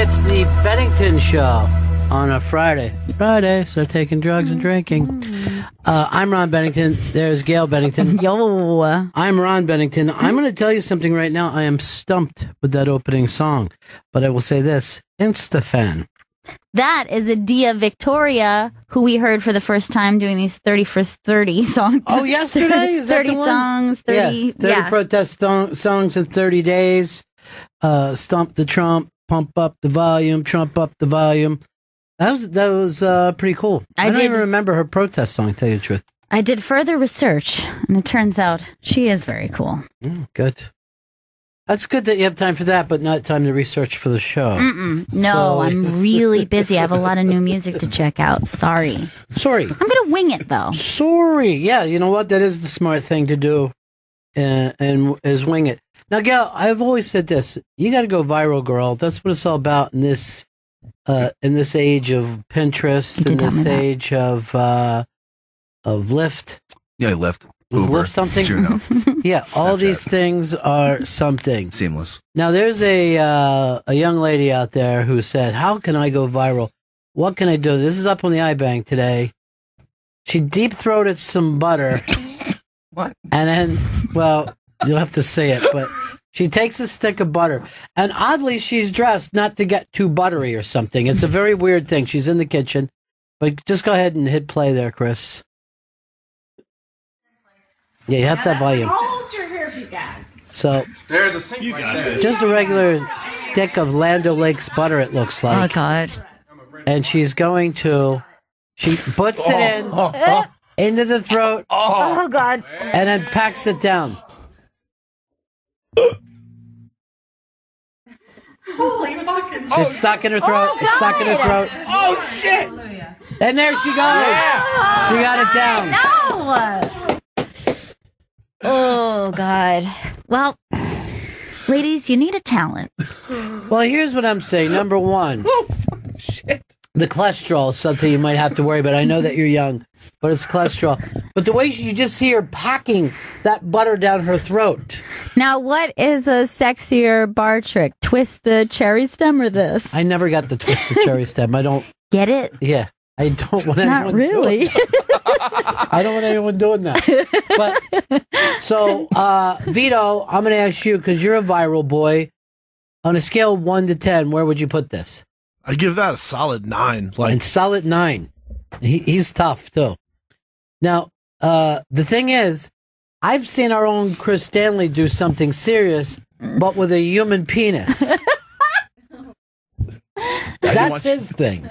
it's the Bennington Show on a Friday. Friday, so taking drugs and drinking. Uh, I'm Ron Bennington. There's Gail Bennington. Yo. I'm Ron Bennington. I'm going to tell you something right now. I am stumped with that opening song, but I will say this: Insta fan. That is Adia Victoria, who we heard for the first time doing these 30 for 30 songs. Oh, yesterday is that 30 the one? songs, 30. yeah, 30 yeah. protest th- songs in 30 days. Uh, stump the Trump, pump up the volume, Trump up the volume. That was that was uh, pretty cool. I, I don't did- even remember her protest song. Tell you the truth. I did further research, and it turns out she is very cool. Mm, good. That's good that you have time for that, but not time to research for the show. Mm-mm. No, So- I'm really busy. I have a lot of new music to check out. Sorry. Sorry. I'm going to wing it, though. Sorry. Yeah, you know what? That is the smart thing to do, uh, and is wing it. Now, Gal, I've always said this: you got to go viral, girl. That's what it's all about in this, uh, in this age of Pinterest, You in this me that. age of uh, of Lyft. Yeah, Lyft. Was Uber, Lyft something? Juno. Yeah, all Snapchat. these things are something. Seamless. Now, there's a uh, a young lady out there who said, "How can I go viral? What can I do?" This is up on the iBang today. She deep throated some butter, What? and then, well, you'll have to say it, but she takes a stick of butter, and oddly, she's dressed not to get too buttery or something. It's a very weird thing. She's in the kitchen, but just go ahead and hit play there, Chris. Yeah, you have to have volume. Hold your hair, you guys. So, There's a sink right there. just a regular stick of Land O'Lakes butter, it looks like. Oh, like. God. and she's going to she puts it in into the throat Oh, God. and then packs it down Holy fucking it's stuck in her oh, throat. It's stuck in her throat. Oh shit! and there she goes. Oh, she got it down. No! Oh, God. Well, ladies, you need a talent. well here's what i'm saying. Number one oh, Shit. the cholesterol is something you might have to worry about. I know that you're young but it's cholesterol but the way you just see her packing that butter down her throat Now, what is a sexier bar trick? Twist the cherry stem or this? i never got to twist the twisted cherry stem i don't Get it? yeah i don't want anyone Not doing really. I don't want anyone doing that. But so, uh, Vito, I'm going to ask you because you're a viral boy. On a scale of one to ten, where would you put this? I give that a solid nine. Like And solid nine. He, he's tough too. Now, uh, the thing is, I've seen our own Chris Stanley do something serious, but with a human penis. That's his thing.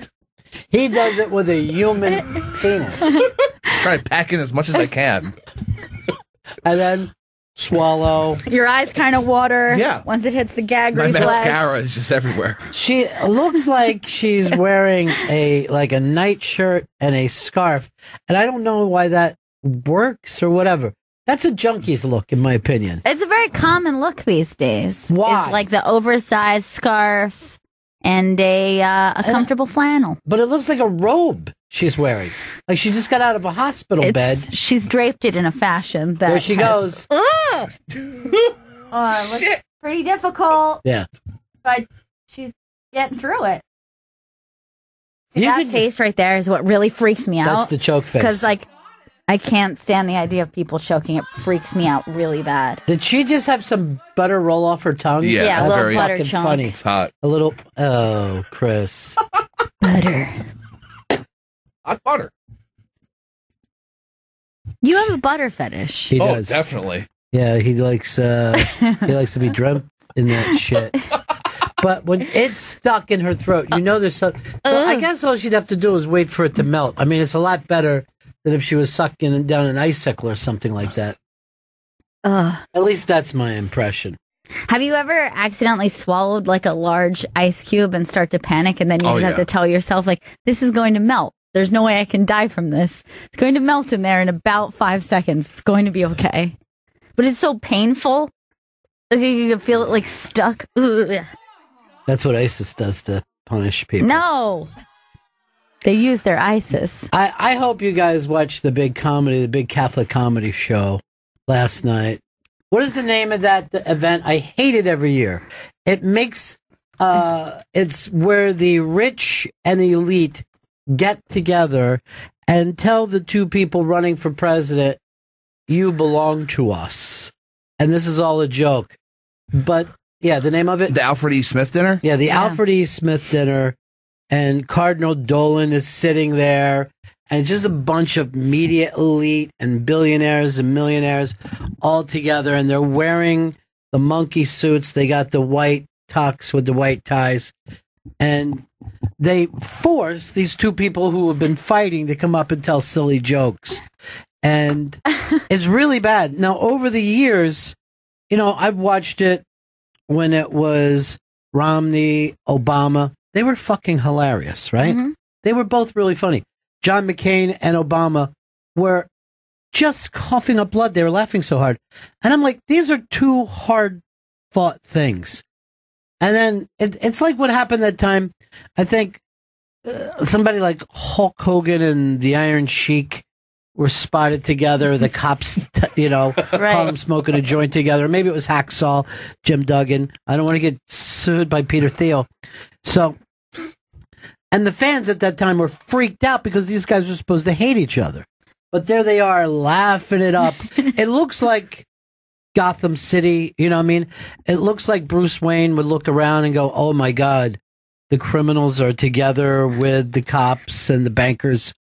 He does it with a human penis. Try to pack in as much as I can. and then swallow. Your eyes kind of water. Yeah. Once it hits the gag My reflex. mascara is just everywhere. She looks like she's wearing a like a night shirt and a scarf, and I don't know why that works or whatever. That's a junkie's look, in my opinion. It's a very common look these days. Why? It's like the oversized scarf and a uh, a comfortable flannel. But it looks like a robe she's wearing, like she just got out of a hospital It's, bed. She's draped it in a fashion that There she has- goes. Ugh! oh, uh, it looks pretty difficult, Yeah, but she's getting through it. You that could- face right there is what really freaks me out. that's out. the choke face. Because like, I can't stand the idea of people choking. It freaks me out really bad. Did she just have some butter roll off her tongue? Yeah, Yeah, a that's little very- butter fucking chunk. funny. It's hot. A little. Oh, Chris. Butter. Hot butter. You have a butter fetish. He oh, does. definitely. Yeah, he likes uh he likes to be dreamt in that shit. But when it's stuck in her throat, you know there's some. So I guess all she'd have to do is wait for it to melt. I mean, it's a lot better than if she was sucking down an icicle or something like that. Ugh. At least that's my impression. Have you ever accidentally swallowed like a large ice cube and start to panic and then you Oh, just have yeah. to tell yourself like this is going to melt. There's no way I can die from this. It's going to melt in there in about 5 seconds. It's going to be okay. But it's so painful. Like you can feel it like stuck. Ugh. That's what ISIS does to punish people. No. They use their ISIS. I, I hope you guys watched the big comedy, the big Catholic comedy show last night. What is the name of that event? I hate it every year. It makes uh, it's where the rich and the elite get together and tell the two people running for president, "You belong to us," and this is all a joke. But yeah, the name of it, The Alfred E. Smith dinner? yeah, the Yeah. Alfred E. Smith dinner, and Cardinal Dolan is sitting there, and it's just a bunch of media elite and billionaires and millionaires all together, and they're wearing the monkey suits. They got the white tux with the white ties, and they force these two people who have been fighting to come up and tell silly jokes. And it's really bad. Now, over the years, you know, I've watched it when it was Romney, Obama. They were fucking hilarious, right? Mhm. They were both really funny. John McCain and Obama were just coughing up blood. They were laughing so hard. And I'm like, these are two hard fought things. And then it, it's like what happened that time. I think uh, somebody like Hulk Hogan and the Iron Sheik were spotted together. The cops, t- you know, caught them smoking a joint together. Maybe it was Hacksaw, Jim Duggan. I don't want to get sued by Peter Thiel. So, and the fans at that time were freaked out because these guys were supposed to hate each other. But there they are laughing it up. it looks like Gotham City, you know what I mean? It looks like Bruce Wayne would look around and go, oh my God, the criminals are together with the cops and the bankers.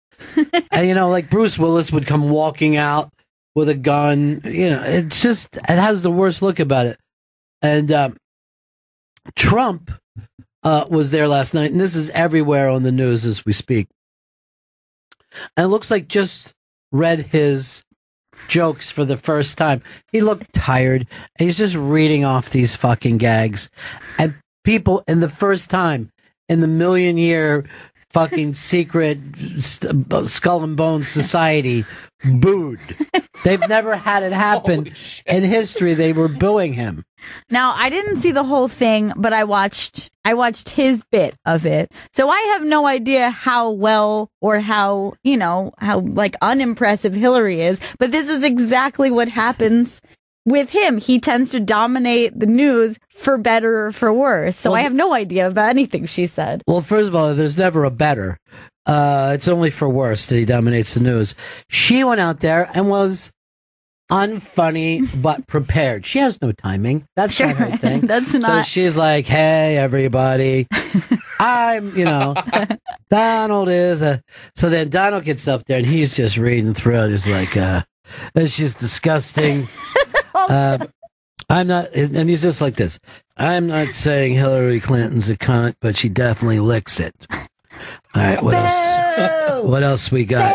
And, you know, like Bruce Willis would come walking out with a gun. You know, it's just, it has the worst look about it. And um, Trump uh, was there last night, and this is everywhere on the news as we speak. And it looks like just read his jokes for the first time. He looked tired. He's just reading off these fucking gags. And people, in the first time in the million year fucking secret st- uh, skull and bones society, booed. They've never had it happen in history. They were booing him. Now, I didn't see the whole thing, but I watched I watched his bit of it. So I have no idea how well or how, you know, how like unimpressive Hillary is, but this is exactly what happens with him. He tends to dominate the news for better or for worse. So Well, I have no idea about anything she said. Well, first of all, there's never a better. Uh, it's only for worse that he dominates the news. She went out there and was unfunny but prepared. She has no timing. That's Sure. not her thing. That's not. so she's like, "Hey, everybody, I'm, you know, Donald is a." So then Donald gets up there and he's just reading through it. He's like, uh, "It's just disgusting." Uh, I'm not, and he's just like this. I'm not saying Hillary Clinton's a cunt, but she definitely licks it. All right, what else? What else we got?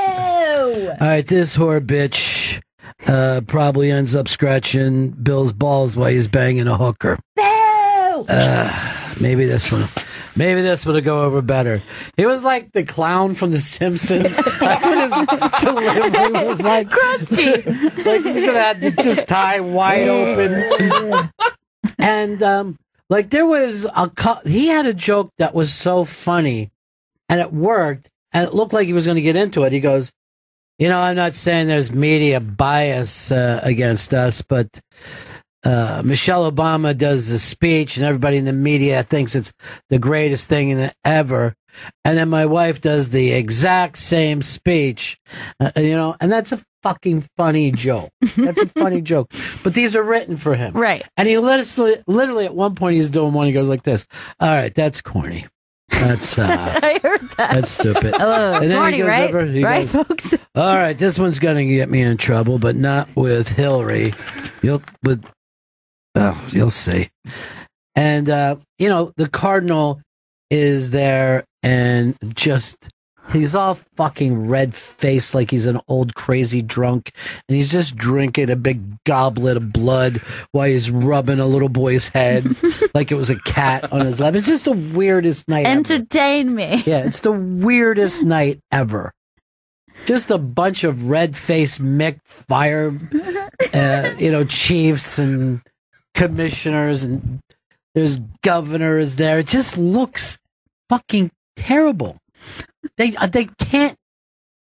All right, this whore bitch uh, probably ends up scratching Bill's balls while he's banging a hooker. Boo! Uh, maybe this one. Maybe this would have go over better. He was like the clown from The Simpsons. That's what his delivery was like. Krusty. like he should have had just tie wide open. and um, like there was a cu- he had a joke that was so funny, and it worked, and it looked like he was going to get into it. He goes, "You know, I'm not saying there's media bias uh, against us, but." Uh, Michelle Obama does the speech, and everybody in the media thinks it's the greatest thing in ever. And then my wife does the exact same speech, uh, you know, and that's a fucking funny joke. That's a funny joke. But these are written for him. Right. And he literally, literally at one point he's doing one, he goes like this. All right, that's corny. That's, uh, I heard that. that's stupid. Hello. And then he goes right? over- he right, goes- folks? All right, this one's going to get me in trouble, but not with Hillary. You'll, with, oh, you'll see. And, uh, you know, the Cardinal is there and just, he's all fucking red faced like he's an old crazy drunk. And he's just drinking a big goblet of blood while he's rubbing a little boy's head like it was a cat on his lap. It's just the weirdest night ever. Entertain me. Yeah, it's the weirdest night ever. Just a bunch of red faced Mick fire, uh, you know, chiefs and commissioners, and there's governors there. It just looks fucking terrible. They uh, they can't.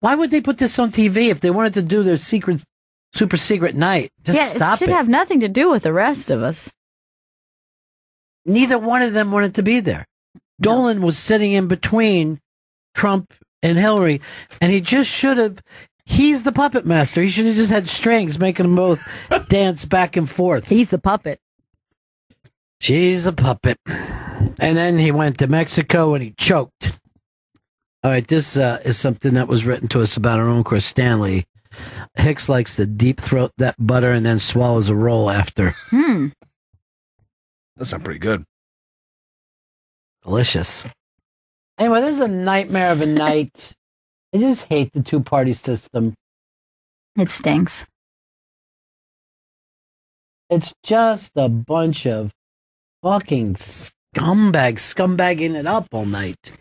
Why would they put this on TV if they wanted to do their secret, super secret night? Just yeah, stop it should it. have nothing to do with the rest of us. neither one of them wanted to be there. Dolan was sitting in between Trump and Hillary, and he just should have. He's the puppet master. He should have just had strings making them both dance back and forth. He's the puppet. She's a puppet. And then he went to Mexico and he choked. All right, this uh, is something that was written to us about our own Chris Stanley. Hicks likes to deep throat that butter and then swallows a roll after. Hmm. That sounds pretty good. Delicious. Anyway, this is a nightmare of a night. I just hate the two party system. It stinks. It's just a bunch of fucking scumbags scumbagging it up all night.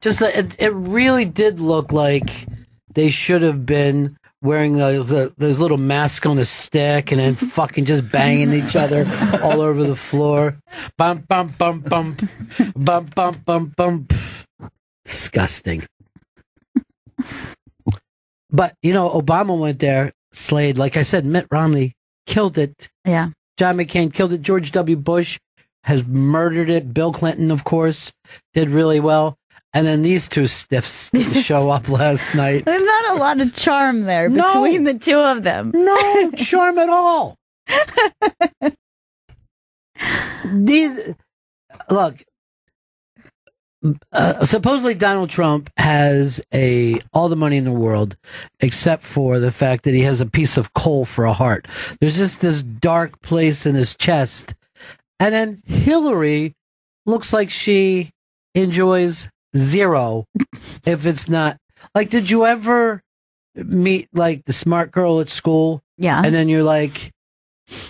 Just that it, it really did look like they should have been wearing those uh, those little masks on a stick and then fucking just banging each other all over the floor. Bum bum bum bum bum bum bum bum. Disgusting. But you know, Obama went there, slayed. Like I said, Mitt Romney killed it. Yeah. John McCain killed it. George W. Bush has murdered it. Bill Clinton, of course, did really well. And then these two stiffs didn't show up last night. There's not a lot of charm there No. between the two of them. No charm at all. These look. Uh, supposedly Donald Trump has a all the money in the world, except for the fact that he has a piece of coal for a heart. There's just this dark place in his chest, and then Hillary looks like she enjoys zero, if it's not like. Did you ever meet like the smart girl at school? Yeah. and then you're like,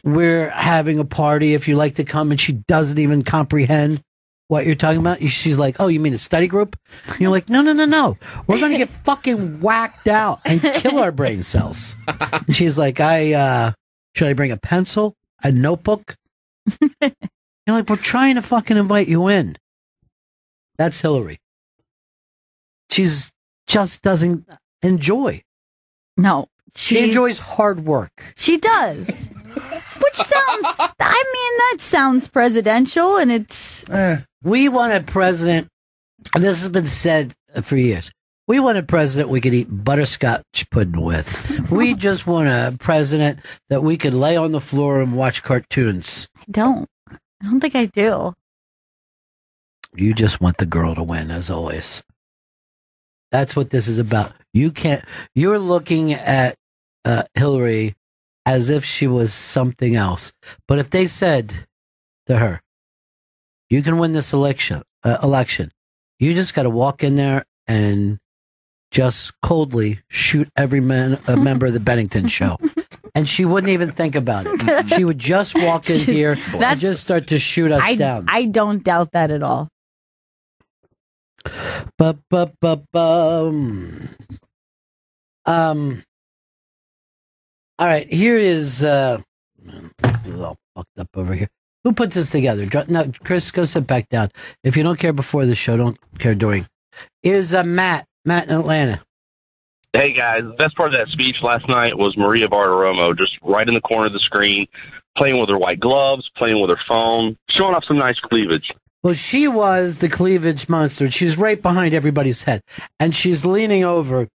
we're having a party. If you like to come, and she doesn't even comprehend what you're talking about. She's like, oh, you mean a study group? And you're like, no, no, no, no. We're gonna get fucking whacked out and kill our brain cells. And she's like, I uh, should I bring a pencil, a notebook? you're like, we're trying to fucking invite you in. That's Hillary. She's just doesn't enjoy. no. She enjoys hard work. She does. Which sounds, I mean, that sounds presidential and it's, Eh, We want a president, and this has been said for years. We want a president we could eat butterscotch pudding with. We just want a president that we could lay on the floor and watch cartoons. I don't. I don't think I do. You just want the girl to win, as always. That's what this is about. You can't. You're looking at uh, Hillary as if she was something else. But if they said to her, "You can win this election," uh, election, you just got to walk in there and just coldly shoot every man, a member of the Bennington show. And she wouldn't even think about it. She would just walk in here and just start to shoot us I, down. I don't doubt that at all. Um. All right, here is uh, this is all fucked up over here. Who puts this together? No, Chris, go sit back down. If you don't care before the show, don't care during. Here's uh, Matt. Matt in Atlanta. Hey guys, the best part of that speech last night was Maria Bartiromo just right in the corner of the screen, playing with her white gloves, playing with her phone, showing off some nice cleavage. Well, she was the cleavage monster. She's right behind everybody's head, and she's leaning over,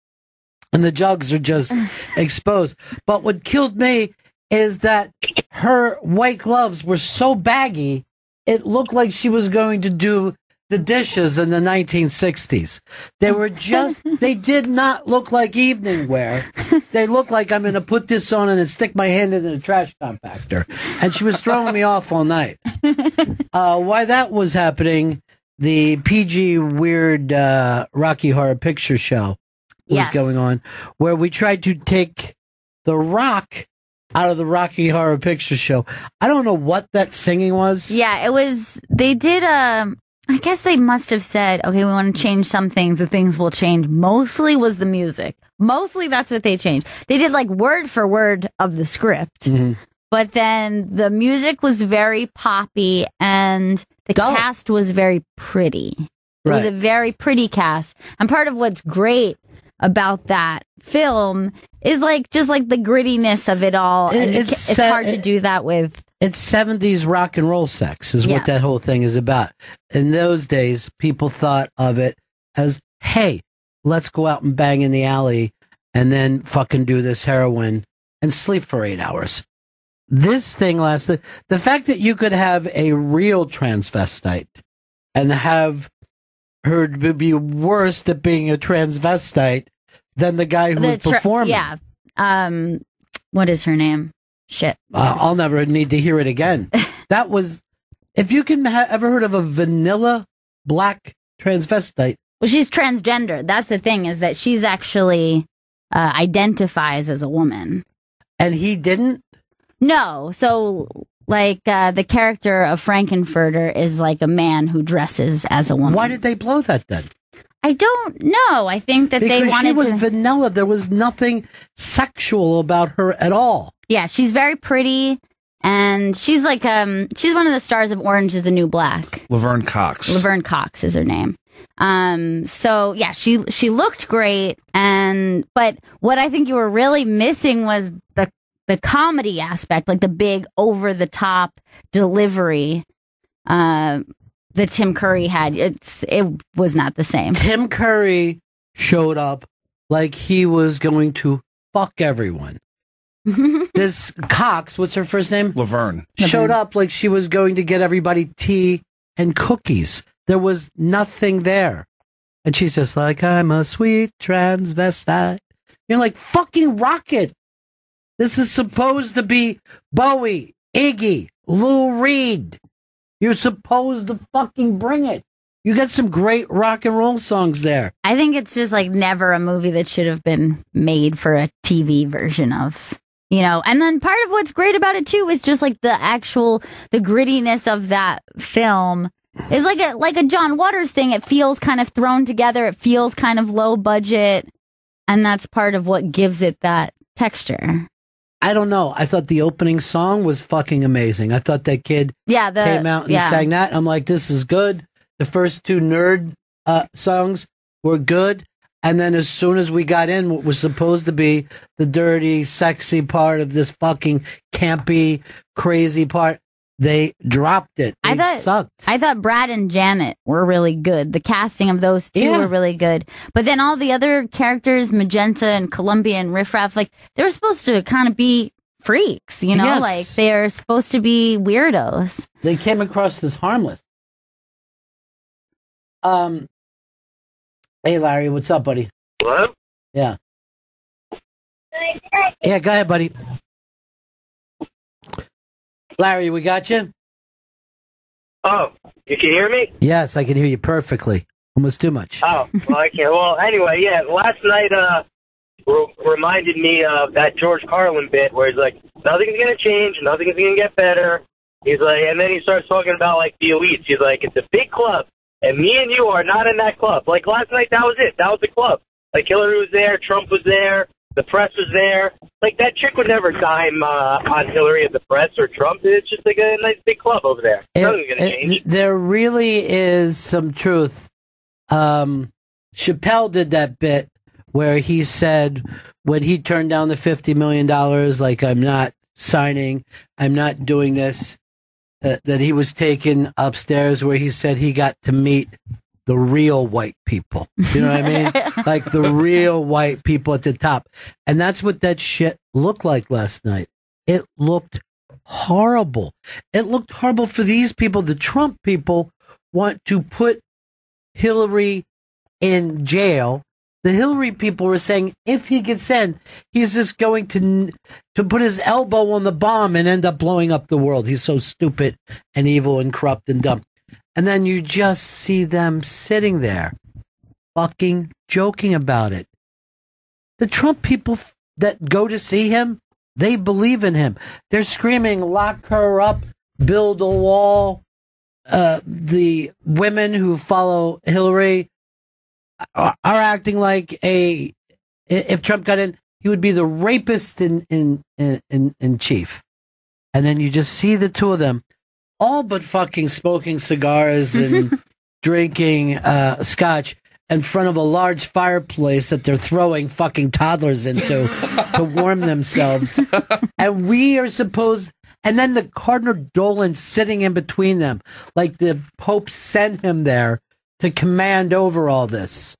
and the jugs are just exposed. But what killed me is that her white gloves were so baggy, it looked like she was going to do the dishes in the 1960s. They were just, they did not look like evening wear. They looked like I'm going to put this on and stick my hand in the trash compactor. And she was throwing me off all night. Uh, why that was happening, the PG Weird uh, Rocky Horror Picture Show was Yes. going on, where we tried to take the rock out of the Rocky Horror Picture Show. I don't know what that singing was. Yeah, it was. They did. Um, I guess they must have said, "Okay, we want to change some things. The things will change." Mostly was the music. Mostly that's what they changed. They did like word for word of the script, Mhm. but then the music was very poppy and the Dull. cast was very pretty. It was a very pretty cast. And part of what's great about that film is like just like the grittiness of it all. It- and it's it's hard to do that with. It's 70s rock and roll sex, is Yeah. what that whole thing is about. In those days, people thought of it as, hey, let's go out and bang in the alley and then fucking do this heroin and sleep for eight hours. This thing lasted. The fact that you could have a real transvestite and have her b- be worse at being a transvestite than the guy who The was tra- performing. yeah. Um, what is her name? Shit. Uh, I'll never need to hear it again. that was, if you can ha- ever heard of a vanilla black transvestite, Well, she's transgender. That's the thing is that she's actually uh, identifies as a woman. and he didn't. No, so like uh, the character of Frank-N-Furter is like a man who dresses as a woman. Why did they blow that then? I don't know. I think that Because they she was to. vanilla. There was nothing sexual about her at all. yeah, she's very pretty, and she's like um she's one of the stars of Orange Is the New Black. Laverne Cox. Laverne Cox is her name. Um, so yeah, she she looked great, and but what I think you were really missing was the the comedy aspect, like the big over the top delivery. Uh, that Tim Curry had. It's it was not the same. Tim Curry showed up like he was going to fuck everyone. This Cox, what's her first name? Laverne. showed up like she was going to get everybody tea and cookies. There was nothing there. And she's just like, I'm a sweet transvestite. You're like, fucking rocket. This is supposed to be Bowie, Iggy, Lou Reed. You're supposed to fucking bring it. You got some great rock and roll songs there. I think it's just like never a movie that should have been made for a TV version of, you know. And then part of what's great about it too is just like the actual the grittiness of that film is like a like a John Waters thing. It feels kind of thrown together. It feels kind of low budget, and that's part of what gives it that texture. I don't know. I thought the opening song was fucking amazing. I thought that kid Yeah, the came out and yeah. sang that. I'm like, this is good. The first two nerd uh, songs were good. And then as soon as we got in, what was supposed to be the dirty, sexy part of this fucking campy, crazy part, they dropped it. They I thought sucked. I thought Brad and Janet were really good. The casting of those two Yeah. were really good. But then all the other characters, Magenta and Columbia and Riff Raff, like they were supposed to kind of be freaks, you know, Yes. like they're supposed to be weirdos. They came across as harmless. Um, hey Larry, what's up, buddy? Hello? Yeah. Yeah, go ahead, buddy. Larry, we got you. Oh, you can hear me? Yes, I can hear you perfectly. Almost too much. Oh, well, I can't. Well, anyway, yeah, last night uh, re- reminded me of that George Carlin bit where he's like, nothing's going to change, nothing's going to get better. He's like, and then he starts talking about like the elites. He's like, it's a big club, and me and you are not in that club. Like last night, that was it. That was the club. Like Hillary was there, Trump was there, the press was there. Like that chick would never dime uh, on Hillary at the press or Trump. It's just like a nice big club over there. Nothing's going to It- change. it- there really is some truth. Um, Chappelle did that bit where he said when he turned down the fifty million dollars, like I'm not signing, I'm not doing this. Uh, that he was taken upstairs where he said he got to meet the real white people. You know what I mean? like the real white people at the top. And that's what that shit looked like last night. It looked horrible. It looked horrible for these people. The Trump people want to put Hillary in jail. The Hillary people were saying if he gets in, he's just going to to put his elbow on the bomb and end up blowing up the world. He's so stupid and evil and corrupt and dumb. And then you just see them sitting there, fucking joking about it. The Trump people f- that go to see him, they believe in him. They're screaming, lock her up, build a wall. Uh, the women who follow Hillary are, are acting like a, If Trump got in, he would be the rapist in in in in, in chief. And then you just see the two of them, all but fucking smoking cigars and drinking uh, scotch. in front of a large fireplace that they're throwing fucking toddlers into to warm themselves. And we are supposed, and then the Cardinal Dolan sitting in between them, like the Pope sent him there to command over all this.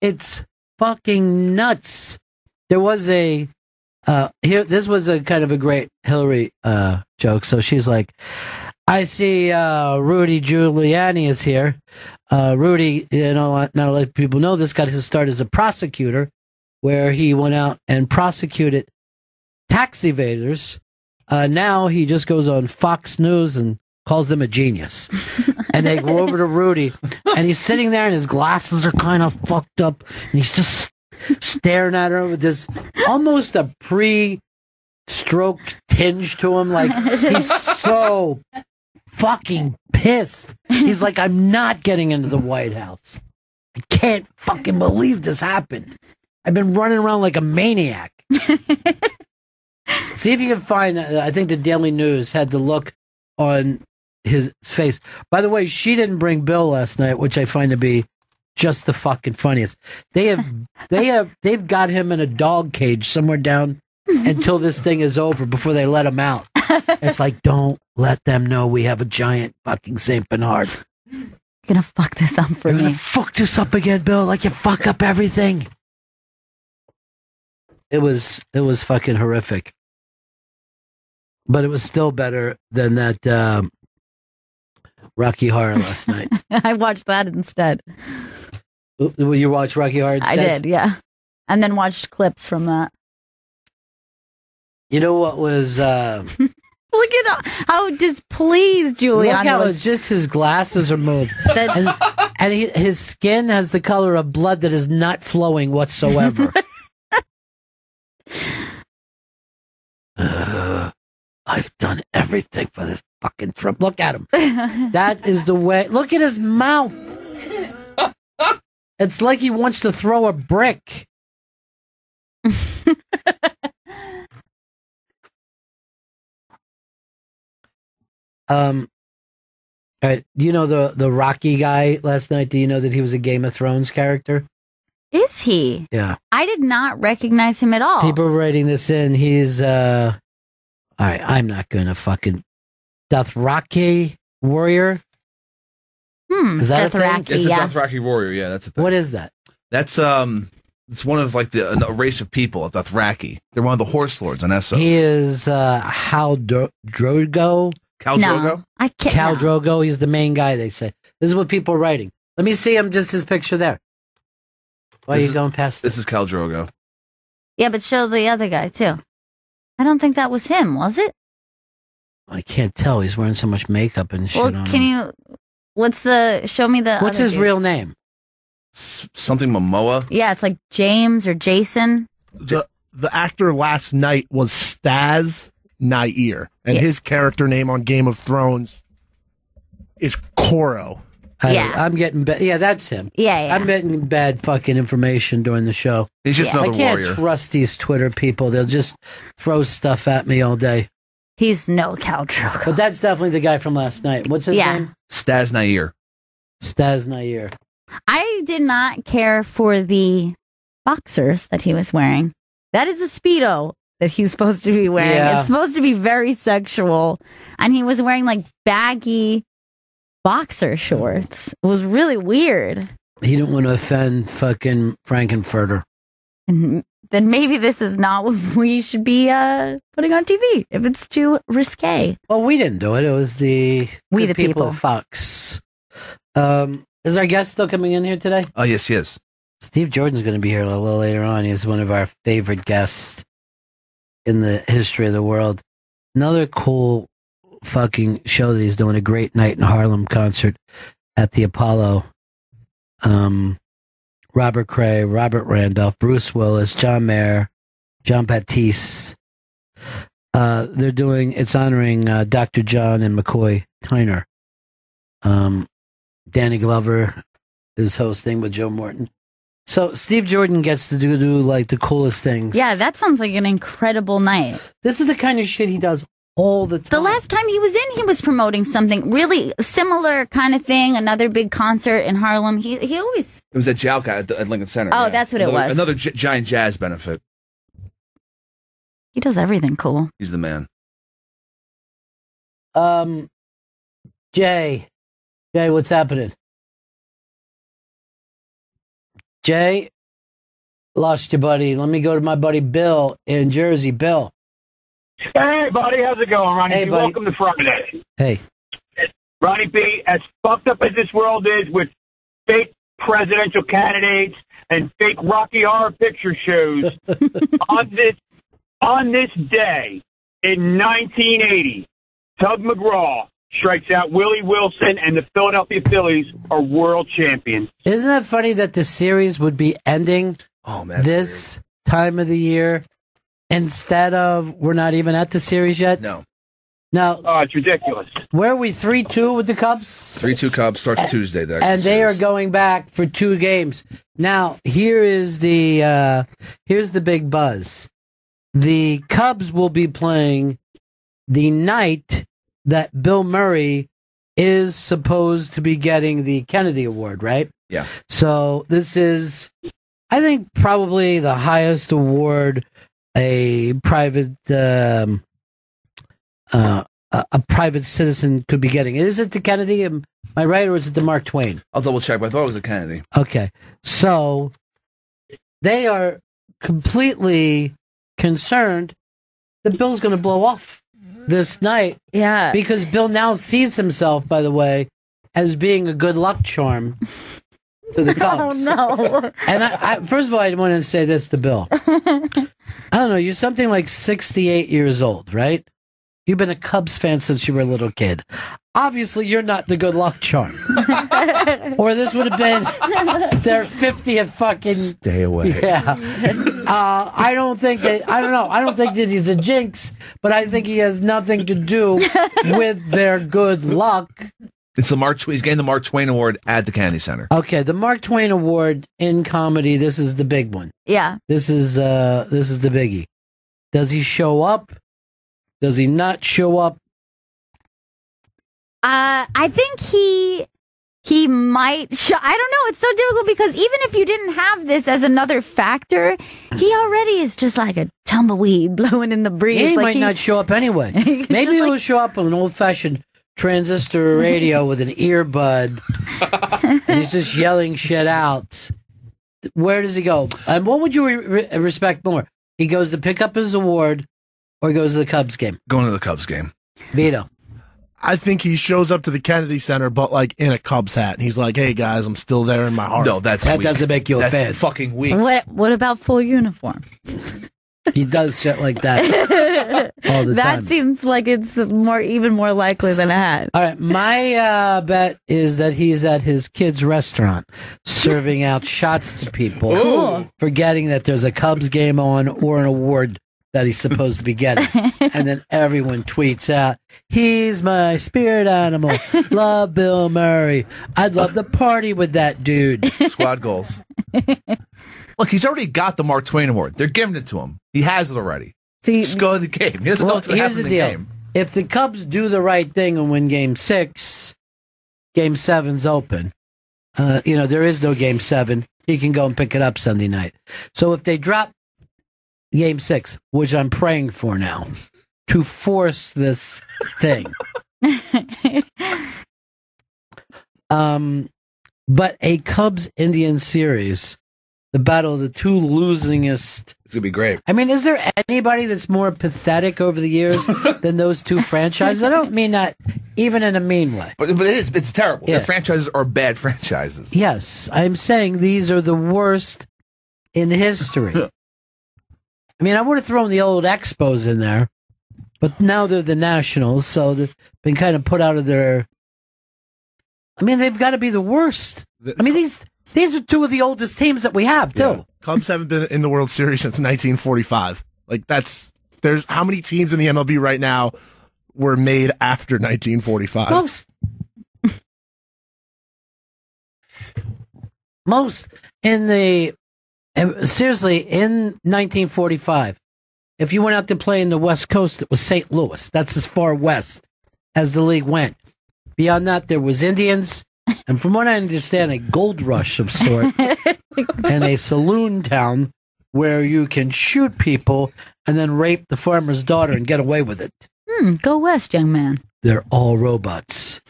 It's fucking nuts. There was a, uh, here, this was a kind of a great Hillary, uh, joke. So she's like, I see, uh, Rudy Giuliani is here. Uh, Rudy, you know, not a lot of people know this got his start as a prosecutor, where he went out and prosecuted tax evaders. Uh, now he just goes on Fox News and calls them a genius. and they go over to Rudy, and he's sitting there, and his glasses are kind of fucked up, and he's just staring at her with this almost a pre-stroke tinge to him. Like he's so fucking pissed. He's like, I'm not getting into the White House. I can't fucking believe this happened. I've been running around like a maniac. See if you can find. Uh, I think the Daily News had the look on his face. By the way, she didn't bring Bill last night, which I find to be just the fucking funniest. They have, they have, they've got him in a dog cage somewhere down until this thing is over before they let them out. It's like, don't let them know we have a giant fucking Saint Bernard. You're gonna fuck this up for You're me. gonna fuck this up again, Bill. Like you fuck up everything. It was it was fucking horrific, but it was still better than that um, Rocky Horror last night. I watched that instead. Will you watch Rocky Horror? I did, yeah. And then watched clips from that. You know what was? Uh, Look at how displeased look how was. just his glasses are moved, and, and he, his skin has the color of blood that is not flowing whatsoever. Uh, I've done everything for this fucking trip. Look at him. That is the way. Look at his mouth. It's like he wants to throw a brick. Um, all right. Do you know the the Rocky guy last night? Do you know that he was a Game of Thrones character? Is he? Yeah. I did not recognize him at all. People writing this in. He's uh all right, I'm not gonna fucking Dothraki warrior. hmm. Is that a thing? Dothraki, It's a yeah. Dothraki warrior. Yeah, that's a thing. What is that? That's um, it's one of like the a race of people, Dothraki. They're one of the horse lords on Essos. He is uh Hal Dro- Drogo. Khal no, Drogo. I can't. Khal no. Drogo, he's the main guy, they say. This is what people are writing. Let me see him, just his picture there. Why are you is- going past This this? is Khal Drogo. Yeah, but show the other guy too. I don't think that was him, was it? I can't tell. He's wearing so much makeup and shit well, on can him. you? What's the? Show me the. What's other his dude. real name? S- something Momoa. Yeah, it's like James or Jason. The the actor last night was Staz Nair, and Yeah. his character name on Game of Thrones is Koro. I, Yeah. I'm getting bad. Yeah, that's him. Yeah, yeah. I'm getting bad fucking information during the show. He's just Yeah. I another can't warrior. trust these Twitter people. They'll just throw stuff at me all day. He's no Khal Drogo. But that's definitely the guy from last night. What's his Yeah. name? Staz Nair. Staz Nair. I did not care for the boxers that he was wearing. That is a speedo that he's supposed to be wearing. Yeah. It's supposed to be very sexual, and he was wearing like baggy boxer shorts. It was really weird. He didn't want to offend fucking Frank-N-Furter. And then maybe this is not what we should be uh, putting on TV if it's too risque. Well, we didn't do it. It was the We the people. of Fox. Um, is our guest still coming in here today? Oh yes, yes. Steve Jordan's going to be here a little later on. He's one of our favorite guests in the history of the world. Another cool fucking show that he's doing a great night in Harlem concert at the Apollo. Um, Robert Cray, Robert Randolph, Bruce Willis, John Mayer, Jon Batiste. Uh, they're doing it's honoring uh, Dr. John and McCoy Tyner. Um, Danny Glover is hosting with Joe Morton. So Steve Jordan gets to do, do like the coolest things. Yeah, that sounds like an incredible night. This is the kind of shit he does all the time. The last time he was in, he was promoting something really similar kind of thing. Another big concert in Harlem. He he always It was at Jalka at, at Lincoln Center. Oh, that's what it was. Another gi- giant jazz benefit. he does everything cool. He's the man. Um, Jay, Jay, what's happening? Jay, lost you, buddy. Let me go to my buddy Bill in Jersey. Bill, Hey, buddy, how's it going, Ronnie? Hey. Welcome to Friday. hey, Ronnie B, as fucked up as this world is with fake presidential candidates and fake Rocky Horror Picture shows, on this on this day in 1980, Tug McGraw strikes out Willie Wilson, and the Philadelphia Phillies are world champions. isn't that funny that the series would be ending Oh man, that's this time of the year instead of we're not even at the series yet? weird. no Now, Oh, it's ridiculous. where are we? Three two with the Cubs. three two Cubs starts Tuesday. The and they are going back for two games. Now, here is the uh here's the big buzz. The Cubs will be playing the night that Bill Murray is supposed to be getting the Kennedy Award, right? Yeah. So this is I think probably the highest award a private um uh a, private citizen could be getting. Is it the Kennedy? Am I right, or is it the Mark Twain? I'll double check, but I thought it was the Kennedy. Okay. So they are completely concerned that Bill's going to blow off this night Yeah. because Bill now sees himself, by the way, as being a good luck charm to the Cubs. Oh no. And I, I, first of all, I want to say this to Bill. I don't know. You're something like 68 years old, right? You've been a Cubs fan since you were a little kid. Obviously, you're not the good luck charm. or this would have been their 50th fucking. Stay away. Yeah. Uh, I don't think that, I don't know. I don't think that he's a jinx, but I think he has nothing to do with their good luck. It's the Mark. Twain. He's getting the Mark Twain Award at the Kennedy Center. Okay, the Mark Twain Award in comedy, this is the big one. yeah. This is uh this is the biggie. Does he show up? Does he not show up? Uh, I think he he might. Sh- I don't know. It's so difficult because even if you didn't have this as another factor, he already is just like a tumbleweed blowing in the breeze. he like might not show up anyway. Maybe just he'll like- show up on an old fashioned transistor radio with an earbud and he's just yelling shit out. Where does he go? And what would you re- re- respect more? He goes to pick up his award or he goes to the Cubs game? Going to the Cubs game. Vito. I think he shows up to the Kennedy Center, but like in a Cubs hat. And he's like, hey guys, I'm still there in my heart. No, that's That weak. doesn't make you a That's fan. fucking weak. What What about full uniform? He does shit like that all the that time. That seems like it's more even more likely than a hat. All right, my uh, bet is that he's at his kid's restaurant serving out shots to people, Cool. forgetting that there's a Cubs game on or an award that he's supposed to be getting. and then everyone tweets out, He's my spirit animal. Love Bill Murray. I'd love to party with that dude. Squad goals. Look, he's already got the Mark Twain Award. They're giving it to him. He has it already. So you, Just go to the game. He doesn't know what's going to here's happen the in the deal. game. If the Cubs do the right thing and win game six, game seven's open. Uh, you know, there is no game seven. He can go and pick it up Sunday night. So if they drop game six, which I'm praying for now, to force this thing. um, but a Cubs Indian series, the battle of the two losingest It's going to be great. I mean, is there anybody that's more pathetic over the years than those two franchises? I don't mean that even in a mean way. But, but it is. It's terrible. Yeah. Their franchises are bad franchises. Yes, I'm saying these are the worst in history. I mean, I would have thrown the old Expos in there, but now they're the Nationals, so they've been kind of put out of their. I mean, they've got to be the worst. I mean, these these are two of the oldest teams that we have too. Yeah. Cubs haven't been in the World Series since 1945. Like that's there's how many teams in the MLB right now were made after 1945? Most. Most in the and seriously in 1945, if you went out to play in the West Coast, it was St. Louis. That's as far west as the league went. Beyond that, there was Indians, and from what I understand, a gold rush of sort, and a saloon town where you can shoot people and then rape the farmer's daughter and get away with it. Hmm, go west, young man. They're all robots.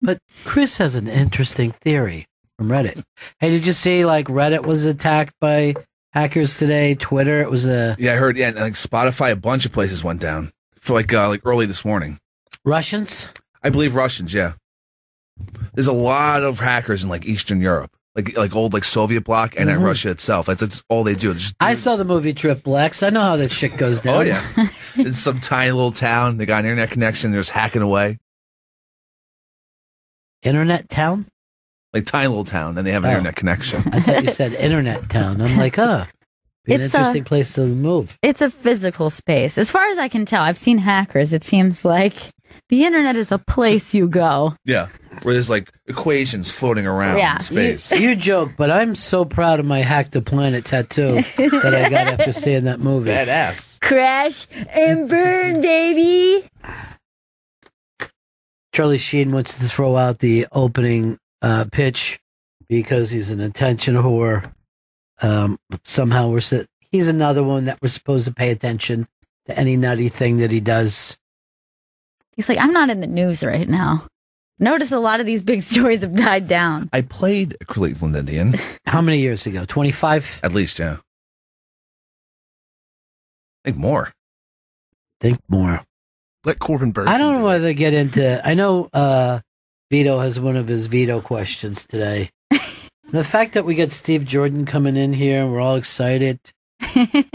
But Chris has an interesting theory from Reddit. Hey, did you see like Reddit was attacked by hackers today? Twitter, it was a Yeah, I heard. Yeah, and, like Spotify, a bunch of places went down for like uh, like early this morning. Russians. I believe Russians. Yeah, there's a lot of hackers in like Eastern Europe, like like old like Soviet bloc and Mhm. at Russia itself. That's, that's all they do. Just- I saw the movie Triple X. I know how that shit goes down. oh yeah, it's some tiny little town. They got an internet connection. They're just hacking away, Internet town? Like tiny little town, and they have an Oh. internet connection. I thought you said internet town. I'm like, huh. Be an It's, uh, interesting place to move. It's a physical space. As far as I can tell, I've seen hackers. It seems like the internet is a place you go. Yeah, where there's like equations floating around Yeah. in space. You, you joke, but I'm so proud of my Hack the Planet tattoo that I got after seeing that movie. Badass. Crash and burn, baby. Charlie Sheen wants to throw out the opening uh, pitch because he's an attention whore. Um, somehow we're si- he's another one that we're supposed to pay attention to any nutty thing that he does. He's like, I'm not in the news right now. Notice a lot of these big stories have died down. I played a Cleveland Indian How many years ago? Twenty five. at least. Yeah, I think more. Think more. Let Corbin Bernsen. I don't know whether to get into. I know uh, Vito has one of his Vito questions today. the fact that we got Steve Jordan coming in here and we're all excited.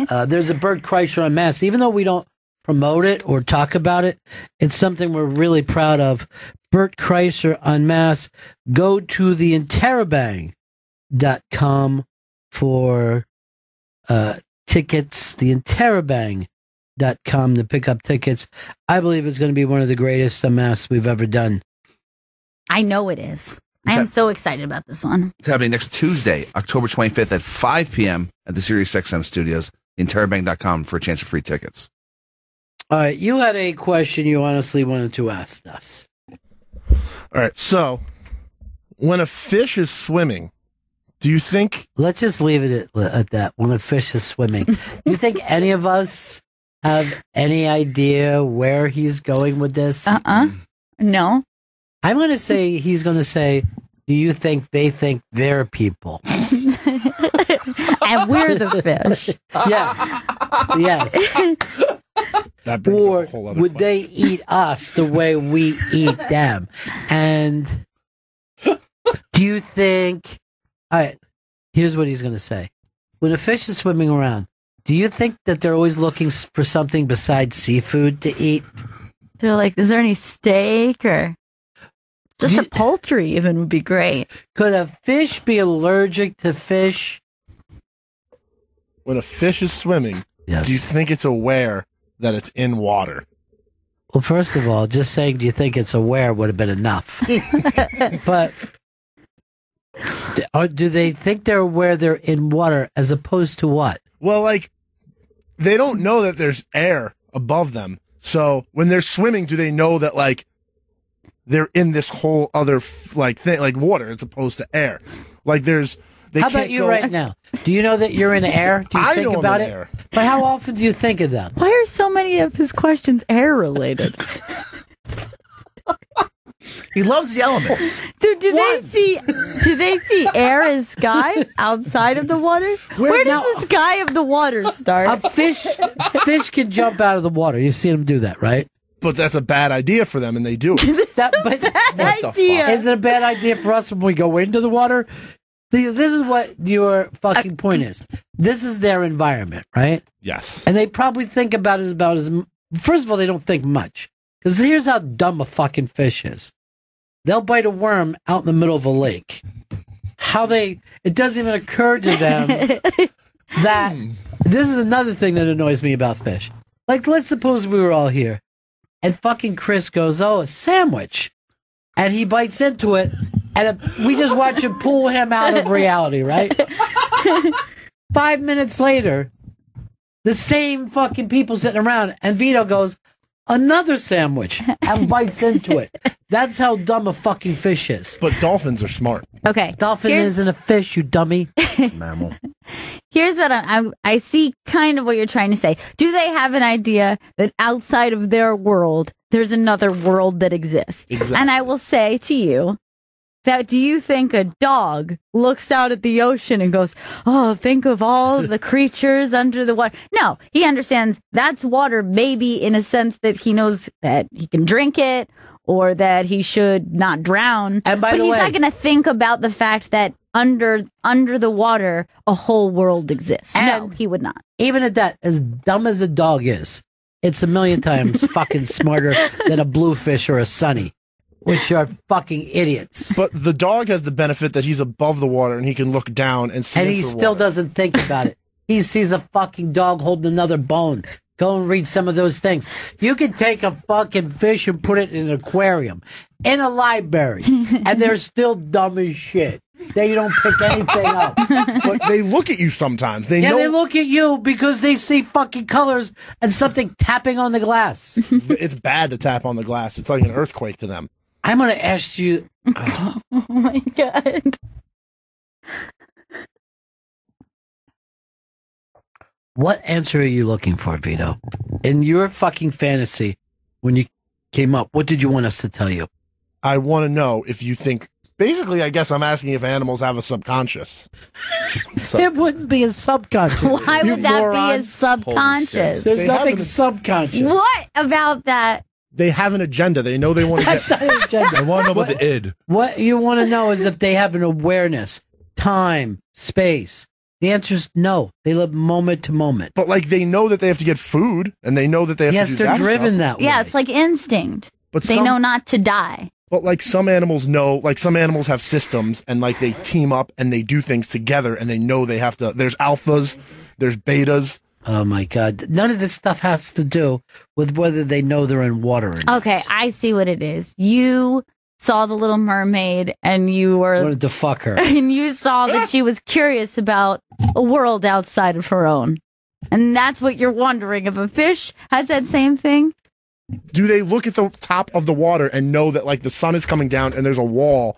uh, there's a Bert Kreischer Unmasked. Even though we don't promote it or talk about it, it's something we're really proud of. Bert Kreischer Unmasked. Go to the interrobang.com for uh, tickets. The interrobang.com to pick up tickets. I believe it's going to be one of the greatest mass we've ever done. I know it is. I am so excited about this one. It's happening next Tuesday, October 25th at 5 p.m. at the Sirius XM studios, interrobang.com for a chance of free tickets. All right, you had a question you honestly wanted to ask us. All right. So, when a fish is swimming, do you think? Let's just leave it at, at that. When a fish is swimming, do you think any of us have any idea where he's going with this? Uh uh No. I'm going to say he's going to say, "Do you think they think they're people?" and we're the fish. yes, yes. That brings or up a whole other would they eat us the way we eat them? And do you think? All right, here's what he's going to say: When a fish is swimming around, do you think that they're always looking for something besides seafood to eat? They're like, is there any steak or just a poultry? Even would be great. Could a fish be allergic to fish? When a fish is swimming, Yes. do you think it's aware that it's in water? Well, first of all, just saying, do you think it's aware would have been enough. but d- or do they think they're aware they're in water as opposed to what? Well, like they don't know that there's air above them. So when they're swimming, do they know that like they're in this whole other f- like thing, like water, as opposed to air? Like there's. They how can't about you go- right now? Do you know that you're in air? Do you I think know I'm about in it? air. But how often do you think of that? Why are so many of his questions air related? He loves the elements. So do they see do they see air as sky outside of the water? Where, now- does the sky of the water start? A fish, fish can jump out of the water. You've seen him do that, right? But that's a bad idea for them, and they do it. That, but Bad idea. is it a bad idea for us when we go into the water? This is what your fucking point is. This is their environment, right? yes. And they probably think about it about as first of all, they don't think much because here's how dumb a fucking fish is. They'll bite a worm out in the middle of a lake. How they it doesn't even occur to them that this is another thing that annoys me about fish. Like, let's suppose we were all here, and fucking Chris goes, "Oh, a sandwich," and he bites into it, and it, we just watch him pull him out of reality, right? Five minutes later, the same fucking people sitting around, and Vito goes, another sandwich, and bites into it. That's how dumb a fucking fish is. But dolphins are smart. Okay. Dolphin Here's- isn't a fish, you dummy. It's a Mammal. Here's what I, I I see kind of what you're trying to say. Do they have an idea that outside of their world, there's another world that exists? Exactly. And I will say to you that do you think a dog looks out at the ocean and goes, Oh, think of all the creatures under the water? No, he understands that's water, maybe in a sense that he knows that he can drink it or that he should not drown. And by but the he's way- not going to think about the fact that under under the water a whole world exists. no, he would not. Even at that, as dumb as a dog is, it's a million times fucking smarter than a bluefish or a sunny, which are fucking idiots. But the dog has the benefit that he's above the water and he can look down and see. And he still water. doesn't think about it. He sees a fucking dog holding another bone. Go and read some of those things. You can take a fucking fish and put it in an aquarium, in a library, and they're still dumb as shit. They don't pick anything up. But they look at you sometimes. They Yeah, know they look at you because they see fucking colors and something tapping on the glass. it's bad to tap on the glass. It's like an earthquake to them. I'm gonna ask you. Oh my god. What answer are you looking for, Vito? In your fucking fantasy, when you came up, what did you want us to tell you? I want to know if you think. Basically, I guess I'm asking if animals have a subconscious. it wouldn't be a subconscious. Why You would that moron. be a subconscious? There's They nothing haven't- subconscious. What about that? They have an agenda. They know they want to That's get. not an agenda. I want to know about the id. What you want to know is if they have an awareness, time, space. The answer is no. They live moment to moment. But like they know that they have to get food, and they know that they have Yes, to do they're that driven stuff. that way. Yeah, it's like instinct. But They some, know not to die. But like some animals know, like some animals have systems, and like they team up and they do things together, and they know they have to. There's alphas, there's betas. Oh my god! None of this stuff has to do with whether they know they're in water or not. Okay, I see what it is. You saw the little mermaid and you I were wanted to fuck her. and you saw that she was curious about a world outside of her own. And that's what you're wondering if a fish has that same thing? Do they look at the top of the water and know that like the sun is coming down and there's a wall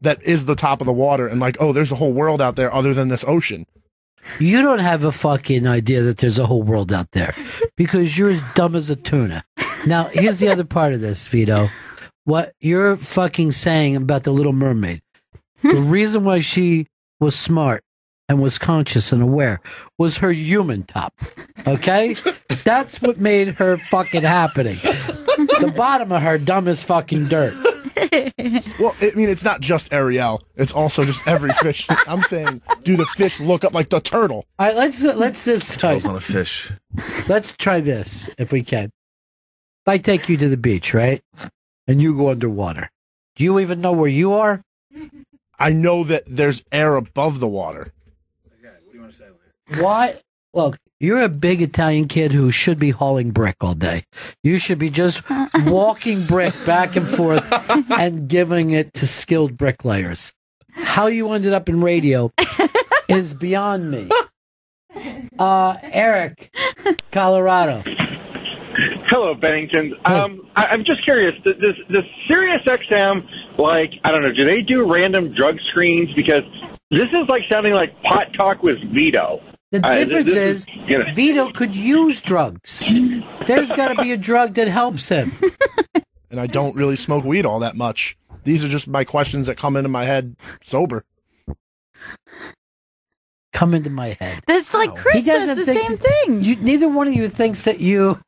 that is the top of the water, and like oh, there's a whole world out there other than this ocean? You don't have a fucking idea that there's a whole world out there because you're as dumb as a tuna. Now, here's the other part of this, Vito. What you're fucking saying about the Little Mermaid. The reason why she was smart and was conscious and aware was her human top. Okay? That's what made her fucking happening. The bottom of her dumb as fucking dirt. Well, I mean, it's not just Ariel; it's also just every fish. I'm saying, do the fish look up like the turtle? All right, let's let's just try. Tails on a fish. Let's try this if we can. If I take you to the beach, right? And you go underwater. Do you even know where you are? I know that there's air above the water. Why? Look, you're a big Italian kid who should be hauling brick all day. You should be just walking brick back and forth and giving it to skilled bricklayers. How you ended up in radio is beyond me. Uh, Eric, Colorado. Hello, Bennington. Um, I, I'm just curious. Does, does, does Sirius XM, like, I don't know, do they do random drug screens? Because this is like sounding like pot talk with Vito. The th- difference this is, you know- Vito could use drugs. There's got to be a drug that helps him. and I don't really smoke weed all that much. These are just my questions that come into my head sober. Come into my head. That's like Chris says the think same thing. You, neither one of you thinks that you.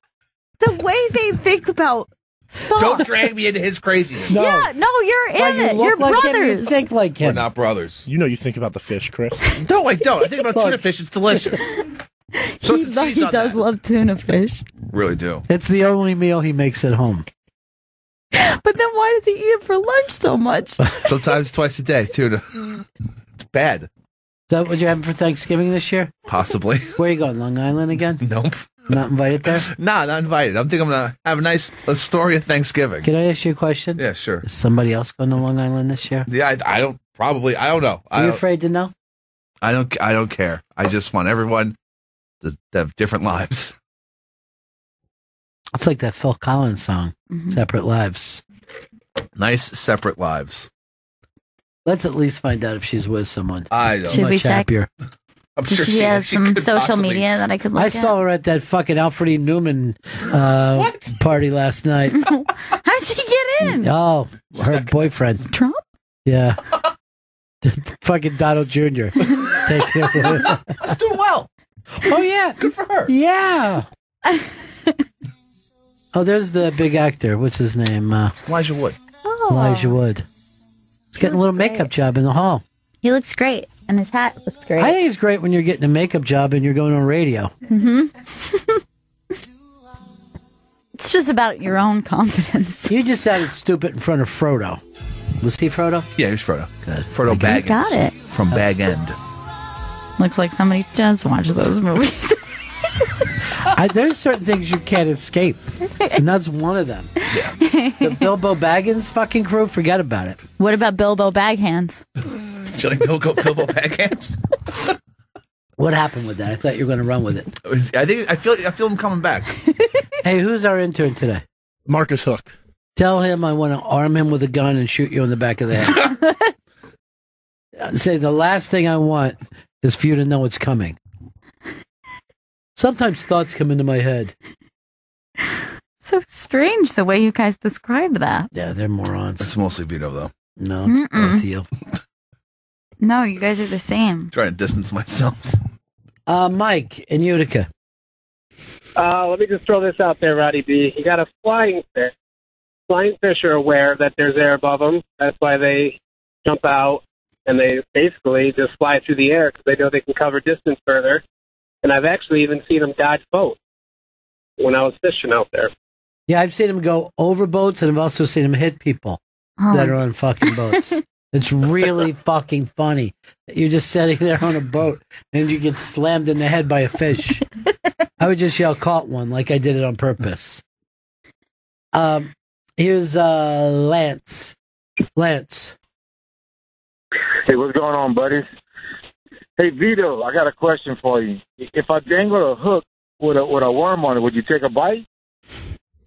The way they think about thought. Don't drag me into his craziness. No. Yeah, no, you're in you it. You're like him, you brothers. think like We're not brothers. You know, you think about the fish, Chris. No, I don't. I think about tuna fish. It's delicious. Throw he some lo- cheese he does that. love tuna fish. Really do. It's the only meal he makes at home. But then why does he eat it for lunch so much? Sometimes twice a day. Tuna. It's bad. Is that what you're having for Thanksgiving this year? Possibly. Where you going? Long Island again? Nope. Not invited there? Nah, not invited. I'm thinking I'm gonna have a nice a story of Thanksgiving. Can I ask you a question? Yeah, sure. Is somebody else going to Long Island this year? Yeah, I, I don't probably. I don't know. I Are you don't, afraid to know? I don't. I don't care. I just want everyone to, to have different lives. It's like that Phil Collins song, Mhm. "Separate Lives." Nice separate lives. Let's at least find out if she's with someone. I don't. Should we check? happier. I'm Does sure she, she, have she some social possibly- media that I could look I at? saw her at that fucking Alfred E. Newman uh, party last night. How'd she get in? Oh, her boyfriend. Trump? Yeah. fucking Donald Jr. is taking over. That's doing well. Oh, yeah. Good for her. Yeah. Oh, there's the big actor. What's his name? Uh, Elijah Wood. Oh, Elijah Wood. He's getting a little looks makeup job in the hall. He looks great, and his hat looks great. I think it's great when you're getting a makeup job and you're going on radio. Mm-hmm. it's just about your own confidence. You just sounded stupid in front of Frodo. Was he Frodo? Yeah, he was Frodo. Good. Frodo You Baggins. got it. From Bag End. Looks like somebody does watch those movies. I, there's certain things you can't escape, and that's one of them. The Bilbo Baggins fucking crew, forget about it. what about Bilbo Baghands? Do you like Bilbo, Bilbo Baggins? What happened with that? I thought you were going to run with it. I think I feel I feel him coming back. Hey, who's our intern today? Marcus Hook. Tell him I want to arm him with a gun and shoot you in the back of the head. Say the last thing I want is for you to know it's coming. Sometimes thoughts come into my head. So strange the way you guys describe that. Yeah, they're morons. It's mostly Vito though. No, it's both you. No, you guys are the same. trying to distance myself. Uh, Mike in Utica. Uh, let me just throw this out there, Roddy B. You got a flying fish. Flying fish are aware that there's air above them. That's why they jump out and they basically just fly through the air because they know they can cover distance further. And I've actually even seen them dodge boats when I was fishing out there. Yeah, I've seen them go over boats, and I've also seen them hit people Oh, that are on fucking boats. it's really fucking funny. You're just sitting there on a boat, and you get slammed in the head by a fish. I would just yell, "Caught one!" like I did it on purpose. Um, here's uh Lance. Lance, Hey, what's going on, buddies? Hey, Vito, I got a question for you. If I dangle a hook with a with a worm on it, would you take a bite?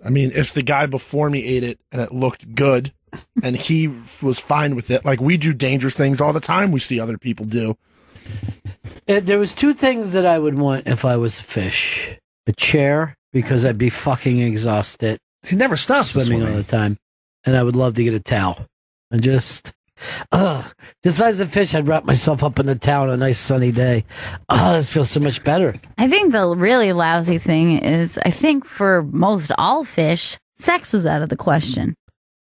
I mean, if the guy before me ate it and it looked good and he was fine with it, like we do dangerous things all the time, we see other people do. Uh, there was two things that I would want if I was a fish: a chair because I'd be fucking exhausted. He never stops swimming all the time, and I would love to get a towel and just. Ugh. If I was a fish, I'd wrap myself up in a towel on a nice sunny day. Oh, this feels so much better. I think the really lousy thing is, I think for most all fish, sex is out of the question.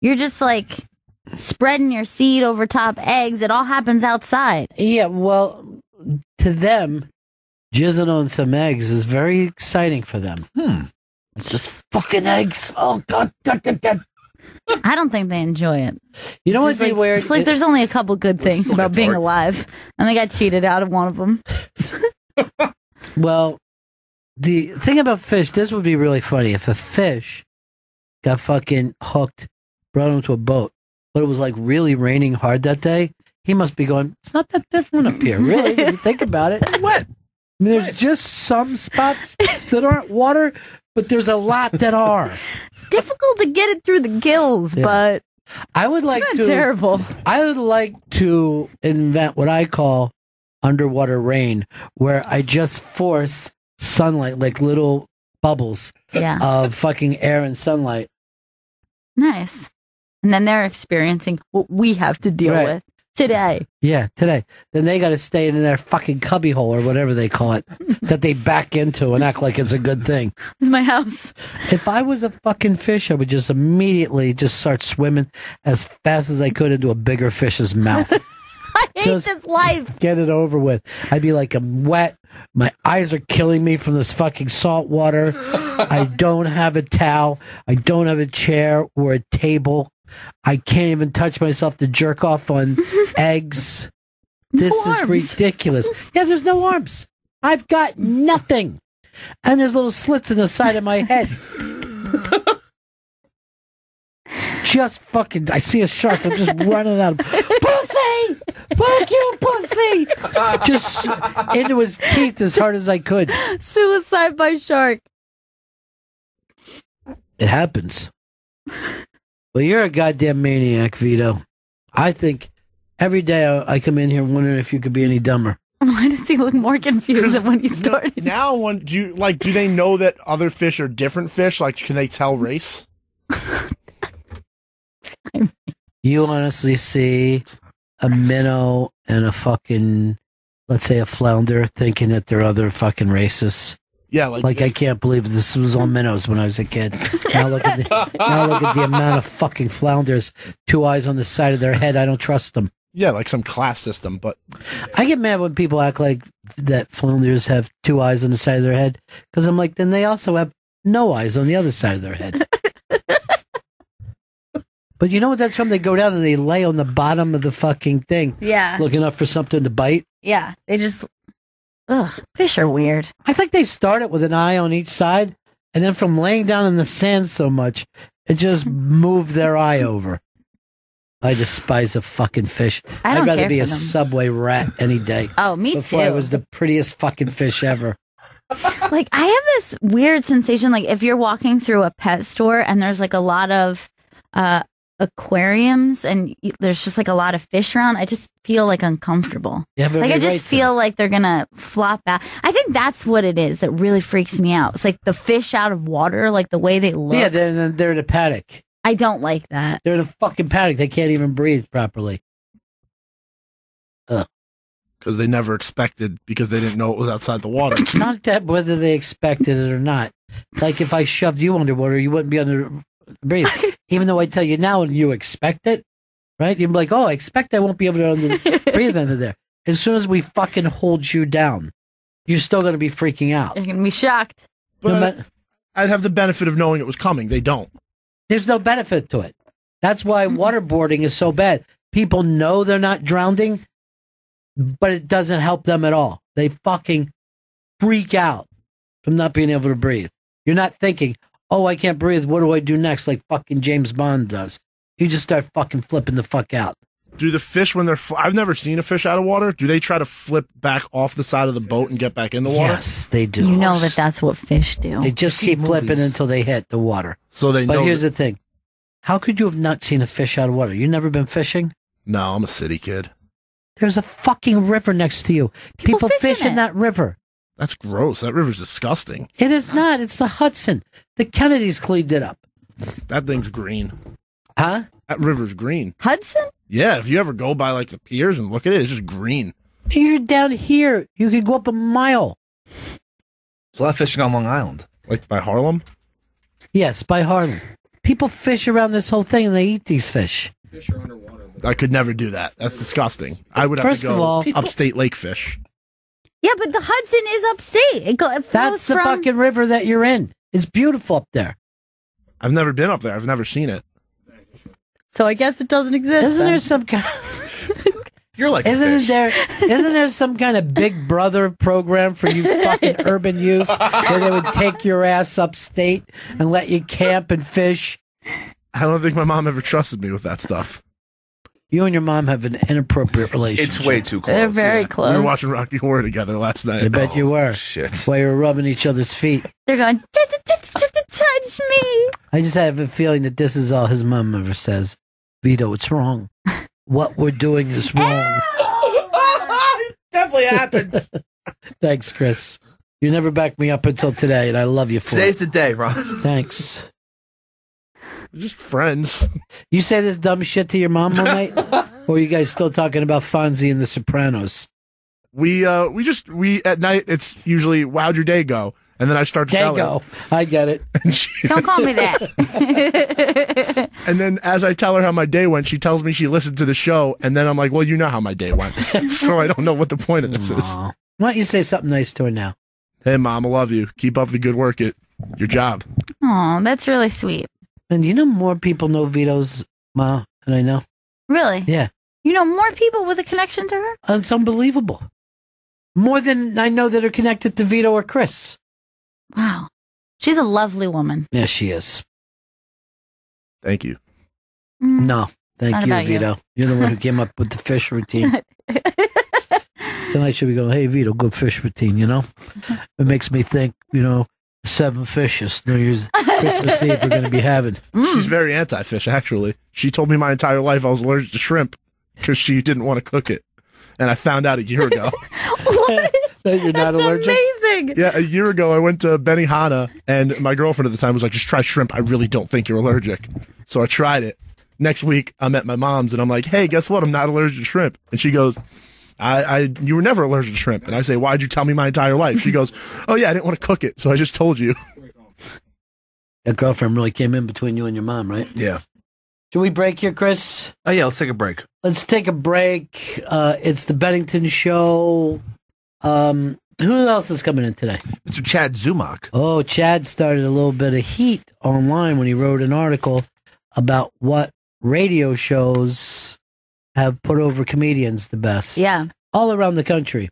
You're just like spreading your seed over top eggs. It all happens outside. Yeah, well, to them, jizzing on some eggs is very exciting for them. Hmm. It's just fucking eggs. Oh god, god, god, god. I don't think they enjoy it. You know It's what'd be like, weird? It's like there's only a couple good things like about being alive, and they got cheated out of one of them. Well, the thing about fish, this would be really funny if a fish got fucking hooked, brought him to a boat, but it was like really raining hard that day. He must be going, it's not that different up here, really, when you think about it. What? I mean, there's just some spots that aren't water, but there's a lot that are. It's difficult to get it through the gills, Yeah. but I would like it's to. terrible. I would like to invent what I call underwater rain, where I just force sunlight, like little bubbles Yeah, of fucking air and sunlight. nice. And then they're experiencing what we have to deal Right. with today. Yeah, today. Then they got to stay in their fucking cubbyhole or whatever they call it that they back into and act like it's a good thing. This is my house. If I was a fucking fish, I would just immediately just start swimming as fast as I could into a bigger fish's mouth. I hate Just- this life. Get it over with. I'd be like, I'm wet. My eyes are killing me from this fucking salt water. I don't have a towel. I don't have a chair or a table. I can't even touch myself to jerk off on eggs. This is ridiculous. Yeah, there's no arms. I've got nothing. And there's little slits in the side of my head. just fucking, I see a shark. I'm just running out of pussy. Fuck you, pussy. Just into his teeth as hard as I could. Suicide by shark. It happens. Well, you're a goddamn maniac, Vito. I think every day I, I come in here wondering if you could be any dumber. Why does he look more confused than when he started? Now, when do you like? Do they know that other fish are different fish? Like, can they tell race? You honestly see a minnow and a fucking, let's say, a flounder, thinking that they're other fucking races. Yeah, like, like I can't believe this was all minnows when I was a kid. Now look at the now look at the amount of fucking flounders, two eyes on the side of their head. I don't trust them. Yeah, like some class system. But I get mad when people act like that flounders have two eyes on the side of their head because I'm like, then they also have no eyes on the other side of their head. but you know what that's from? They go down and they lay on the bottom of the fucking thing, Yeah. looking up for something to bite. Yeah. They just. Ugh. Fish are weird. I think they started with an eye on each side, and then from laying down in the sand so much, it just moved their eye over. I despise a fucking fish. I would rather be a them. subway rat any day. Oh, me Before I was the prettiest fucking fish ever. like I have this weird sensation like if you're walking through a pet store and there's like a lot of uh aquariums and there's just like a lot of fish around, I just feel like uncomfortable. Like I just right to. feel like they're gonna flop out. I think that's what it is that really freaks me out. It's like the fish out of water, like the way they look. Yeah, they're, they're in a paddock. I don't like that. They're in a fucking paddock. They can't even breathe properly. because they never expected because they didn't know it was outside the water. Not that whether they expected it or not. Like if I shoved you underwater, you wouldn't be under breathe. Even though I tell you now and you expect it, right? You'd be like, "Oh, I expect I won't be able to under, breathe under there." As soon as we fucking hold you down, you're still going to be freaking out. You're gonna be shocked. But I'd have the benefit of knowing it was coming. They don't. There's no benefit to it. That's why waterboarding is so bad. People know they're not drowning, but it doesn't help them at all. They fucking freak out from not being able to breathe. You're not thinking, oh, I can't breathe. What do I do next? Like fucking James Bond does. You just start fucking flipping the fuck out. Do the fish when they're? Fl- I've never seen a fish out of water. Do they try to flip back off the side of the boat and get back in the water? Yes, they do. You know that that's what fish do. They just keep flipping until they hit the water. So they But know here's that- the thing. How could you have not seen a fish out of water? You never been fishing? No, I'm a city kid. There's a fucking river next to you. People, fish fish in in that river. That's gross. That river's disgusting. It is not. It's the Hudson. The Kennedys cleaned it up. That thing's green. Huh? That river's green. Hudson? Yeah, if you ever go by like the piers and look at it, it's just green. You're down here. You could go up a mile. There's a lot of fishing on Long Island. Like by Harlem? Yes, by Harlem. People fish around this whole thing and they eat these fish. Fish are underwater. I could never do that. That's disgusting. I would have First to go of all- upstate lake fish. Yeah, but the Hudson is upstate. It, go, it flows That's the from. fucking river that you're in. It's beautiful up there. I've never been up there. I've never seen it. So I guess it doesn't exist. Isn't then. there some kind? You're like Isn't a fish. there? Isn't there some kind of Big Brother program for you fucking urban youth where they would take your ass upstate and let you camp and fish? I don't think my mom ever trusted me with that stuff. You and your mom have an inappropriate relationship. It's way too close. They're very We close. We were watching Rocky Horror together last night. I bet you were. Oh, shit. That's why you were rubbing each other's feet. They're going, touch me. I just have a feeling that this is all his mom ever says. Vito, it's wrong. What we're doing is wrong. Definitely happens. Thanks, Chris. You never backed me up until today, and I love you for Today's it. the day, Ron. Thanks. We're just friends. You say this dumb shit to your mom all night? or are you guys still talking about Fonzie and the Sopranos? We uh we just we at night it's usually how'd your day go? And then I start to tell you her. go. I get it. Don't call me that. And then as I tell her how my day went, she tells me she listened to the show, and then I'm like, Well, you know how my day went. so I don't know what the point of this is. Aw. Why don't you say something nice to her now? Hey mom, I love you. Keep up the good work at your job. Oh, that's really sweet. And you know more people know Vito's mom than I know? Really? Yeah. You know more people with a connection to her? It's unbelievable. More than I know that are connected to Vito or Chris. Wow. She's a lovely woman. Yes, she is. Thank you. Mm. No, thank you, about you. Vito. You. are the one who came up with the fish routine. tonight she'll be going, "Hey Vito, good fish routine." You know, it makes me think. You know, seven fishes New Year's Christmas Eve we're going to be having. She's mm. very anti-fish. Actually, she told me my entire life I was allergic to shrimp because she didn't want to cook it, and I found out a year ago. that you're not That's allergic. amazing. yeah, a year ago I went to Benihana, and my girlfriend at the time was like, "Just try shrimp. I really don't think you're allergic." So I tried it. Next week I'm at my mom's, and I'm like, "Hey, guess what? I'm not allergic to shrimp." And she goes. I, I, you were never allergic to shrimp, and I say, "Why'd you tell me my entire life?" She goes, "Oh yeah, I didn't want to cook it, so I just told you." That girlfriend really came in between you and your mom, right? Yeah. Should we break here, Chris? Oh yeah, let's take a break. Let's take a break. Uh, it's the Bennington Show. Um, who else is coming in today? Mr. Chad Zumock. Oh, Chad started a little bit of heat online when he wrote an article about what radio shows have put over comedians the best. Yeah. All around the country.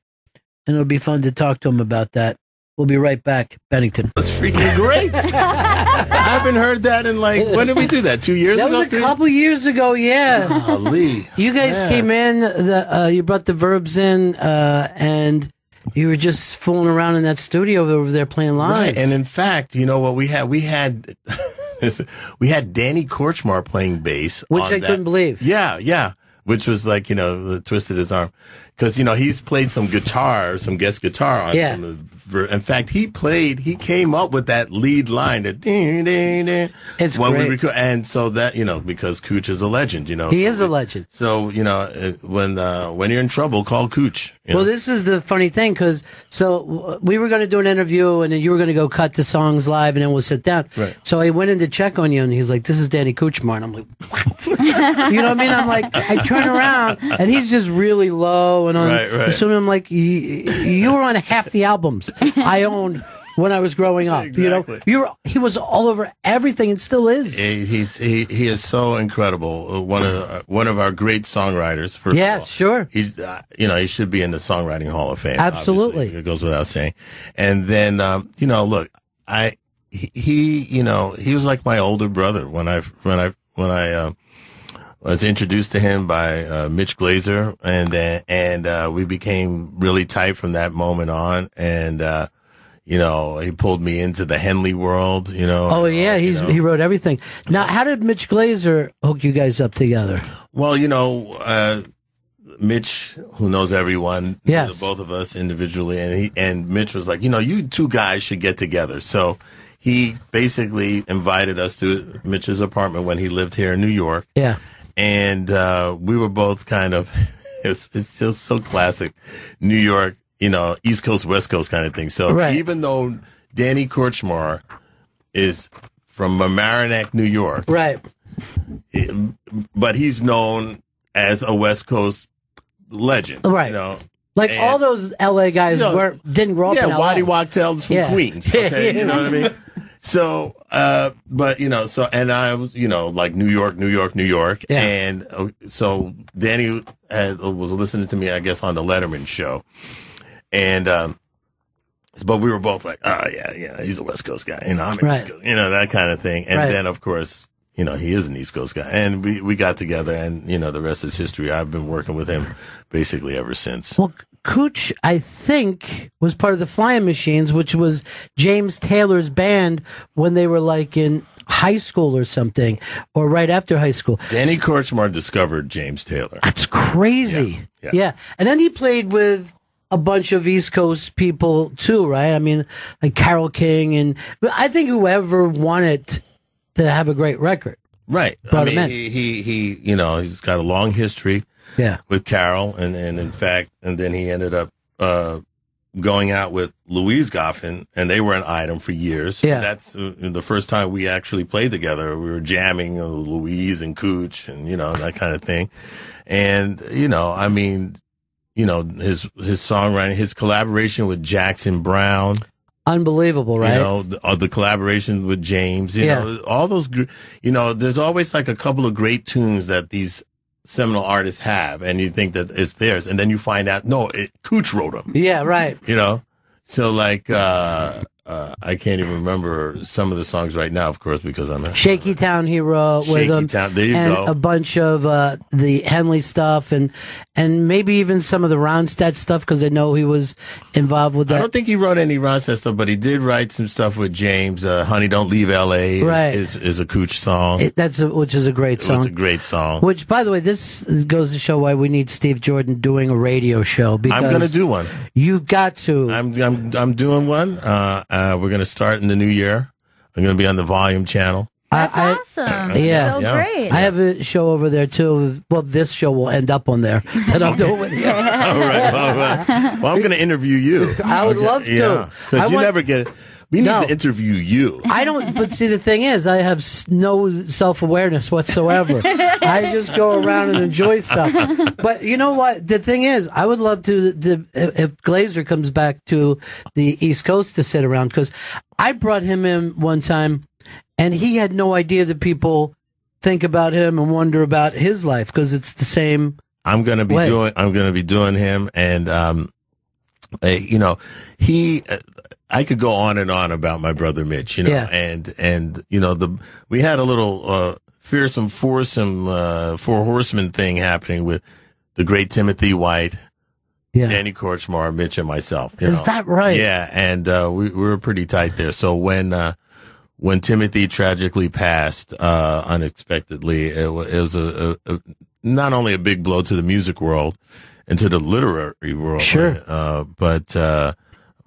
And it'll be fun to talk to him about that. We'll be right back, Bennington. That's freaking great. I haven't heard that in like when did we do that? Two years That ago. was a three? couple years ago, yeah. Golly. You guys Man. came in, the, uh, you brought the verbs in, uh, and you were just fooling around in that studio over there playing live. Right, and in fact, you know what we had? We had we had Danny Korchmar playing bass, Which on I that- couldn't believe. Yeah, yeah, which was like you know twisted his arm because you know he's played some guitar, some guest guitar on Yeah. some. Of the, in fact, he played. He came up with that lead line that ding ding ding. It's when great. we record, and so that you know because Cooch is a legend, you know He so is a legend. So you know uh, when uh, when you're in trouble, call Cooch. You Well, this is the funny thing because so we were going to do an interview and then you were going to go cut the songs live and then we'll sit down. Right. So I went in to check on you and he's like, "This is Danny Korchmar," and I'm like, "What?" you know what I mean? I'm like, I turn around and he's just really low and on. Right, right. So I'm like, you, you were on half the albums I owned when I was growing up. You know, you were he was all over everything and still is. He, he's he, he is so incredible. Uh, One of uh, one of our great songwriters. First Yeah, sure. He's uh, you know he should be in the songwriting Hall of Fame. Absolutely. obviously. it goes without saying. And then um, you know, look, I he, he you know he was like my older brother when I when I when I. Uh, was introduced to him by uh, Mitch Glazer, and uh, and uh, we became really tight from that moment on. And uh, you know, he pulled me into the Henley world. You know, Oh yeah, he's he wrote everything. Now, how did Mitch Glazer hook you guys up together? Well, you know, uh, Mitch, who knows everyone, knows Yes. both of us individually, and he and Mitch was like, you know, you two guys should get together. So he basically invited us to Mitch's apartment when he lived here in New York, Yeah. and uh, we were both kind of it's it's just so classic New York, you know, East Coast West Coast kind of thing. So Right. even though Danny Korchmar is from Mamaroneck, New York, Right. but he's known as a West Coast legend, Right. You know, Like And- all those LA guys You know, weren't didn't grow up yeah, in LA. Waddy Wachtel's from Yeah. Queens. Okay, you know what I mean. So, uh, but you know, so and I was, you know, like New York, New York, New York, Yeah. and uh, so Danny had, was listening to me, I guess, on the Letterman show, and um, but we were both like, oh yeah, yeah, he's a West Coast guy, you know, I'm an Right. East Coast, you know, that kind of thing, and Right. then of course. You know, he is an East Coast guy. And we, we got together and, you know, the rest is history. I've been working with him basically ever since. Well, Cooch, I think, was part of the Flying Machines, which was James Taylor's band when they were like in high school or something, or right after high school. Danny Korchmar discovered James Taylor. That's crazy. Yeah, Yeah, yeah. And then he played with a bunch of East Coast people too, right? I mean, like Carole King, and I think whoever wanted to have a great record. Right. I mean, he, he, he, you know, he's got a long history Yeah. with Carole, and, and in fact, and then he ended up uh, going out with Louise Goffin, and they were an item for years. Yeah. That's uh, the first time we actually played together. We were jamming, uh, Louise and Cooch, and you know that kind of thing. And you know, I mean, you know, his his songwriting, his collaboration with Jackson Browne. Unbelievable, right? You know, the, uh, the collaboration with James, you Yeah. know, all those, you know, there's always like a couple of great tunes that these seminal artists have, and you think that it's theirs, and then you find out, no, it, Cooch wrote them, yeah, right. you know? So like, uh, uh, I can't even remember some of the songs right now, of course, because I'm a Shaky Town he wrote with Shaky him. Town, there you and go. a bunch of uh, the Henley stuff and and maybe even some of the Ronstadt stuff because I know he was involved with that. I don't think he wrote any Ronstadt stuff, but he did write some stuff with James. Uh, "Honey, Don't Leave L.A." is, Right. is, is a Cooch song. It- that's a, which is a great song. It's a great song. Which, by the way, this goes to show why we need Steve Jordan doing a radio show. Because I'm going to do one. You've got to. I'm I'm I'm doing one. Uh, uh, we're going to start in the new year. I'm going to be on the Volume channel. That's I- awesome. Yeah. So Yeah. great. I have a show over there too. Well, this show will end up on there that I'm doing with you. All right. Well, well, well, I'm going to interview you. I would love to. Yeah, because you want- never get. We need No. to interview you. I don't. But see, the thing is, I have no self awareness whatsoever. I just go around and enjoy stuff. But you know what? The thing is, I would love to. if Glazer comes back to the East Coast to sit around, because I brought him in one time, and he had no idea that people think about him and wonder about his life because it's the same. I'm going to be Way. doing. I'm going to be doing him, and um, uh, you know, he. I could go on and on about my brother Mitch, you know, Yeah. and and you know the we had a little uh, fearsome foursome uh, four horsemen thing happening with the great Timothy White, Yeah. Danny Korchmar, Mitch, and myself. You Is know. that right? Yeah, and uh, we, we were pretty tight there. So when uh, when Timothy tragically passed uh, unexpectedly, it, wa- it was a, a, a not only a big blow to the music world and to the literary world, Sure. uh, but uh,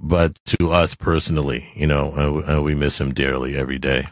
but to us personally, you know, uh, uh, we miss him dearly every day.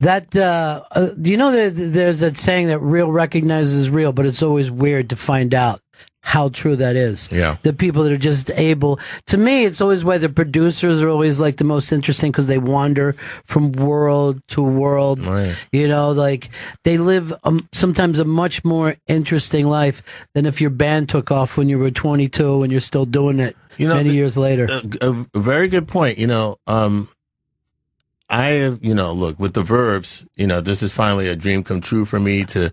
That uh, uh, do you know that there's that saying that real recognizes real, but it's always weird to find out how true that is. Yeah. The people that are just able. To me, it's always why the producers are always like the most interesting because they wander from world to world. Right. You know, like they live um, sometimes a much more interesting life than if your band took off when you were 22 and you're still doing it You know, many the- years later. a, a, a very good point. You know, um, I have, you know, look with the verbs, you know, this is finally a dream come true for me to,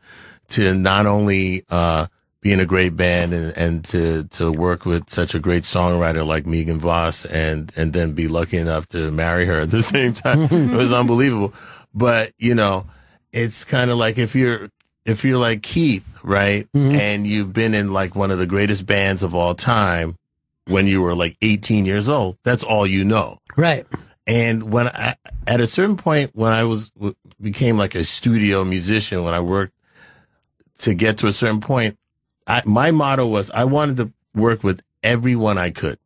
to not only, uh, be in a great band and, and to, to work with such a great songwriter like Meegan Voss and, and then be lucky enough to marry her at the same time. it was unbelievable. But, you know, it's kind of like if you're, if you're like Keith, right? Mm-hmm. And you've been in like one of the greatest bands of all time when you were like 18 years old, that's all you know. Right. And when I, at a certain point, when I was, became like a studio musician, when I worked to get to a certain point, I, my motto was I wanted to work with everyone I could.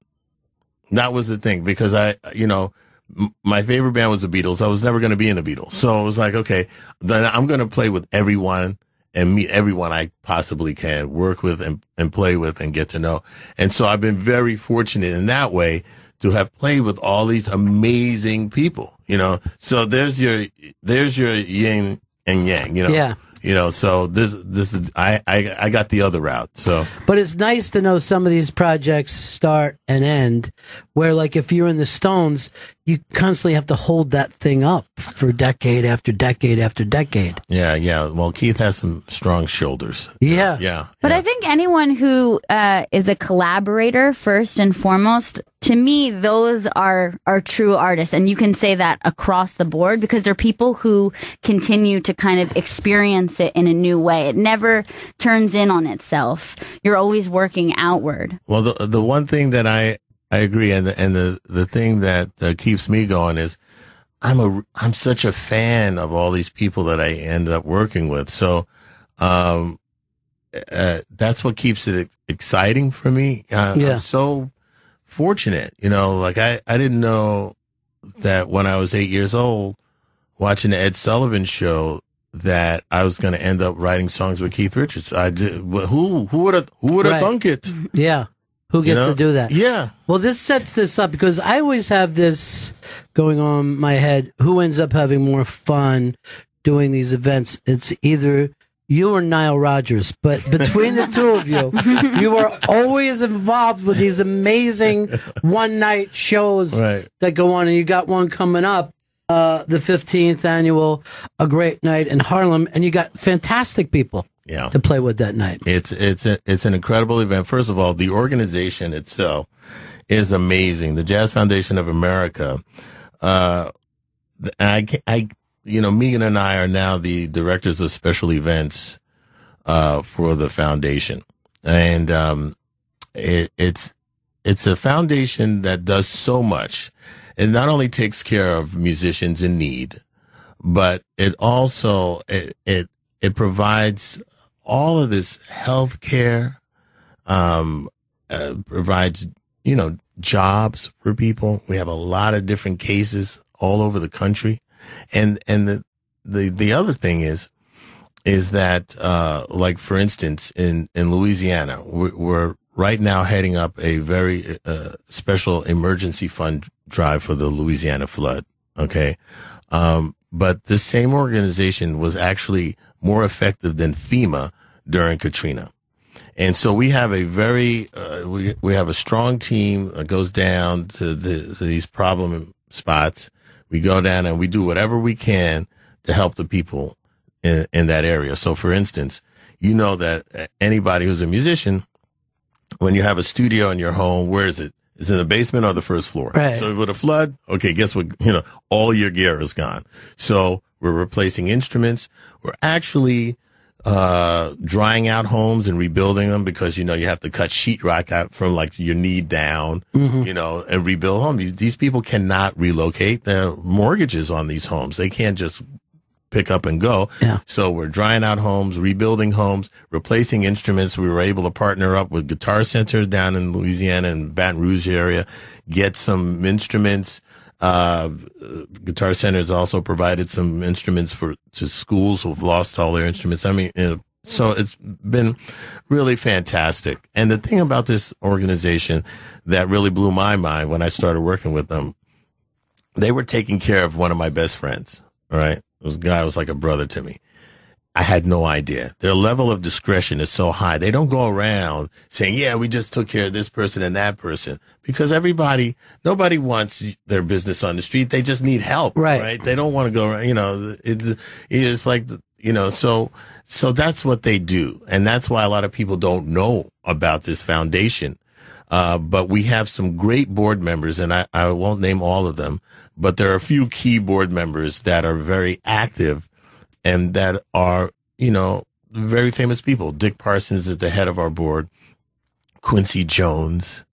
That was the thing because I, you know, m- my favorite band was the Beatles. I was never going to be in the Beatles. So it was like, okay, then I'm going to play with everyone and meet everyone I possibly can work with and, and play with and get to know. And so I've been very fortunate in that way to have played with all these amazing people, you know. So there's your, there's your yin and yang, you know. Yeah. You know, so this, this is, I, I, I got the other route. So But it's nice to know some of these projects start and end, where like if you're in the Stones, you constantly have to hold that thing up for decade after decade after decade. yeah, yeah. Well, Keith has some strong shoulders. Yeah. Yeah. But I think anyone who uh, is a collaborator, first and foremost, to me, those are are true artists, and you can say that across the board because they're people who continue to kind of experience it in a new way. It never turns in on itself. You're always working outward. Well, the the one thing that I I agree, and the, and the the thing that uh, keeps me going is I'm a I'm such a fan of all these people that I end up working with. So, um, uh, that's what keeps it exciting for me. Uh, Yeah. I'm so fortunate, you know. Like I I didn't know that when I was eight years old, watching the Ed Sullivan show. That I was going to end up writing songs with Keith Richards. I did. Who who would have who would have Right. thunk it? Yeah. Who You gets know? to do that? Yeah. Well, this sets this up because I always have this going on in my head. Who ends up having more fun doing these events? It's either you or Nile Rodgers, but between the two of you, you are always involved with these amazing one night shows Right. that go on, and you got one coming up. Uh, the 15th annual A Great Night in Harlem, and you got fantastic people Yeah. to play with that night. It's it's a, it's an incredible event. First of all, the organization itself is amazing. The Jazz Foundation of America uh, I, I, you know, Meegan and I are now the directors of special events, uh, for the foundation. And, um, it, it's, it's a foundation that does so much. It not only takes care of musicians in need, but it also, it, it, it provides all of this health care, um, uh, provides, you know, jobs for people. We have a lot of different cases all over the country. And, and the, the, the other thing is, is that, uh, like for instance, in, in Louisiana, we're, we're right now heading up a very, uh, special emergency fund drive for the Louisiana flood. Okay. Um, but this same organization was actually more effective than FEMA during Katrina. And so we have a very, uh, we, we have a strong team that goes down to, the, to these problem spots. We go down and we do whatever we can to help the people in, in that area. So for instance, you know that anybody who's a musician, when you have a studio in your home, where is it? It's in the basement or the first floor. Right. So with a flood, okay, guess what? You know, all your gear is gone. So we're replacing instruments. We're actually, uh, drying out homes and rebuilding them because, you know, you have to cut sheetrock out from like your knee down, you know, and rebuild homes. These people cannot relocate their mortgages on these homes. They can't just pick up and go. Yeah. So we're drying out homes, rebuilding homes, replacing instruments. We were able to partner up with Guitar Center down in Louisiana and Baton Rouge area, get some instruments. Uh, Guitar Center has also provided some instruments for to schools who've lost all their instruments. I mean, so it's been really fantastic. And the thing about this organization that really blew my mind when I started working with them, they were taking care of one of my best friends. All right. This guy was like a brother to me. I had no idea. Their level of discretion is so high. They don't go around saying, yeah, we just took care of this person and that person because everybody, nobody wants their business on the street. They just need help. Right. Right. They don't want to go around, you know, it, it's like, you know, so, so that's what they do. And that's why a lot of people don't know about this foundation. Uh, but we have some great board members and I, I won't name all of them, but there are a few key board members that are very active and that are, you know, very famous people. Dick Parsons is the head of our board. Quincy Jones,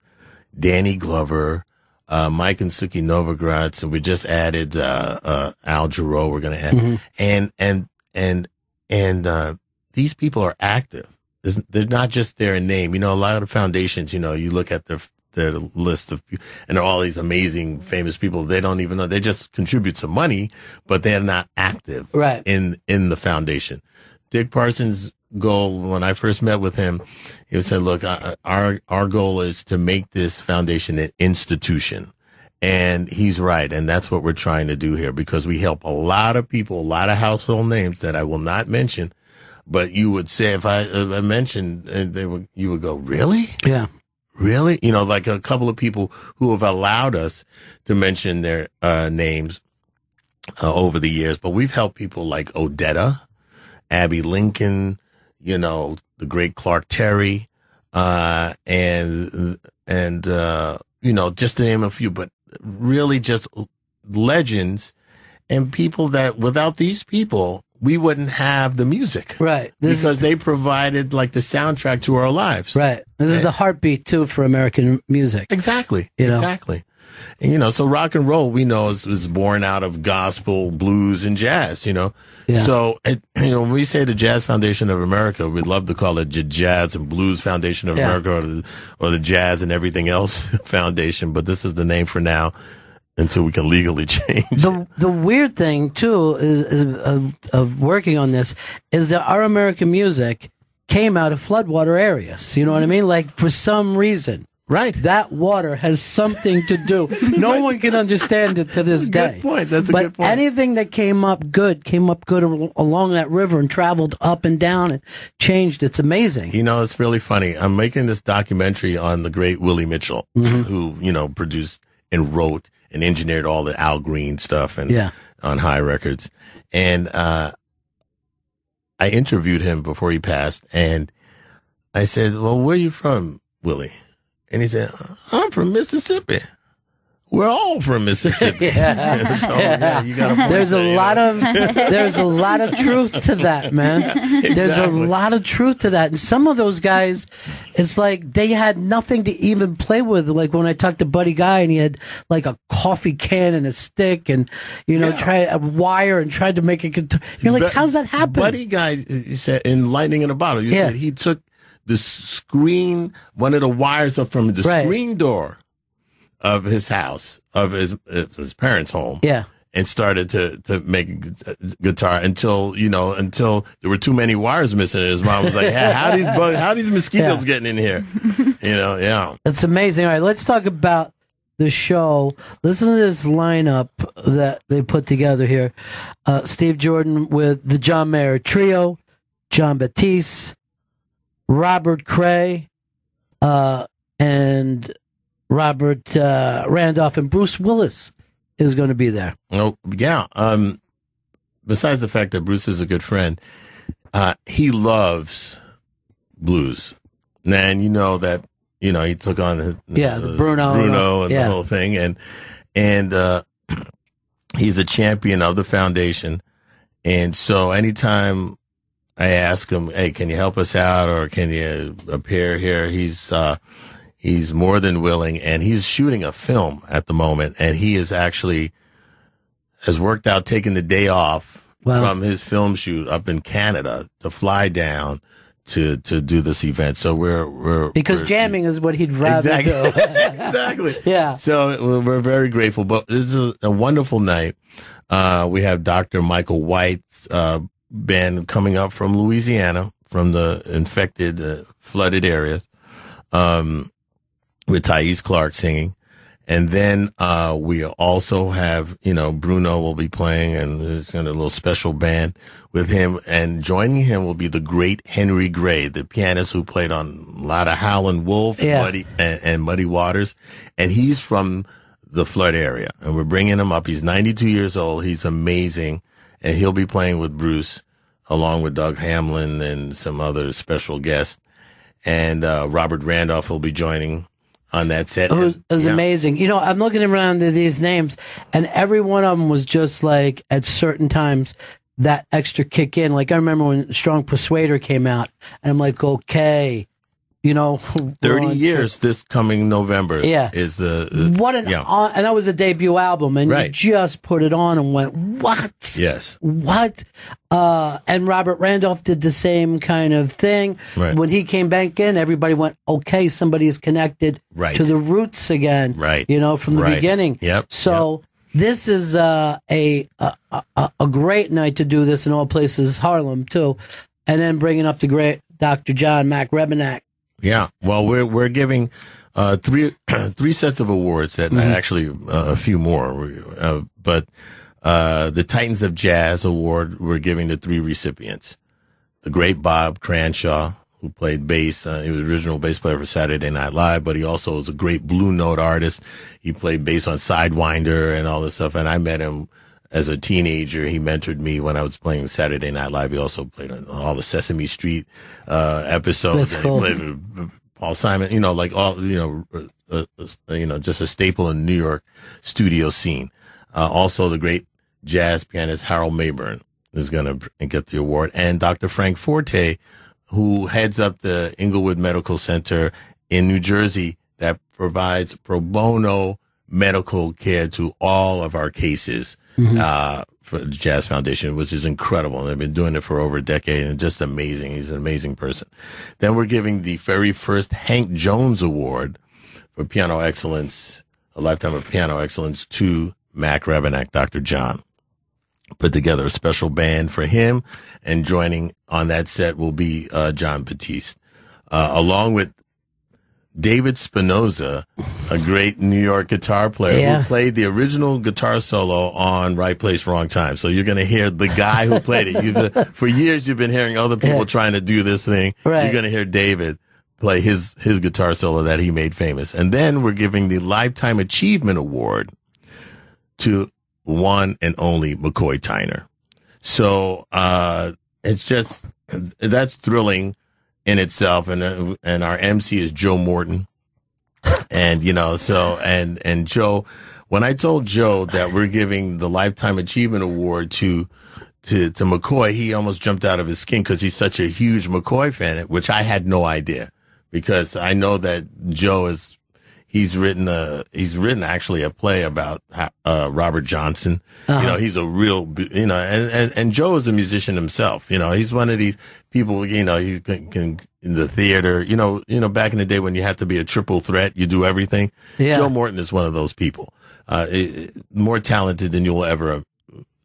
Danny Glover, uh, Mike and Sukey Novogratz, and we just added, uh, uh, Al Jarreau. We're going to add, Mhm. and, and, and, and, uh, these people are active. There's- They're not just there in name. You know, a lot of foundations, you know, you look at their, their list of, and all these amazing famous people. They don't even know. They just contribute some money, but they're not active Right. in, in the foundation. Dick Parsons' goal when I first met with him, he said, look, I- our, our goal is to make this foundation an institution. And he's right. And that's what we're trying to do here because we help a lot of people, a lot of household names that I will not mention. But you would say if I, if I mentioned, uh, they would, you would go, really? Yeah. Really? You know, like a couple of people who have allowed us to mention their uh, names uh, over the years, but we've helped people like Odetta, Abbey Lincoln, you know, the great Clark Terry, uh, and, and, uh, you know, just to name a few, but really just legends and people that without these people, we wouldn't have the music. Right. This because they provided like the soundtrack to our lives. Right. This is the heartbeat too for American music. Exactly. You know? Exactly. And, you know, so rock and roll we know is, is born out of gospel, blues, and jazz. You know, Yeah. so it, you know when we say the Jazz Foundation of America, we'd love to call it the Jazz and Blues Foundation of Yeah. America, or the, or the Jazz and Everything Else Foundation. But this is the name for now until we can legally change. The the weird thing too is, is of, of working on this is that our American music came out of floodwater areas. You know what I mean? Like for some reason. Right. That water has something to do. No one can understand it to this day. Good point. That's a but good point. anything that came up good came up good along that river and traveled up and down and changed. It's amazing. You know, it's really funny. I'm making this documentary on the great Willie Mitchell, Mhm. who, you know, produced and wrote and engineered all the Al Green stuff and Yeah. on Hi Records. And, uh, I interviewed him before he passed and I said, well, where are you from, Willie? And he said, I'm from Mississippi. We're all from Mississippi. Yeah. So, yeah, you got There's a there, you lot know. of there's a lot of truth to that, man. Exactly. There's a lot of truth to that. And some of those guys, it's like they had nothing to even play with. Like when I talked to Buddy Guy and he had like a coffee can and a stick and you know, try a wire and tried to make a guitar. You're like, But- how's that happen? Buddy guy said in Lightning in a Bottle. You Yeah. said he took the screen, one of the wires up from the Right. screen door of his house, of his of his parents' home. Yeah. And started to to make guitar until you know until there were too many wires missing. And his mom was like, "Yeah, how these bug, how these mosquitoes Yeah. getting in here?" You know, yeah. That's amazing. All right, let's talk about the show. Listen to this lineup that they put together here. Uh, Steve Jordan with the John Mayer Trio, Jon Batiste, Robert Cray, uh, and Robert uh, Randolph, and Bruce Willis is going to be there. Oh, yeah. Um, besides the fact that Bruce is a good friend, uh, he loves blues. And you know that, you know, he took on the, Yeah, the Bruno. Bruno and Yeah. the whole thing. And, and, uh, he's a champion of the foundation. And so anytime I ask him, Hey, can you help us out or can you appear here? He's, uh, he's more than willing and he's shooting a film at the moment and he is actually has worked out taking the day off Wow. from his film shoot up in Canada to fly down to, to do this event. So we're, we're, Because we're- jamming is what he'd rather Exactly. do. exactly. Yeah. So we're- we're very grateful, but this is a wonderful night. Uh, we have Dr. Michael White's, uh, band coming up from Louisiana, from the infected, uh, flooded areas. Um, with Thais Clark singing. And then, uh, we also have, you know, Bruno will be playing and there's kind of a little special band with him. And joining him will be the great Henry Gray, the pianist who played on a lot of Howlin' Wolf Yeah. and, Muddy, and, and Muddy Waters. And he's from the flood area and we're bringing him up. He's 92 years old. He's amazing. And he'll be playing with Bruce along with Doug Hamlin and some other special guests. And, uh, Robert Randolph will be joining on that set. It was, it was yeah. amazing. You know, I'm looking around at these names, and every one of them was just like at certain times that extra kick in. Like I remember when Strong Persuader came out, and I'm like, okay, you know, 30 Ron- years this coming November Yeah. is the, the- What an yeah. on, and that was a debut album, and Right. you just put it on and went, what? yes What? Uh, and Robert Randolph did the same kind of thing. Right. When he came back in, everybody went, okay, somebody is connected Right. to the roots again. Right. You know, from the Right. beginning. Yep. So this is uh, a, a a a great night to do this in all places, Harlem too, and then bringing up the great Dr. John Mac Rebennack. Yeah. Well we're we're giving uh three three sets of awards that Mhm. actually uh, a few more. Uh, but uh the Titans of Jazz award we're giving to three recipients. The great Bob Cranshaw who played bass uh, he was original bass player for Saturday Night Live but he also was a great blue note artist. He played bass on Sidewinder and all this stuff and I met him as a teenager, he mentored me when I was playing Saturday Night Live. He also played on all the Sesame Street uh, episodes. Cool. He played Paul Simon. You know, like all you know, uh, uh, you know, just a staple in New York studio scene. Uh, also, the great jazz pianist Harold Mabern is going to get the award, and Dr. Frank Forte, who heads up the Englewood Medical Center in New Jersey that provides pro bono medical care to all of our cases uh, for the Jazz Foundation, which is incredible. And they've been doing it for over a decade and just amazing. He's an amazing person. Then we're giving the very first Hank Jones Award for piano excellence, a lifetime of piano excellence to Mac Rebennack, Dr. John. Put together a special band for him and joining on that set will be, uh, Jon Batiste, uh, along with David Spinozza, a great New York guitar player Yeah. who played the original guitar solo on Right Place, Wrong Time. So you're going to hear the guy who played it. You've, for years, you've been hearing other people Yeah. trying to do this thing. Right. You're going to hear David play his, his guitar solo that he made famous. And then we're giving the Lifetime Achievement Award to one and only McCoy Tyner. So, uh, it's just, that's thrilling in itself. And, uh, and our MC is Joe Morton. And, you know, so, and, and Joe, when I told Joe that we're giving the Lifetime Achievement Award to to to McCoy, he almost jumped out of his skin because he's such a huge McCoy fan, which I had no idea because I know that Joe is he's written a he's written actually a play about uh, Robert Johnson. Uh-huh. You know, he's a real you know, and, and and Joe is a musician himself. You know, he's one of these people. You know, he can, can in the theater. You know, you know, back in the day when you had to be a triple threat, you do everything. Yeah. Joe Morton is one of those people. Uh, it- more talented than you'll ever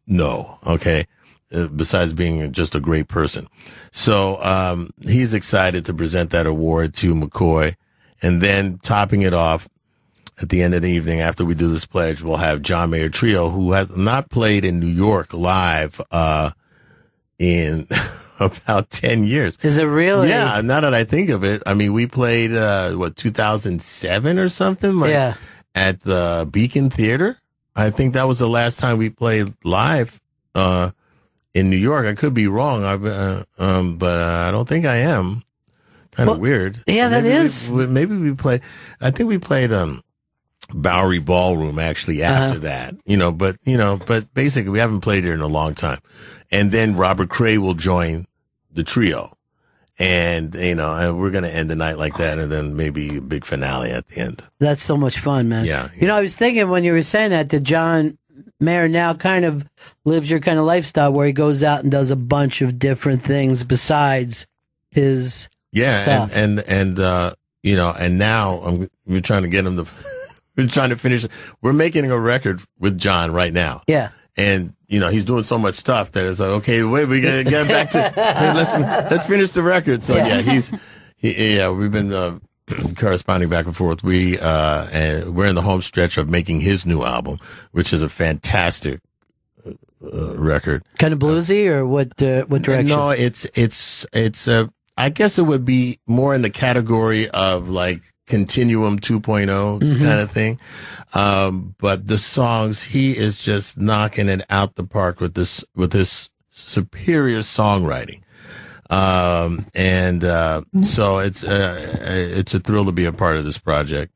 know. Okay. Uh, besides being just a great person. So, um, he's excited to present that award to McCoy. And then topping it off at the end of the evening after we do this pledge, we'll have John Mayer Trio, who has not played in New York live, uh, in about 10 years. Is it really? Yeah. Now that I think of it, I mean, we played, uh, what, 2007 or something? Like, Yeah. At the Beacon Theater. I think that was the last time we played live, uh, in New York. I could be wrong. I, uh, um, but uh, I don't think I am. Kind of Well, weird. yeah, that maybe is. We, maybe we played, I think we played, um, Bowery Ballroom actually after Uh-huh. that, you know, but, you know, but basically we haven't played here in a long time. And then Robert Cray will join the trio. And, you know, and we're going to end the night like that and then maybe a big finale at the end. That's so much fun, man. Yeah, You know, I was thinking when you were saying that that John Mayer now kind of lives your kind of lifestyle where he goes out and does a bunch of different things besides his Yeah, stuff. and and and uh, you know, and now I'm, we're trying to get him to. we're trying to finish. We're making a record with John right now. Yeah. and you know he's doing so much stuff that it's like, okay, wait, we gotta get back to hey, let's let's finish the record. So yeah, he's he, yeah, we've been. Uh, corresponding back and forth we uh and we're in the home stretch of making his new album which is a fantastic uh, record kind of bluesy or what uh, what direction? no, it's it's it's uh, I guess it would be more in the category of like Continuum 2.0 Mhm. kind of thing. Um, but the songs, he is just knocking it out the park with this with this superior songwriting. Um, and uh, so it's uh, it's a thrill to be a part of this project.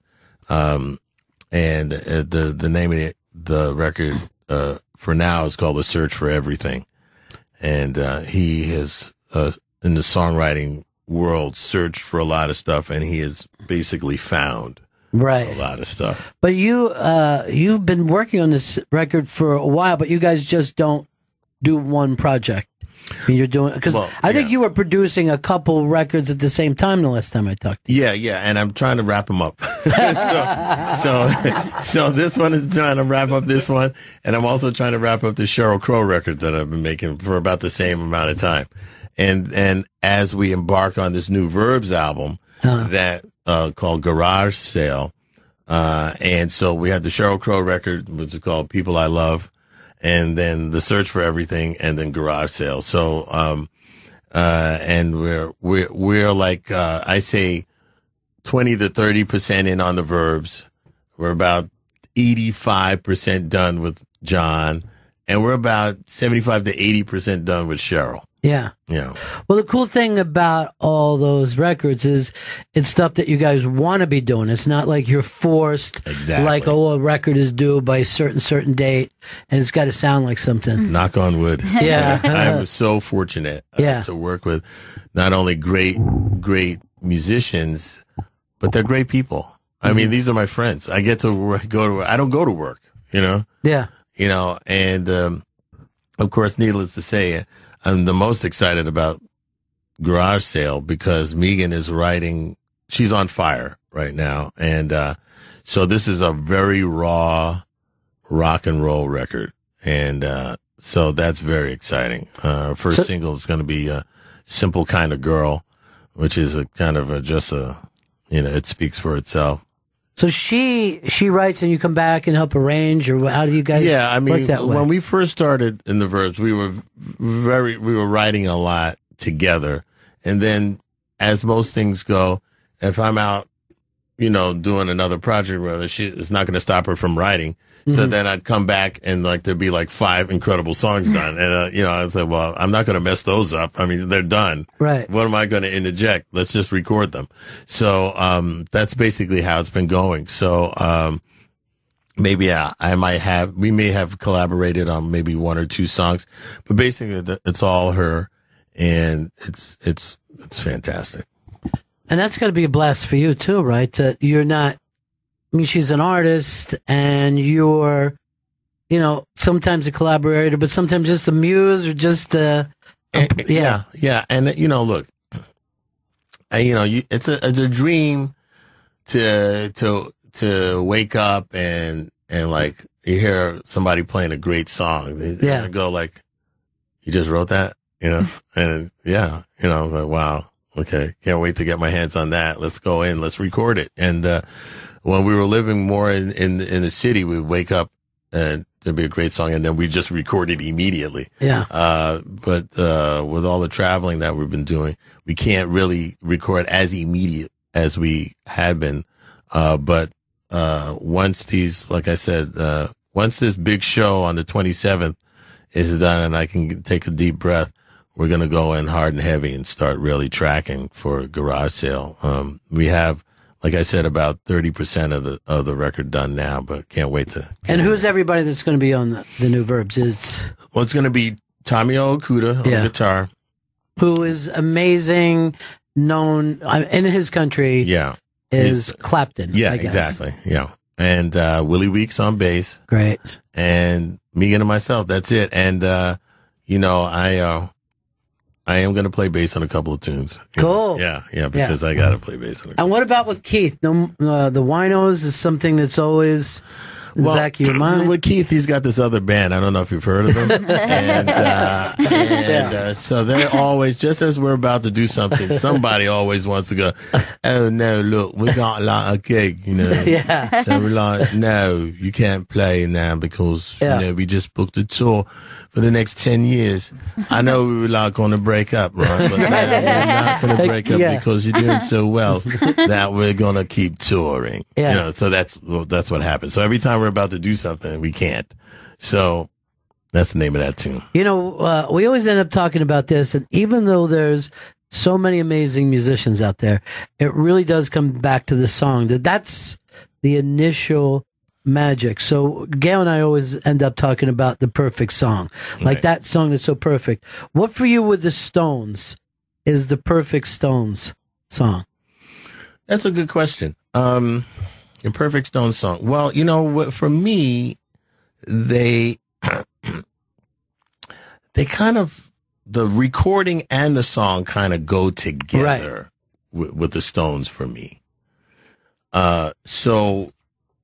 Um, and uh, the the name of the, the record uh, for now is called "The Search for Everything." and uh, he has uh, in the songwriting world searched for a lot of stuff, and he has basically found Right. a lot of stuff. But you uh you've been working on this record for a while, but you guys just don't do one project. I mean, you're doing because Well, I think you were producing a couple records at the same time the last time I talked. To you. Yeah, yeah, and I'm trying to wrap them up. so, so, so this one is trying to wrap up this one, and I'm also trying to wrap up the Sheryl Crow record that I've been making for about the same amount of time. And and as we embark on this new Verbs album that uh, called Garage Sale, uh, and so we had the Sheryl Crow record, which is called People I Love, and then the Search for Everything, and then Garage Sale. So, um, uh, and we're we're we're like uh, I say, twenty to thirty percent in on the verbs. We're about eighty five percent done with John, and we're about seventy five to eighty percent done with Sheryl. Yeah. Yeah. Well, the cool thing about all those records is it's stuff that you guys want to be doing. It's not like you're forced. Exactly. Like, oh, a record is due by a certain certain date, and it's got to sound like something. Knock on wood. Yeah. I'm so fortunate uh, Yeah. to work with not only great, great musicians, but they're great people. I Mm-hmm. mean, these are my friends. I get to work, go to, I don't go to work, you know? Yeah. You know, and, um, of course, needless to say, I'm the most excited about Garage Sale because Meegan is writing, she's on fire right now. And, uh, so this is a very raw rock and roll record. And, uh, so that's very exciting. Uh, first So- single is going to be a simple kind of girl, which is a kind of a, just a, you know, it speaks for itself. So she she writes, and you come back and help arrange, or how do you guys? yeah, I work mean, that way? when we first started in the verbs, we were very, we were writing a lot together. And then as most things go, if I'm out, you know, doing another project, rather, she, it's not going to stop her from writing. So Mhm. then I'd come back and like there'd be like five incredible songs done. And, uh, you know, I said, well, I'm not going to mess those up. I mean, they're done. Right. What am I going to interject? Let's just record them. So, um, that's basically how it's been going. So, um, maybe I, I might have, we may have collaborated on maybe one or two songs, but basically it's all her and it's, it's, it's fantastic. And that's got to be a blast for you too, right? Uh, you're not. I mean, she's an artist, and you're, you know, sometimes a collaborator, but sometimes just a muse or just uh, a, yeah, yeah, and you know, look, and, you know, you, it's a it's a dream to to to wake up and and like you hear somebody playing a great song, they, Yeah. go like, "You just wrote that," you know, and yeah, you know, like wow, okay, can't wait to get my hands on that. Let's go in, let's record it. And uh, when we were living more in in in the city, we'd wake up and there'd be a great song, and then we just record it immediately. Yeah. Uh, but uh, with all the traveling that we've been doing, we can't really record as immediate as we had been. Uh, but uh, once these, like I said, uh, once this big show on the 27th is done and I can take a deep breath, we're going to go in hard and heavy and start really tracking for garage sale. Um, we have, like I said, about 30% of the, of the record done now, but can't wait to and who's everybody that's going to be on the, the new verbs? It's Well, it's going to be Tommy Okuda on Yeah. guitar. who is amazing, known uh, in his country. Yeah. is He's- Clapton. Yeah, I guess. exactly. Yeah. And uh, Willie Weeks on bass. Great. And Meegan and myself. That's it. And uh, you know, I uh, I am going to play bass on a couple of tunes. Cool. Yeah, yeah, because I got to play bass on a And what about with Keith? The uh, the winos is something that's always in the back of your mind. With Keith, he's got this other band. I don't know if you've heard of them. and uh, and uh, so they're always, just as we're about to do something, somebody always wants to go, oh, no, look, we got like a gig, you know. Yeah. So we're like, no, you can't play now because, Yeah. you know, we just booked a tour for the next 10 years. I know we were like going to break up, right? But no, we're not going to break up Yeah. because you're doing so well that we're going to keep touring. Yeah. You know, so that's, well, that's what happens. So every time we're about to do something, we can't. So that's the name of that tune. You know, uh, we always end up talking about this, and even though there's so many amazing musicians out there, it really does come back to the song. That That's the initial magic. So Gail and I always end up talking about the perfect song, like that song that's so perfect. What for you with the Stones is the perfect Stones song? That's a good question. Um, a perfect Stone song. Well, you know, for me, they they kind of the recording and the song kind of go together with, with the Stones for me. Uh, so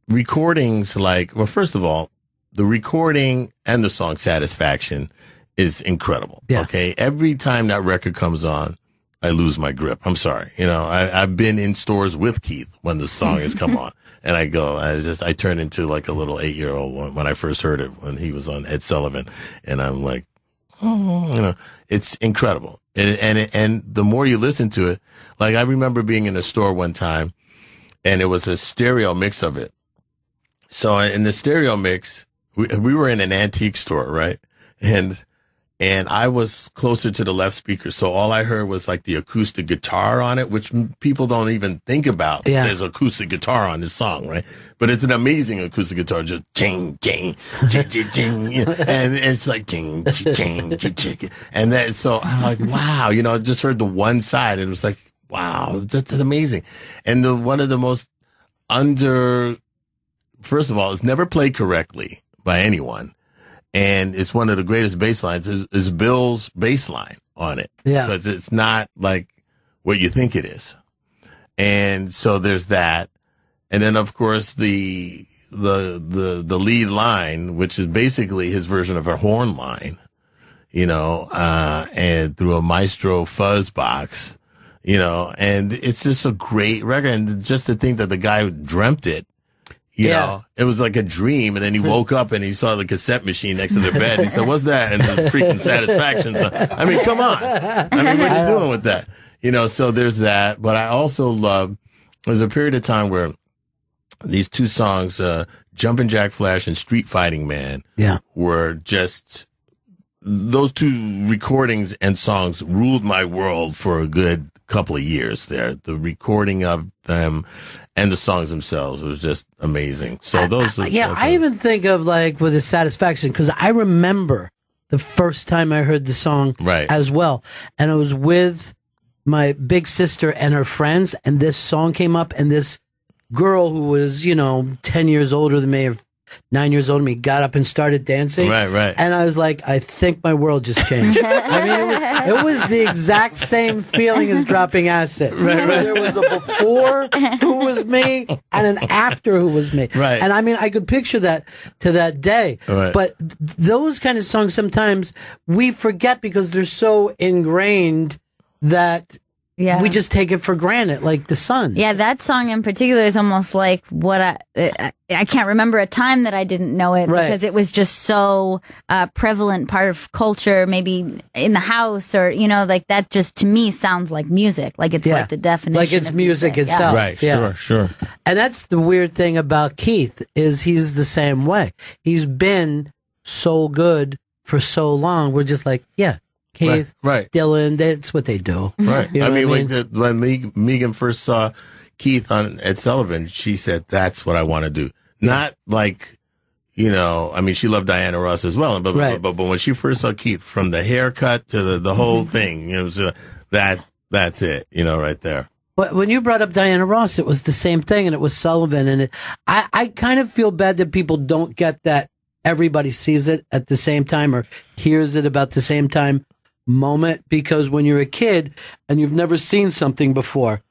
recordings like well, first of all, the recording and the song "Satisfaction" is incredible. Okay, every time that record comes on, I lose my grip. I'm sorry. You know, I, I've been in stores with Keith when the song has come on and I go, I just, I turn into like a little eight year old when, I first heard it when he was on Ed Sullivan and I'm like, oh, you know, it's incredible. And, and, and the more you listen to it, like I remember being in a store one time and it was a stereo mix of it. So in the stereo mix, we, we were in an antique store, right? And, and I was closer to the left speaker. So all I heard was like the acoustic guitar on it, which people don't even think about. Yeah. There's acoustic guitar on this song, right? But it's an amazing acoustic guitar, just ching, ching, ching, ching, ching. And it's like ching, ching, ching, ching, ching. And then, so I'm like, wow, you know, I just heard the one side and it was like, wow, that's, that's amazing. And the, one of the most under, first of all, it's never played correctly by anyone. And it's one of the greatest bass lines is, is Bill's bass line on it. Yeah. Because it's not like what you think it is. And so there's that. And then of course the, the, the, the lead line, which is basically his version of a horn line, you know, uh, and through a maestro fuzz box, you know, and it's just a great record. And just to think that the guy dreamt it, you Yeah. know, it was like a dream. And then he woke up and he saw the cassette machine next to their bed. And he said, what's that? And the freaking satisfaction. song. I mean, come on. I mean, what are you doing with that? You know, so there's that. But I also love, there's a period of time where these two songs, uh, Jumpin' Jack Flash and Street Fighting Man Yeah. were just those two recordings and songs ruled my world for a good couple of years there. The recording of them and the songs themselves was just amazing. So those, are, yeah, I even think of like with a satisfaction because I remember the first time I heard the song Right. as well, and it was with my big sister and her friends, and this song came up, and this girl who was you know ten years older than me, nine years old me, got up and started dancing. Right, right. And I was like, I think my world just changed. I mean, it was, it was the exact same feeling as dropping acid. Right, right. There was a before who was me and an after who was me. Right. And I mean, I could picture that to that day. Right. But th- those kind of songs sometimes we forget because they're so ingrained that Yeah. we just take it for granted, like the sun. Yeah, that song in particular is almost like what I I, I can't remember a time that I didn't know it Right. because it was just so uh, prevalent part of culture, maybe in the house or you know, like that. Just to me sounds like music, like it's Yeah. like the definition, Like it's of music Yeah. itself. Right, Yeah. sure, sure. And that's the weird thing about Keith is he's the same way. He's been so good for so long. We're just like, yeah, Keith, right. Dylan, that's what they do. Right. You know I mean, what when, the, when Me- Meegan first saw Keith on Ed Sullivan, she said, "That's what I want to do." Not like, you know, I mean, she loved Diana Ross as well, but Right. but, but when she first saw Keith, from the haircut to the the whole thing, it was uh, that that's it, you know, right there. But when you brought up Diana Ross, it was the same thing, and it was Sullivan. And it, I, I kind of feel bad that people don't get that everybody sees it at the same time or hears it about the same time moment because when you're a kid and you've never seen something before,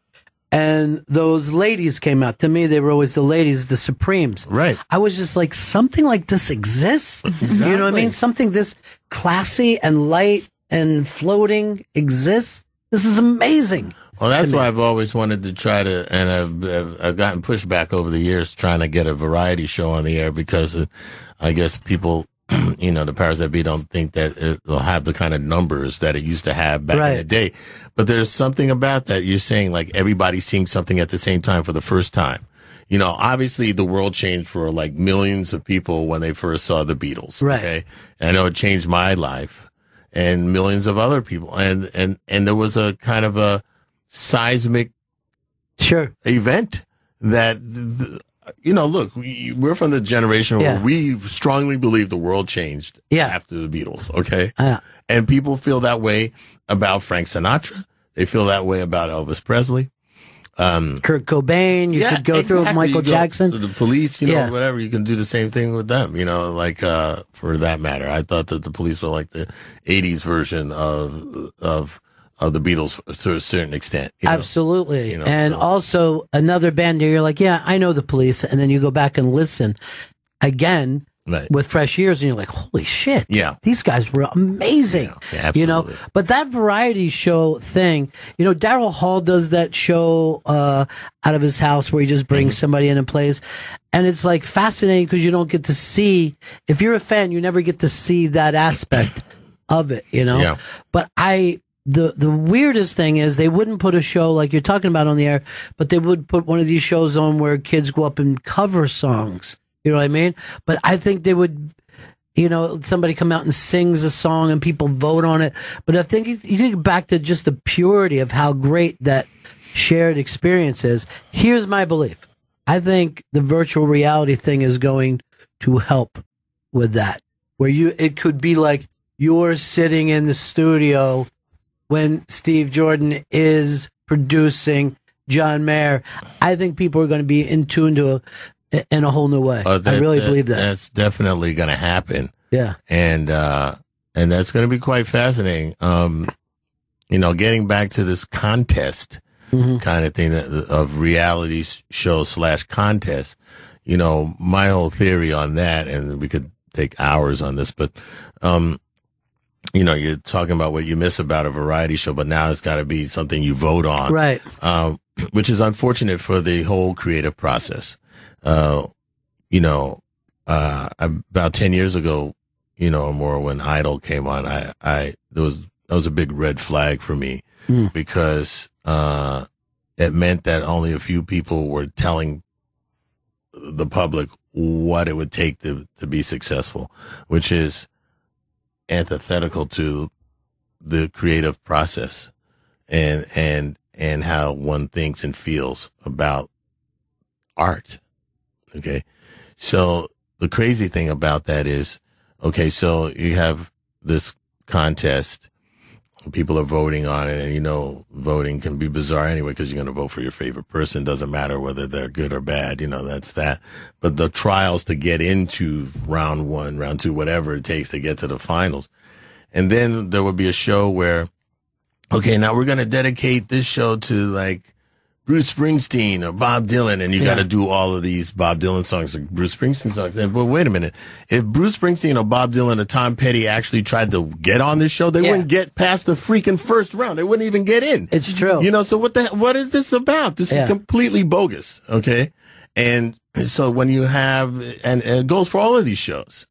and those ladies came out to me, they were always the ladies, the Supremes. Right. I was just like, something like this exists. You know what I mean? Something this classy and light and floating exists. This is amazing. Well, that's why I've always wanted to try to, and I've, I've, I've gotten pushback over the years trying to get a variety show on the air because uh, I guess people, you know, the powers that be don't think that it will have the kind of numbers that it used to have back in the day. But there's something about that. You're saying like everybody seeing something at the same time for the first time. You know, obviously the world changed for like millions of people when they first saw the Beatles. Right. Okay. And I know it changed my life and millions of other people. And, and, and there was a kind of a seismic sure event that, th- th- you know, look, we, we're from the generation Yeah. where we strongly believe the world changed Yeah. after the Beatles. Okay. Yeah. And people feel that way about Frank Sinatra. They feel that way about Elvis Presley. Um, Kurt Cobain. You yeah, could go through with. Michael Jackson. the police, you know, Yeah. whatever. You can do the same thing with them, you know, like, uh, for that matter. I thought that the police were like the 80s version of, of, of the Beatles to a certain extent. you know. Absolutely. You know, and so- also another band you're like, yeah, I know the police. And then you go back and listen again Right. with fresh ears and you're like, holy shit. Yeah. These guys were amazing. Yeah, you know, but that variety show thing, you know, Daryl Hall does that show uh, out of his house where he just brings Mm-hmm. somebody in and plays. And it's like fascinating because you don't get to see, if you're a fan, you never get to see that aspect of it, you know? Yeah. But I, the, the weirdest thing is they wouldn't put a show like you're talking about on the air, but they would put one of these shows on where kids go up and cover songs. You know what I mean? But I think they would, you know, somebody come out and sings a song and people vote on it. But I think you, you get back to just the purity of how great that shared experience is. Here's my belief. I think the virtual reality thing is going to help with that. Where you, it could be like you're sitting in the studio when Steve Jordan is producing John Mayer. I think people are going to be in tune to a, in a whole new way. Uh, I really that- believe that. That's definitely going to happen. Yeah. And, uh, and that's going to be quite fascinating. Um, you know, getting back to this contest Mm-hmm. kind of thing that, of reality show slash contest, you know, my whole theory on that, and we could take hours on this, but, um, you know, you're talking about what you miss about a variety show, but now it's got to be something you vote on. Right. Um, which is unfortunate for the whole creative process. Uh, you know, uh, about 10 years ago, you know, or more when Idol came on, I, I, there was, that was a big red flag for me Mm. because, uh, it meant that only a few people were telling the public what it would take to, to be successful, which is antithetical to the creative process. And, and, and how one thinks and feels about art. Okay. So the crazy thing about that is, okay, so you have this contest. People are voting on it and you know, voting can be bizarre anyway because you're going to vote for your favorite person. Doesn't matter whether they're good or bad. You know, that's that. But the trials to get into round one, round two, whatever it takes to get to the finals. And then there would be a show where, okay, now we're going to dedicate this show to like Bruce Springsteen or Bob Dylan, and you got to do all of these Bob Dylan songs, or Bruce Springsteen songs. And, but wait a minute, if Bruce Springsteen or Bob Dylan or Tom Petty actually tried to get on this show, they Yeah. wouldn't get past the freaking first round. They wouldn't even get in. It's true. You know, so what the what is this about? This Yeah. is completely bogus. Okay, and so when you have, and, and it goes for all of these shows.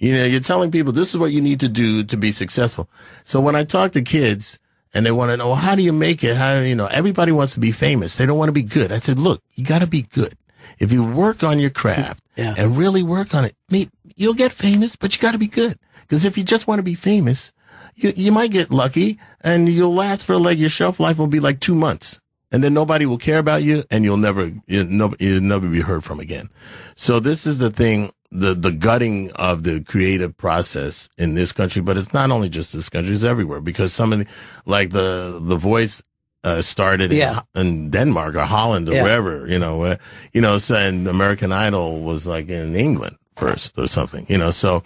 You know, you're telling people this is what you need to do to be successful. So when I talk to kids and they want to know, well, how do you make it? How, you know, everybody wants to be famous. They don't want to be good. I said, look, you got to be good. If you work on your craft Yeah. and really work on it, me- you'll get famous, but you got to be good. Because if you just want to be famous, you, you might get lucky and you'll last for like your shelf life will be like two months. And then nobody will care about you and you'll never, you'll never, you'll never be heard from again. So this is the thing, the, the gutting of the creative process in this country, but it's not only just this country, it's everywhere because some of the, like the, the voice, uh, started in, Yeah. in Denmark or Holland or Yeah. wherever, you know, where, you know, so, and American Idol was like in England first or something, you know, so,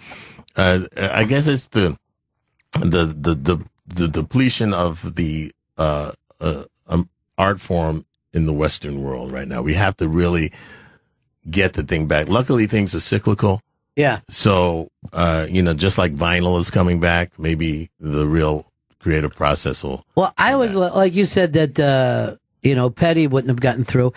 uh, I guess it's the, the, the, the, the depletion of the, uh, uh, um, art form in the Western world right now. We have to really get the thing back. Luckily, things are cyclical. Yeah. So, uh, you know, just like vinyl is coming back, maybe the real creative process will. Well, I was li- like you said that uh, you know Petty wouldn't have gotten through.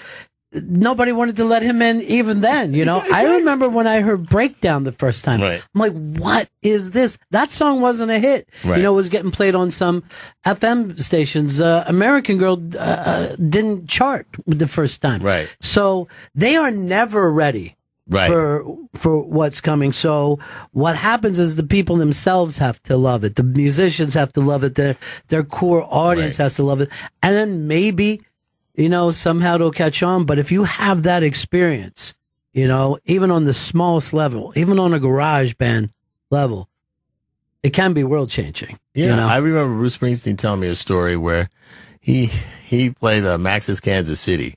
Nobody wanted to let him in even then. You know, I remember when I heard Breakdown the first time. Right. I'm like, what is this? That song wasn't a hit. Right. You know, it was getting played on some FM stations. Uh, American Girl uh, uh, didn't chart the first time. Right. So they are never ready Right. for for what's coming. So what happens is the people themselves have to love it. The musicians have to love it. Their their core audience has to love it. And then maybe, you know, somehow it'll catch on. But if you have that experience, you know, even on the smallest level, even on a garage band level, it can be world changing. Yeah, You know? I remember Bruce Springsteen telling me a story where he he played uh, Max's Kansas City,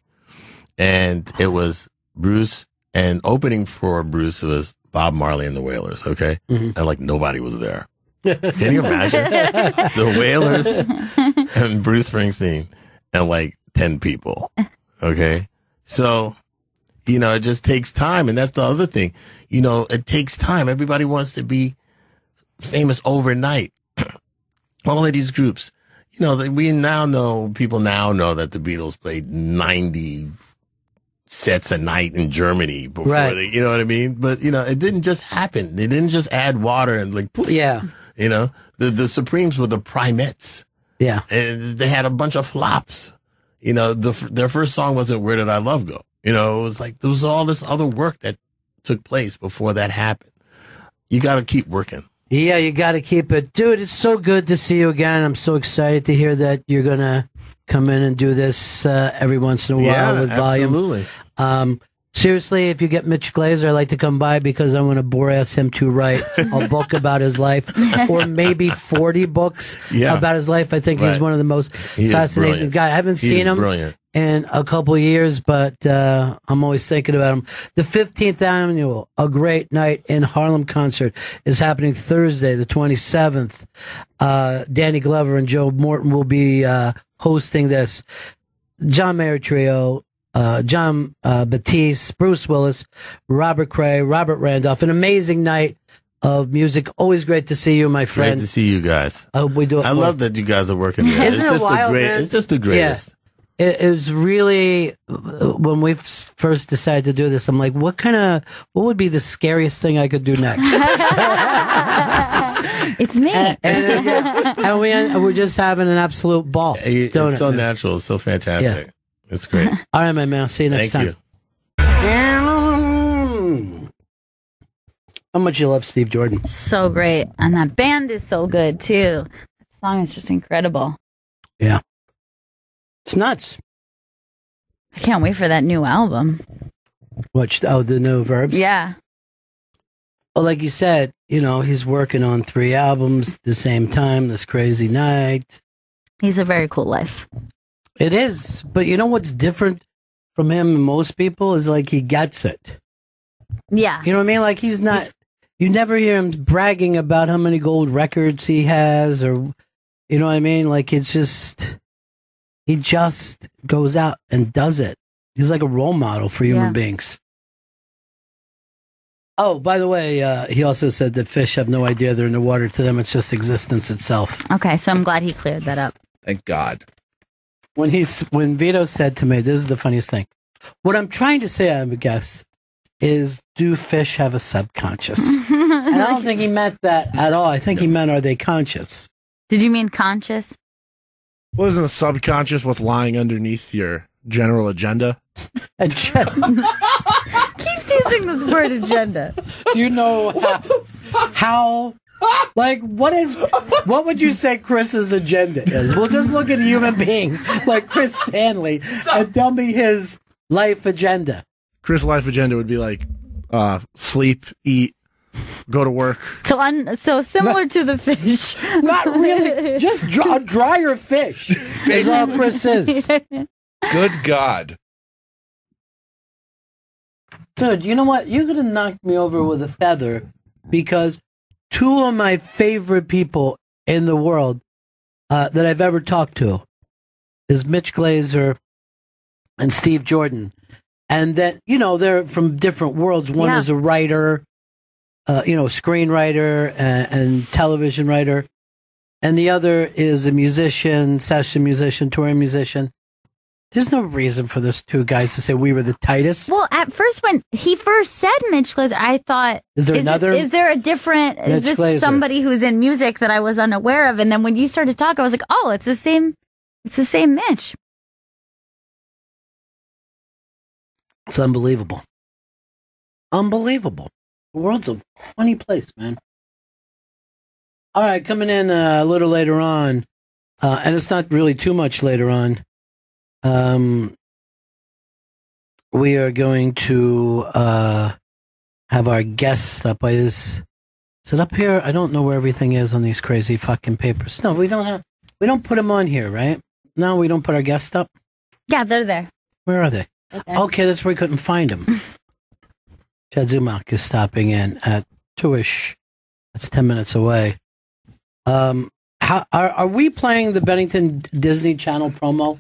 and it was Bruce, and opening for Bruce was Bob Marley and the Wailers. Okay, Mm-hmm. and like nobody was there. Can you imagine the Wailers and Bruce Springsteen and like ten people? Okay, so you know it just takes time, and that's the other thing. You know, it takes time. Everybody wants to be famous overnight all of these groups. You know, that we now know, people now know that the Beatles played 90 sets a night in Germany before Right. they, you know what I mean? But, you know, it didn't just happen. They didn't just add water and like, poof. Yeah. You know, the, the Supremes were the Primettes Yeah. and they had a bunch of flops. You know, the, their first song wasn't Where Did I Love Go? You know, it was like, there was all this other work that took place before that happened. You got to keep working. Yeah, you got to keep it. Dude, it's so good to see you again. I'm so excited to hear that you're going to come in and do this uh, every once in a while Yeah, with volume. absolutely. Um, seriously, if you get Mitch Glazer, I'd like to come by because I want to bore ass him to write a book about his life or maybe 40 books Yeah. about his life. I think he's one of the most He fascinating guys. I haven't He seen him brilliant. in a couple of years, but uh, I'm always thinking about him. The 15th annual A Great Night in Harlem concert is happening Thursday, the 27th. Uh, Danny Glover and Joe Morton will be uh, hosting this. John Mayer Trio, uh, Jon uh, Batiste, Bruce Willis, Robert Cray, Robert Randolph. An amazing night of music. Always great to see you, my friend. Great to see you guys. I hope we do it I more. love that you guys are working there. Isn't it's it just wild, the great. man? It's just the greatest. Yeah. It, it was really uh, when we first decided to do this. I'm like, what kind of what would be the scariest thing I could do next? it's me. and, and, and we we're just having an absolute ball. It- It's so man? natural. It's so fantastic. It's great. All right, my man. I'll see you next Thank time. you. How much you love Steve Jordan? so great. And that band is so good too. That song is just incredible. Yeah. It's nuts. I can't wait for that new album. Which oh the new verbs. Yeah. Well, like you said, you know he's working on three albums at the same time. This crazy night. He's a very cool life. It is, but you know what's different from him and most people is like he gets it. Yeah. You know what I mean? Like he's not. you never hear him bragging about how many gold records he has, or you know what I mean? Like it's just he just goes out and does it. He's like a role model for human Yeah. beings. Oh, by the way, uh, he also said that fish have no idea they're in the water. To them, it's just existence itself. Okay, so I'm glad he cleared that up. Thank God. When he's when Vito said to me, "This is the funniest thing." What I'm trying to say, I would guess, is do fish have a subconscious? and I don't think he meant that at all. I think he meant are they conscious? Did you mean conscious? What isn't the subconscious what's lying underneath your general agenda? Keeps using this word agenda. Do you know how, how like what is what would you say Chris's agenda is? We'll just look at a human being like Chris Stanley and tell me his life agenda. Chris' life agenda would be like uh, sleep, eat, go to work. So un- so similar to the fish. Not really. Just dry, drier fish. Is all Chris is. Good God. Dude, you know what? You could have knocked me over with a feather because two of my favorite people in the world uh, that I've ever talked to is Mitch Glazer and Steve Jordan, and that you know they're from different worlds. One Yeah. is a writer, uh, you know, screenwriter and, and television writer, and the other is a musician, session musician, touring musician. There's no reason for those two guys to say we were the tightest. Well, at first, when he first said Mitch Glazer, I thought, Is there another Is there a different? Mitch is this somebody who's in music that I was unaware of? And then when you started to talk, I was like, oh, it's the same. It's the same Mitch. It's unbelievable. Unbelievable. The world's a funny place, man. All right, coming in uh, a little later on, uh, and it's not really too much later on. Um, we are going to uh, have our guest up. Is is it up here? I don't know where everything is on these crazy fucking papers. No, we don't have. We don't put them on here, right? No, we don't put our guest up. Yeah, they're there. Where are they? Right. Okay, that's where we couldn't find them. Chad Zumock is stopping in at two-ish. That's ten minutes away. Um, how are are we playing the Bennington Disney Channel promo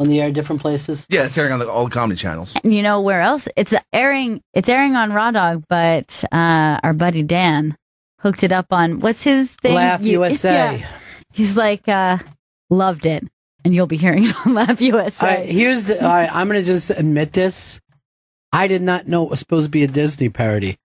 on the air, different places? Yeah, it's airing on the, all the comedy channels. And you know where else? It's airing. It's airing on Raw Dog, but uh, our buddy Dan hooked it up on what's his thing? Laugh You- USA. yeah. He's like, uh, loved it, and you'll be hearing it on Laugh USA. All right, here's the. All right, I'm going to just admit this. I did not know it was supposed to be a Disney parody.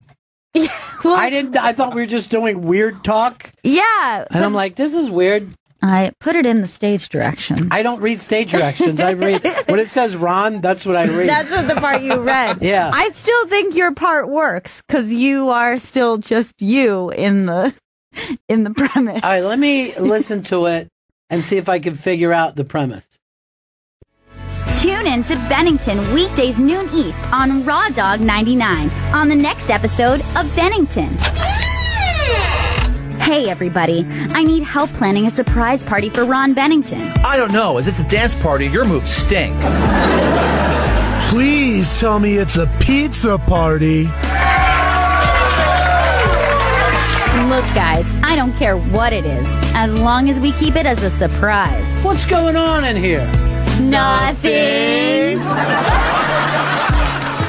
Yeah, I didn't. I thought we were just doing weird talk, yeah, and I'm like, this is weird. I put it in the stage direction. I don't read stage directions. I read when it says Ron. That's what I read. That's what the part you read. Yeah. I still think your part works because you are still just you in the in the premise. All right, let me listen to it and see if I can figure out the premise. Tune in to Bennington weekdays noon east on Raw Dog 99 on the next episode of Bennington. Hey everybody, I need help planning a surprise party for Ron Bennington. I don't know. As it's a dance party, your moves stink. Please tell me it's a pizza party. Look, guys, I don't care what it is, as long as we keep it as a surprise. What's going on in here? Nothing.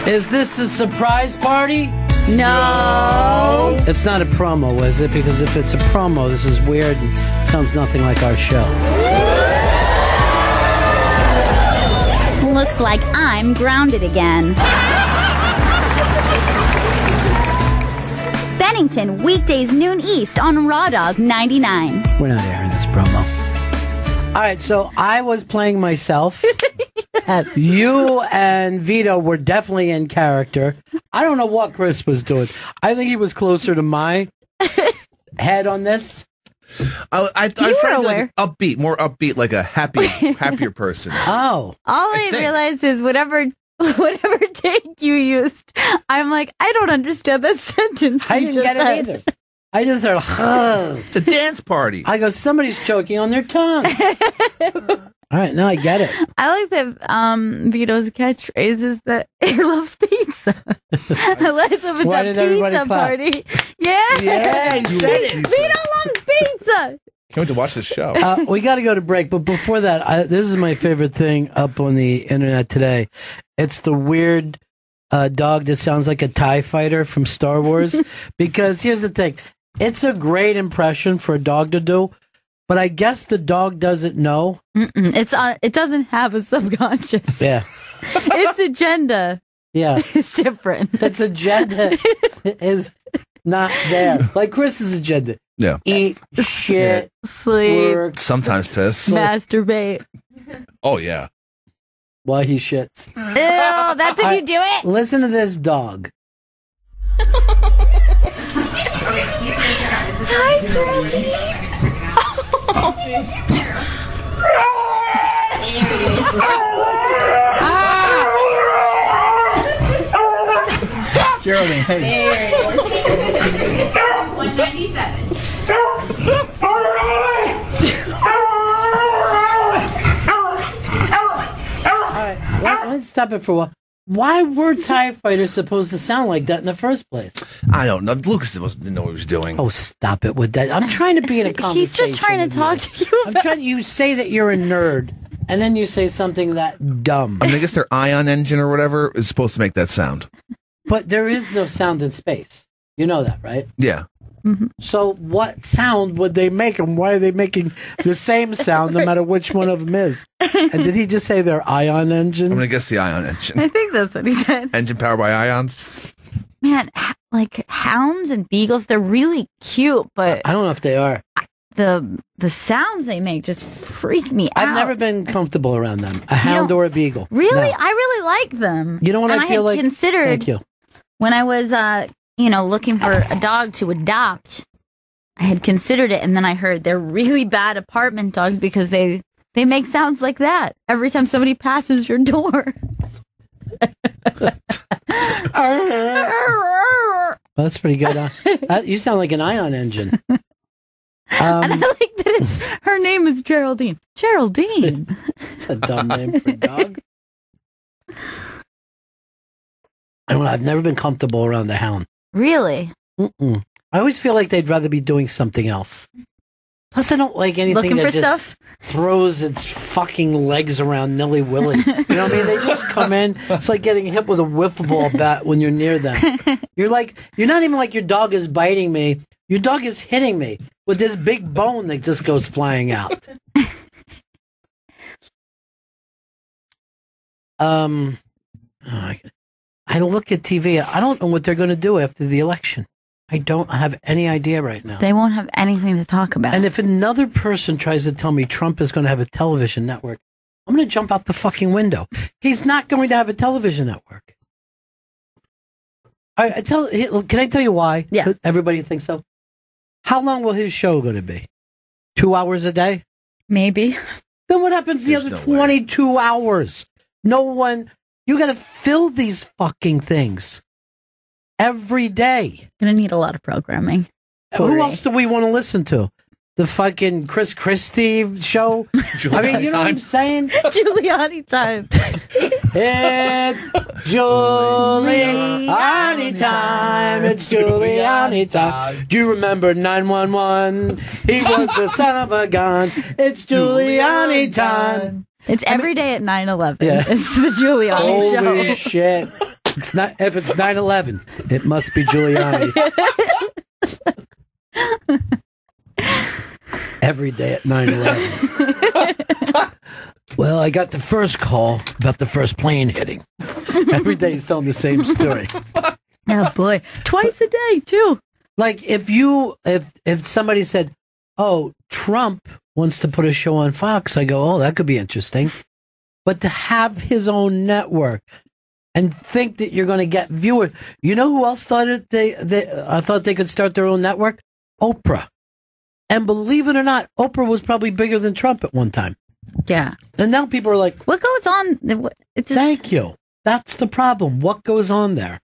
Is this a surprise party? No. It's not a promo, is it? Because if it's a promo, this is weird and sounds nothing like our show. Looks like I'm grounded again. Bennington, weekdays noon east on Raw Dog 99. We're not airing this promo. All right, so I was playing myself. You and Vito were definitely in character. I don't know what Chris was doing. I think he was closer to my head on this. I, I, I You was were trying to be aware. like upbeat, more upbeat, like a happy, happier person. Oh, All I, realized is whatever whatever take you used, I'm like, I don't understand that sentence. I didn't get said. it either. I just heard, oh. It's a dance party. I go, somebody's choking on their tongue. All right, now I get it. I like that um, Vito's catchphrase is that he loves pizza. Let's hope it's Why a did everybody pizza clap? party. Yeah. Yeah, he said it. Vito loves pizza. Can't wait to watch this show. Uh, we got to go to break, but before that, I, this is my favorite thing up on the internet today. It's the weird uh, dog that sounds like a Tie Fighter from Star Wars. because here's the thing: it's a great impression for a dog to do, but I guess the dog doesn't know. Mm-mm. It's uh, it doesn't have a subconscious. Yeah, its agenda yeah, it's different. its agenda is not there. Like Chris's agenda: Yeah. eat, shit, Sleep, work, Sometimes piss. masturbate. Oh yeah. while he shits. Ew, that's if you do it. Listen to this dog. Hi, Geraldine. Geraldine, hey. One ninety-seven. Why, let's stop it for a while. Why were TIE fighters supposed to sound like that in the first place? I don't know. Lucas didn't know what he was doing. Oh, stop it with that. I'm trying to be in a conversation. He's just trying to talk you. to you. I'm trying. You say that you're a nerd, and then you say something that dumb. I mean, I guess their ion engine or whatever is supposed to make that sound. But there is no sound in space. You know that, right? Yeah. So, what sound would they make, and why are they making the same sound no matter which one of them is? And did he just say their ion engine? I'm gonna guess the ion engine. I think that's what he said. engine powered by ions. Man, like hounds and beagles, they're really cute, but I don't know if they are. the the sounds they make just freak me out. I've never been comfortable around them. A hound don't- or a beagle. Really, No. I really like them. You know what And I feel had like? Considered Thank you. when I was, uh, you know, looking for a dog to adopt. I had considered it, and then I heard they're really bad apartment dogs because they they make sounds like that every time somebody passes your door. Well, that's pretty good. Uh, you sound like an ion engine. and I Um, like that it's, her name is Geraldine. Geraldine. it's a dumb name for a dog. I don't know. I've never been comfortable around the hound. Really? Mm-mm. I always feel like they'd rather be doing something else. Plus, I don't like anything Looking that for just stuff? throws its fucking legs around nilly willy. You know what I mean? They just come in. It's like getting hit with a wiffle ball bat when you're near them. You're like, you're not even like your dog is biting me. Your dog is hitting me with this big bone that just goes flying out. Um, oh, I, I look at TV. I don't know what they're going to do after the election. I don't have any idea right now. They won't have anything to talk about. And if another person tries to tell me Trump is going to have a television network, I'm going to jump out the fucking window. He's not going to have a television network. I, I tell. Can I tell you why? Yeah. Everybody thinks so. How long will his show going to be? Two hours a day? Maybe. Then what happens the other 22 hours? No one. You got to fill these fucking things every day. Gonna need a lot of programming. Who else do we want to listen to? The fucking Chris Christie show? I mean, you know what I'm saying? Giuliani time. It's Giuliani time. It's Giuliani time. Do you remember 911? He was the son of a gun. It's Giuliani time. It's every day at 9 11. Yeah. It's the Giuliani Holy show. shit. It's not if it's 9/11, it must be Giuliani. Every day at 9/11. well, I got the first call about the first plane hitting. Every day he's telling the same story. Oh boy, twice a day too. Like if you if if somebody said, "Oh, Trump wants to put a show on Fox," I go, "Oh, that could be interesting." But to have his own network and think that you're going to get viewers, you know who else started? They they I thought they could start their own network. Oprah. And believe it or not, Oprah was probably bigger than Trump at one time. Yeah. And now people are like, What goes on? It's just, Thank you. That's the problem. What goes on there?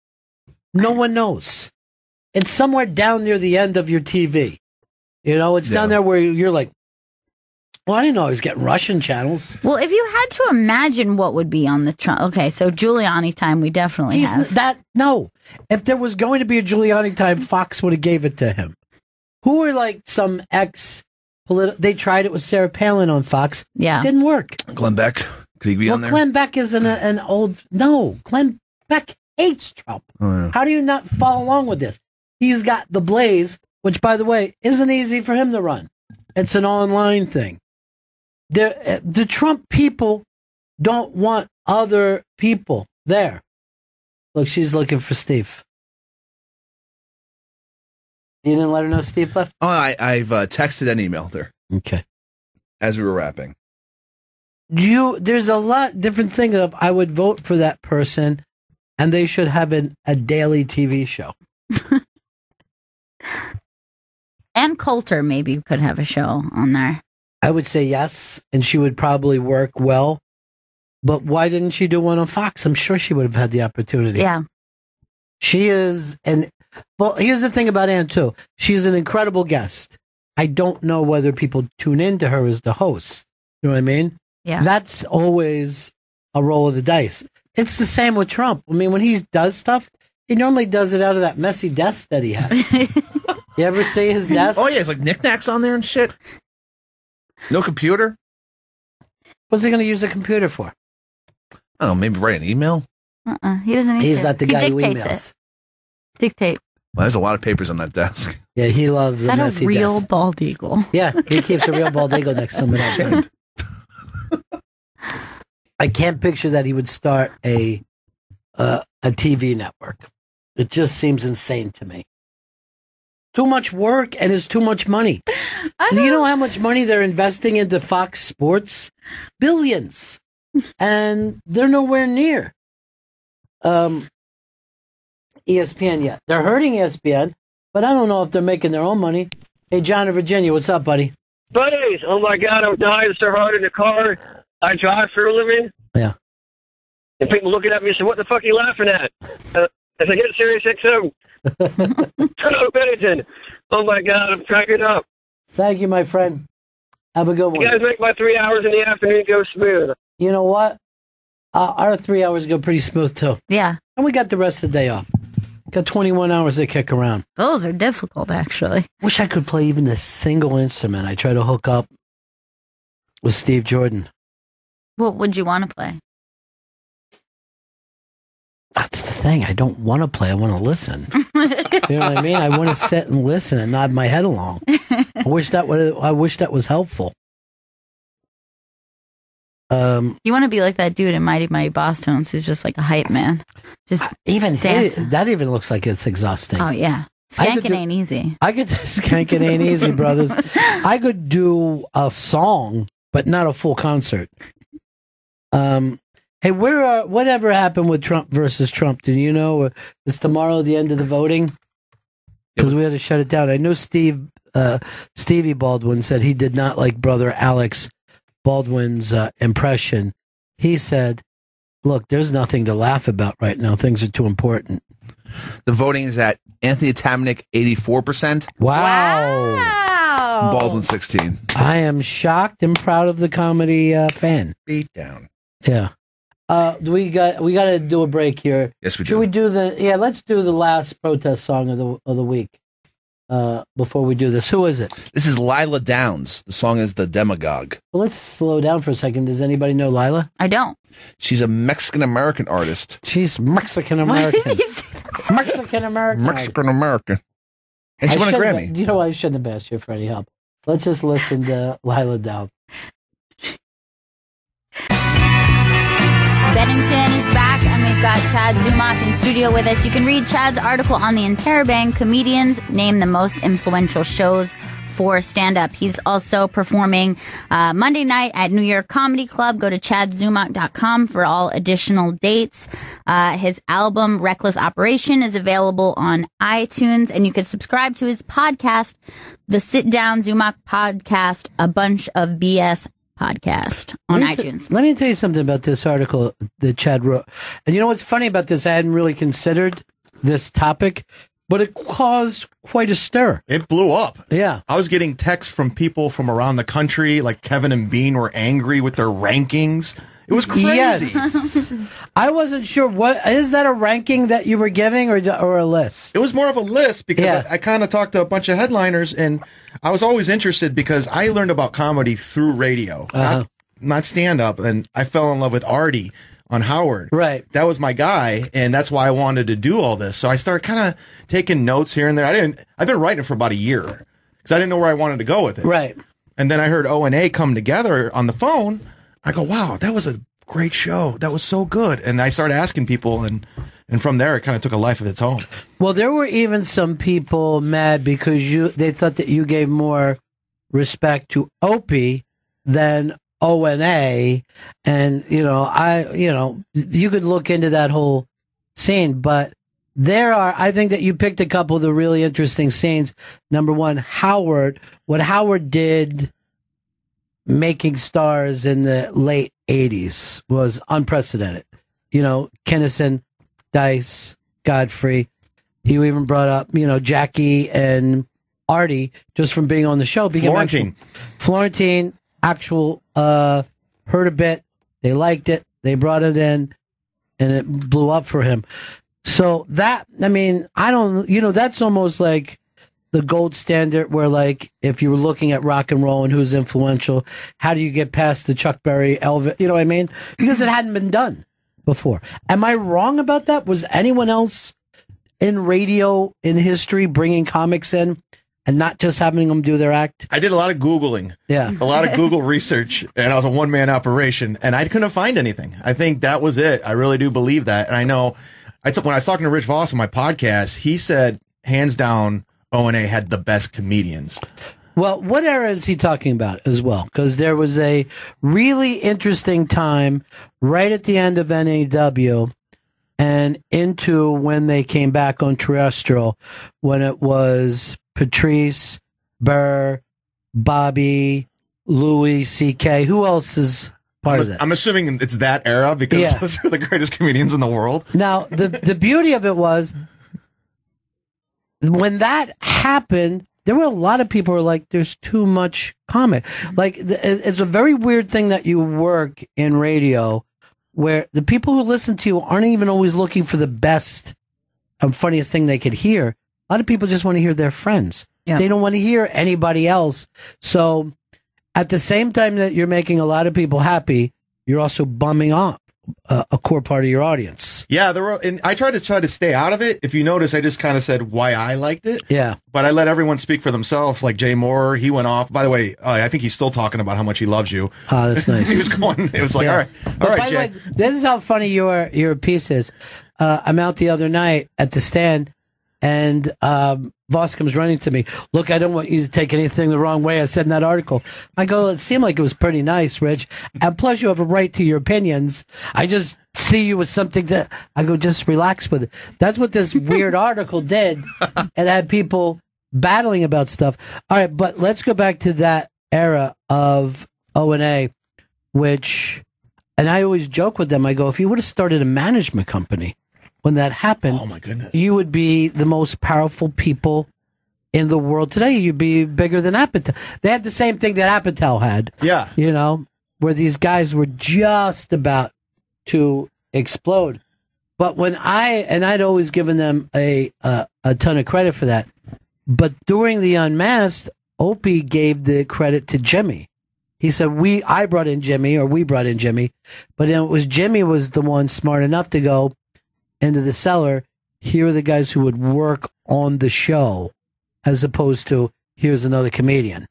No one knows. It's somewhere down near the end of your TV. You know, it's down there where you're like, well, I didn't know I was getting Russian channels. Well, if you had to imagine what would be on the Trump, okay, so Giuliani time we definitely He's have. that no. If there was going to be a Giuliani time, Fox would have gave it to him. Who were like some ex political? They tried it with Sarah Palin on Fox. Yeah, didn't work. Glenn Beck. Could he be well, on there? Glenn Beck isn't an old. No, Glenn Beck hates Trump. Oh, yeah. How do you not follow along with this? He's got the Blaze, which, by the way, isn't easy for him to run. It's an online thing. The the Trump people don't want other people there. Look, she's looking for Steve. You didn't let her know Steve left. Oh, I, I've uh, texted and emailed her. Okay. As we were wrapping. you there's a lot different thing of I would vote for that person and they should have an, a daily TV show. and Coulter maybe could have a show on there. I would say yes, and she would probably work well. But why didn't she do one on Fox? I'm sure she would have had the opportunity. Yeah. She is and well, here's the thing about Ann too. She's an incredible guest. I don't know whether people tune in to her as the host. You know what I mean? Yeah. That's always a roll of the dice. It's the same with Trump. I mean, when he does stuff, he normally does it out of that messy desk that he has. you ever see his desk? Oh yeah, it's like knickknacks on there and shit. No computer. What's he going to use a computer for? I don't know. Maybe write an email. Uh-uh. He doesn't need He's to. not the He guy who dictates emails. It. Dictate. Well, there's a lot of papers on that desk. Yeah, he loves Is the that messy a real desk. bald eagle? Yeah, he keeps a real bald eagle next to him. at all times. I can't picture that he would start a uh, a TV network. It just seems insane to me. Too much work and it's too much money. You know how much money they're investing into Fox Sports? Billions. and they're nowhere near um, ESPN yet. They're hurting ESPN, but I don't know if they're making their own money. Hey, John in Virginia, what's up, buddy? Buddies, oh my God, I'm dying so hard in the car. I drive for a living. Yeah. And people looking at me and say, what the fuck are you laughing at? Uh, I said, get Sirius XM. Hello, Bennington. Oh my God, I'm cracking up. Thank you, my friend. Have a good one. You guys make my three hours in the afternoon go smooth. You know what? Uh, our three hours go pretty smooth too. Yeah. And we got the rest of the day off. Got 21 hours to kick around. Those are difficult, actually. Wish I could play even a single instrument. I try to hook up with Steve Jordan. What would you want to play? That's the thing. I don't want to play. I want to listen. you know what I mean? I want to sit and listen and nod my head along. I wish that would. I wish that was helpful. Um, You want to be like that dude in Mighty Mighty Bosstones who's just like a hype man. Just even his- that even looks like it's exhausting. Oh, yeah. Skanking do- ain't easy. I could skank it ain't easy, brothers. I could do a song, but not a full concert. Um, hey, where are, whatever happened with Trump versus Trump? Do you know? Is tomorrow the end of the voting? Because we had to shut it down. I know Steve uh, Stevie Baldwin said he did not like brother Alec Baldwin's uh, impression. He said, "Look, there's nothing to laugh about right now. Things are too important." The voting is at Anthony Atamanuik, 84%. Wow. Baldwin, 16. I am shocked and proud of the comedy uh, fan. Beat down. Yeah. Uh, do we got we got to do a break here. Yes, we Should do. we do the yeah? Let's do the last protest song of the of the week. Uh, before we do this, who is it? This is Lila Downs. The song is The Demagogue. Well, let's slow down for a second. Does anybody know Lila? I don't. She's a Mexican American artist. She's Mexican American. Mexican American. Mexican American. And she I won a Grammy. You know, I shouldn't have asked you for any help. Let's just listen to Lila Down. Bennington is back, and we've got Chad Zumock in studio with us. You can read Chad's article on the Interrobang comedians name the most influential shows for stand up. He's also performing uh, Monday night at New York Comedy Club. Go to chadzumock.com for all additional dates. Uh, his album Reckless Operation is available on iTunes, and you can subscribe to his podcast, the Sit Down Zumock Podcast, a bunch of BS podcast on Let me t- iTunes. let me tell you something about this article that Chad wrote. And you know what's funny about this? I hadn't really considered this topic, but it caused quite a stir. It blew up. Yeah. I was getting texts from people from around the country, like Kevin and Bean were angry with their rankings. It was crazy. Yes. I wasn't sure what is that a ranking that you were giving or or a list? It was more of a list because Yeah. I, I kind of talked to a bunch of headliners, and I was always interested because I learned about comedy through radio, Uh-huh. not, not stand up, and I fell in love with Artie on Howard. Right. That was my guy, and that's why I wanted to do all this. So I started kind of taking notes here and there. I didn't. I've been writing for about a year because I didn't know where I wanted to go with it. Right. And then I heard O and A come together on the phone. I go, wow, that was a great show. That was so good. And I started asking people, and and from there, it kind of took a life of its own. Well, there were even some people mad because you they thought that you gave more respect to Opie than O and A, and you know I you know you could look into that whole scene, but there are I think that you picked a couple of the really interesting scenes. Number one, Howard. What Howard did making stars in the late 80s was unprecedented. You know, Kinnison, Dice, Godfrey. He even brought up, you know, Jackie and Artie just from being on the show. Florentine. actual- Florentine, actual, uh, heard a bit. They liked it. They brought it in and it blew up for him. So that, I mean, I don't, you know, that's almost like the gold standard where like if you were looking at rock and roll and who's influential, how do you get past the Chuck Berry, Elvis, you know what I mean? Because it hadn't been done before. Am I wrong about that? Was anyone else in radio in history bringing comics in and not just having them do their act? I did a lot of Googling. Yeah. A lot of Google research, and I was a one man operation, and I couldn't find anything. I think that was it. I really do believe that. And I know I took, when I was talking to Rich Voss on my podcast, he said, hands down, O and A had the best comedians. Well, what era is he talking about as well? Because there was a really interesting time right at the end of NAW and into when they came back on terrestrial, when it was Patrice, Burr, Bobby, Louis, C.K. Who else is part of I'm, that? I'm assuming it's that era because Yeah. those are the greatest comedians in the world. Now, the the beauty of it was when that happened, there were a lot of people who were like, "There's too much comic." Like, it's a very weird thing that you work in radio, where the people who listen to you aren't even always looking for the best and funniest thing they could hear. A lot of people just want to hear their friends. They don't want to hear anybody else. So, at the same time that you're making a lot of people happy, you're also bumming off uh, a core part of your audience. Yeah, there were, and I tried to try to stay out of it. If you notice, I just kind of said why I liked it. Yeah. But I let everyone speak for themselves. Like Jay Moore, he went off. By the way, uh, I think he's still talking about how much he loves you. Oh, that's nice. he was going. It was like, Yeah. all right, all But right, by the Jay. way, this is how funny your your piece is. Uh, I'm out the other night at the stand, and um, Voss comes running to me. Look, I don't want you to take anything the wrong way. I said in that article. I go, it seemed like it was pretty nice, Rich. And plus, you have a right to your opinions. I just see you as something that I go, just relax with it. That's what this weird article did, and had people battling about stuff. All right, but let's go back to that era of O and A, which and I always joke with them. I go, if you would have started a management company when that happened, oh my goodness, you would be the most powerful people in the world today. You'd be bigger than Apatow. They had the same thing that Apatow had. Yeah, you know, where these guys were just about to explode. But when I and I'd always given them a a, a ton of credit for that. But during the Unmasked, Opie gave the credit to Jimmy. He said, "We, I brought in Jimmy, or we brought in Jimmy, but then it was Jimmy was the one smart enough to go into the cellar. Here are the guys who would work on the show, as opposed to here's another comedian.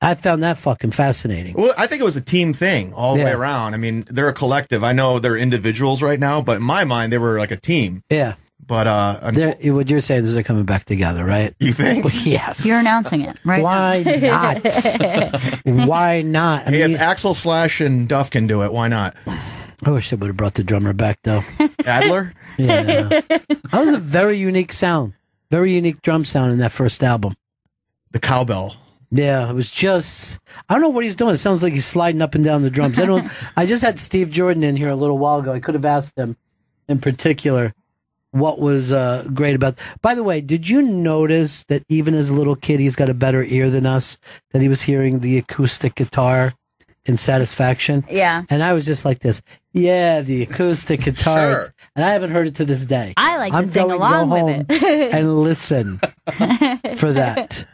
I found that fucking fascinating. Well, I think it was a team thing all the way around. I mean, they're a collective. I know they're individuals right now, but in my mind, they were like a team. Yeah. But uh, unfo- what you're saying is they're coming back together, right? you think? yes. You're announcing it, right? Why not? Why not? I hey, mean, if Axl Slash and Duff can do it, why not? I wish they would have brought the drummer back though. Adler? Yeah, that was a very unique sound, very unique drum sound in that first album. The cowbell. Yeah, it was just I don't know what he's doing. It sounds like he's sliding up and down the drums. I don't I just had Steve Jordan in here a little while ago. I could have asked him in particular what was uh, great about. By the way, did you notice that even as a little kid he's got a better ear than us that he was hearing the acoustic guitar in Satisfaction? Yeah. And I was just like this. Yeah, the acoustic guitar. Sure. And I haven't heard it to this day. I like to I'm sing going along to go with home it. and listen for that.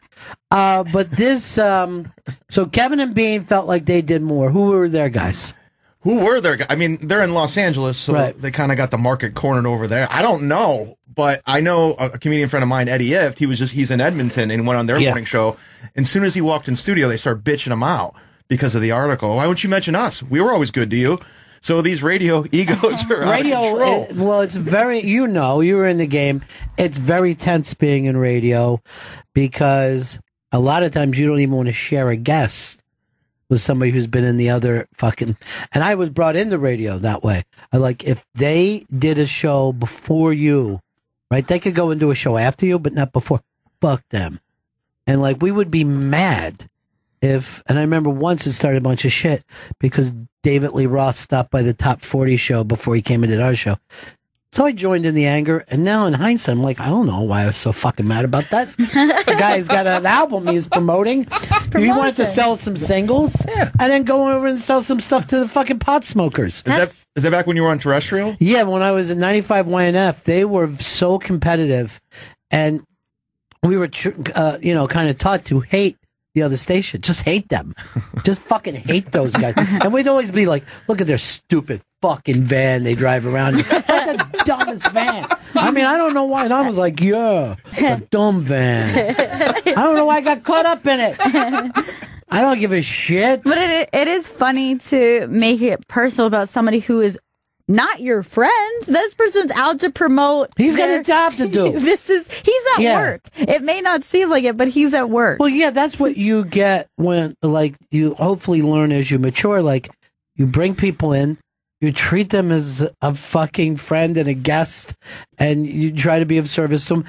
Uh, but this, um, so Kevin and Bean felt like they did more. Who were their guys? Who were their? gu- I mean, they're in Los Angeles, so Right. they kind of got the market cornered over there. I don't know, but I know a, a comedian friend of mine, Eddie Ifft. He was just he's in Edmonton and went on their Yeah. morning show. And as soon as he walked in studio, they started bitching him out because of the article. Why wouldn't you mention us? We were always good to you. So these radio egos are out of radio, control. it- well, it's very, you know, you were in the game. It's very tense being in radio because a lot of times you don't even want to share a guest with somebody who's been in the other fucking. And I was brought into radio that way. I like if they did a show before you, right? They could go and do a show after you, but not before. Fuck them. And like we would be mad if and I remember once it started a bunch of shit because David Lee Roth stopped by the top forty show before he came and did our show. So I joined in the anger, and now in hindsight, I'm like, I don't know why I was so fucking mad about that. the guy's got an album he's promoting. He wanted to sell some singles, and then go over and sell some stuff to the fucking pot smokers. Is that is that back when you were on terrestrial? Yeah, when I was at 95 YNF, they were so competitive, and we were, uh, you know, kind of taught to hate the other station. Just hate them. Just fucking hate those guys. And we'd always be like, look at their stupid fucking van they drive around. in. It's like the dumbest van. I mean, I don't know why. And I was like, yeah, it's a dumb van. I don't know why I got caught up in it. I don't give a shit. But it, it is funny to make it personal about somebody who is not your friend. This person's out to promote. He's got their- a job to do. this is he's at Yeah. work. It may not seem like it, but he's at work. Well, yeah, that's what you get when, like, you hopefully learn as you mature. Like, you bring people in, you treat them as a fucking friend and a guest, and you try to be of service to them,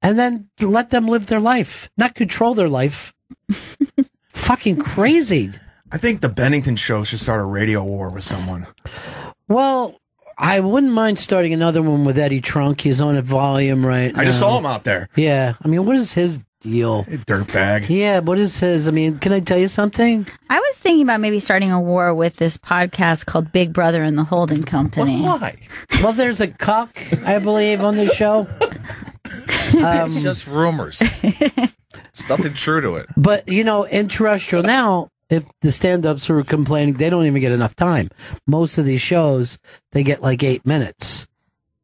and then let them live their life, not control their life. fucking crazy. I think the Bennington show should start a radio war with someone. Well, I wouldn't mind starting another one with Eddie Trunk. He's on a volume right now. I just saw him out there. Yeah. I mean, what is his deal? Dirtbag. Yeah, what is his? I mean, can I tell you something? I was thinking about maybe starting a war with this podcast called Big Brother and the Holding Company. Why? Well, there's a cuck, I believe, on the show. it's Um, just rumors. it's nothing true to it. But you know, in terrestrial now, if the stand-ups are complaining, they don't even get enough time. Most of these shows, they get like eight minutes,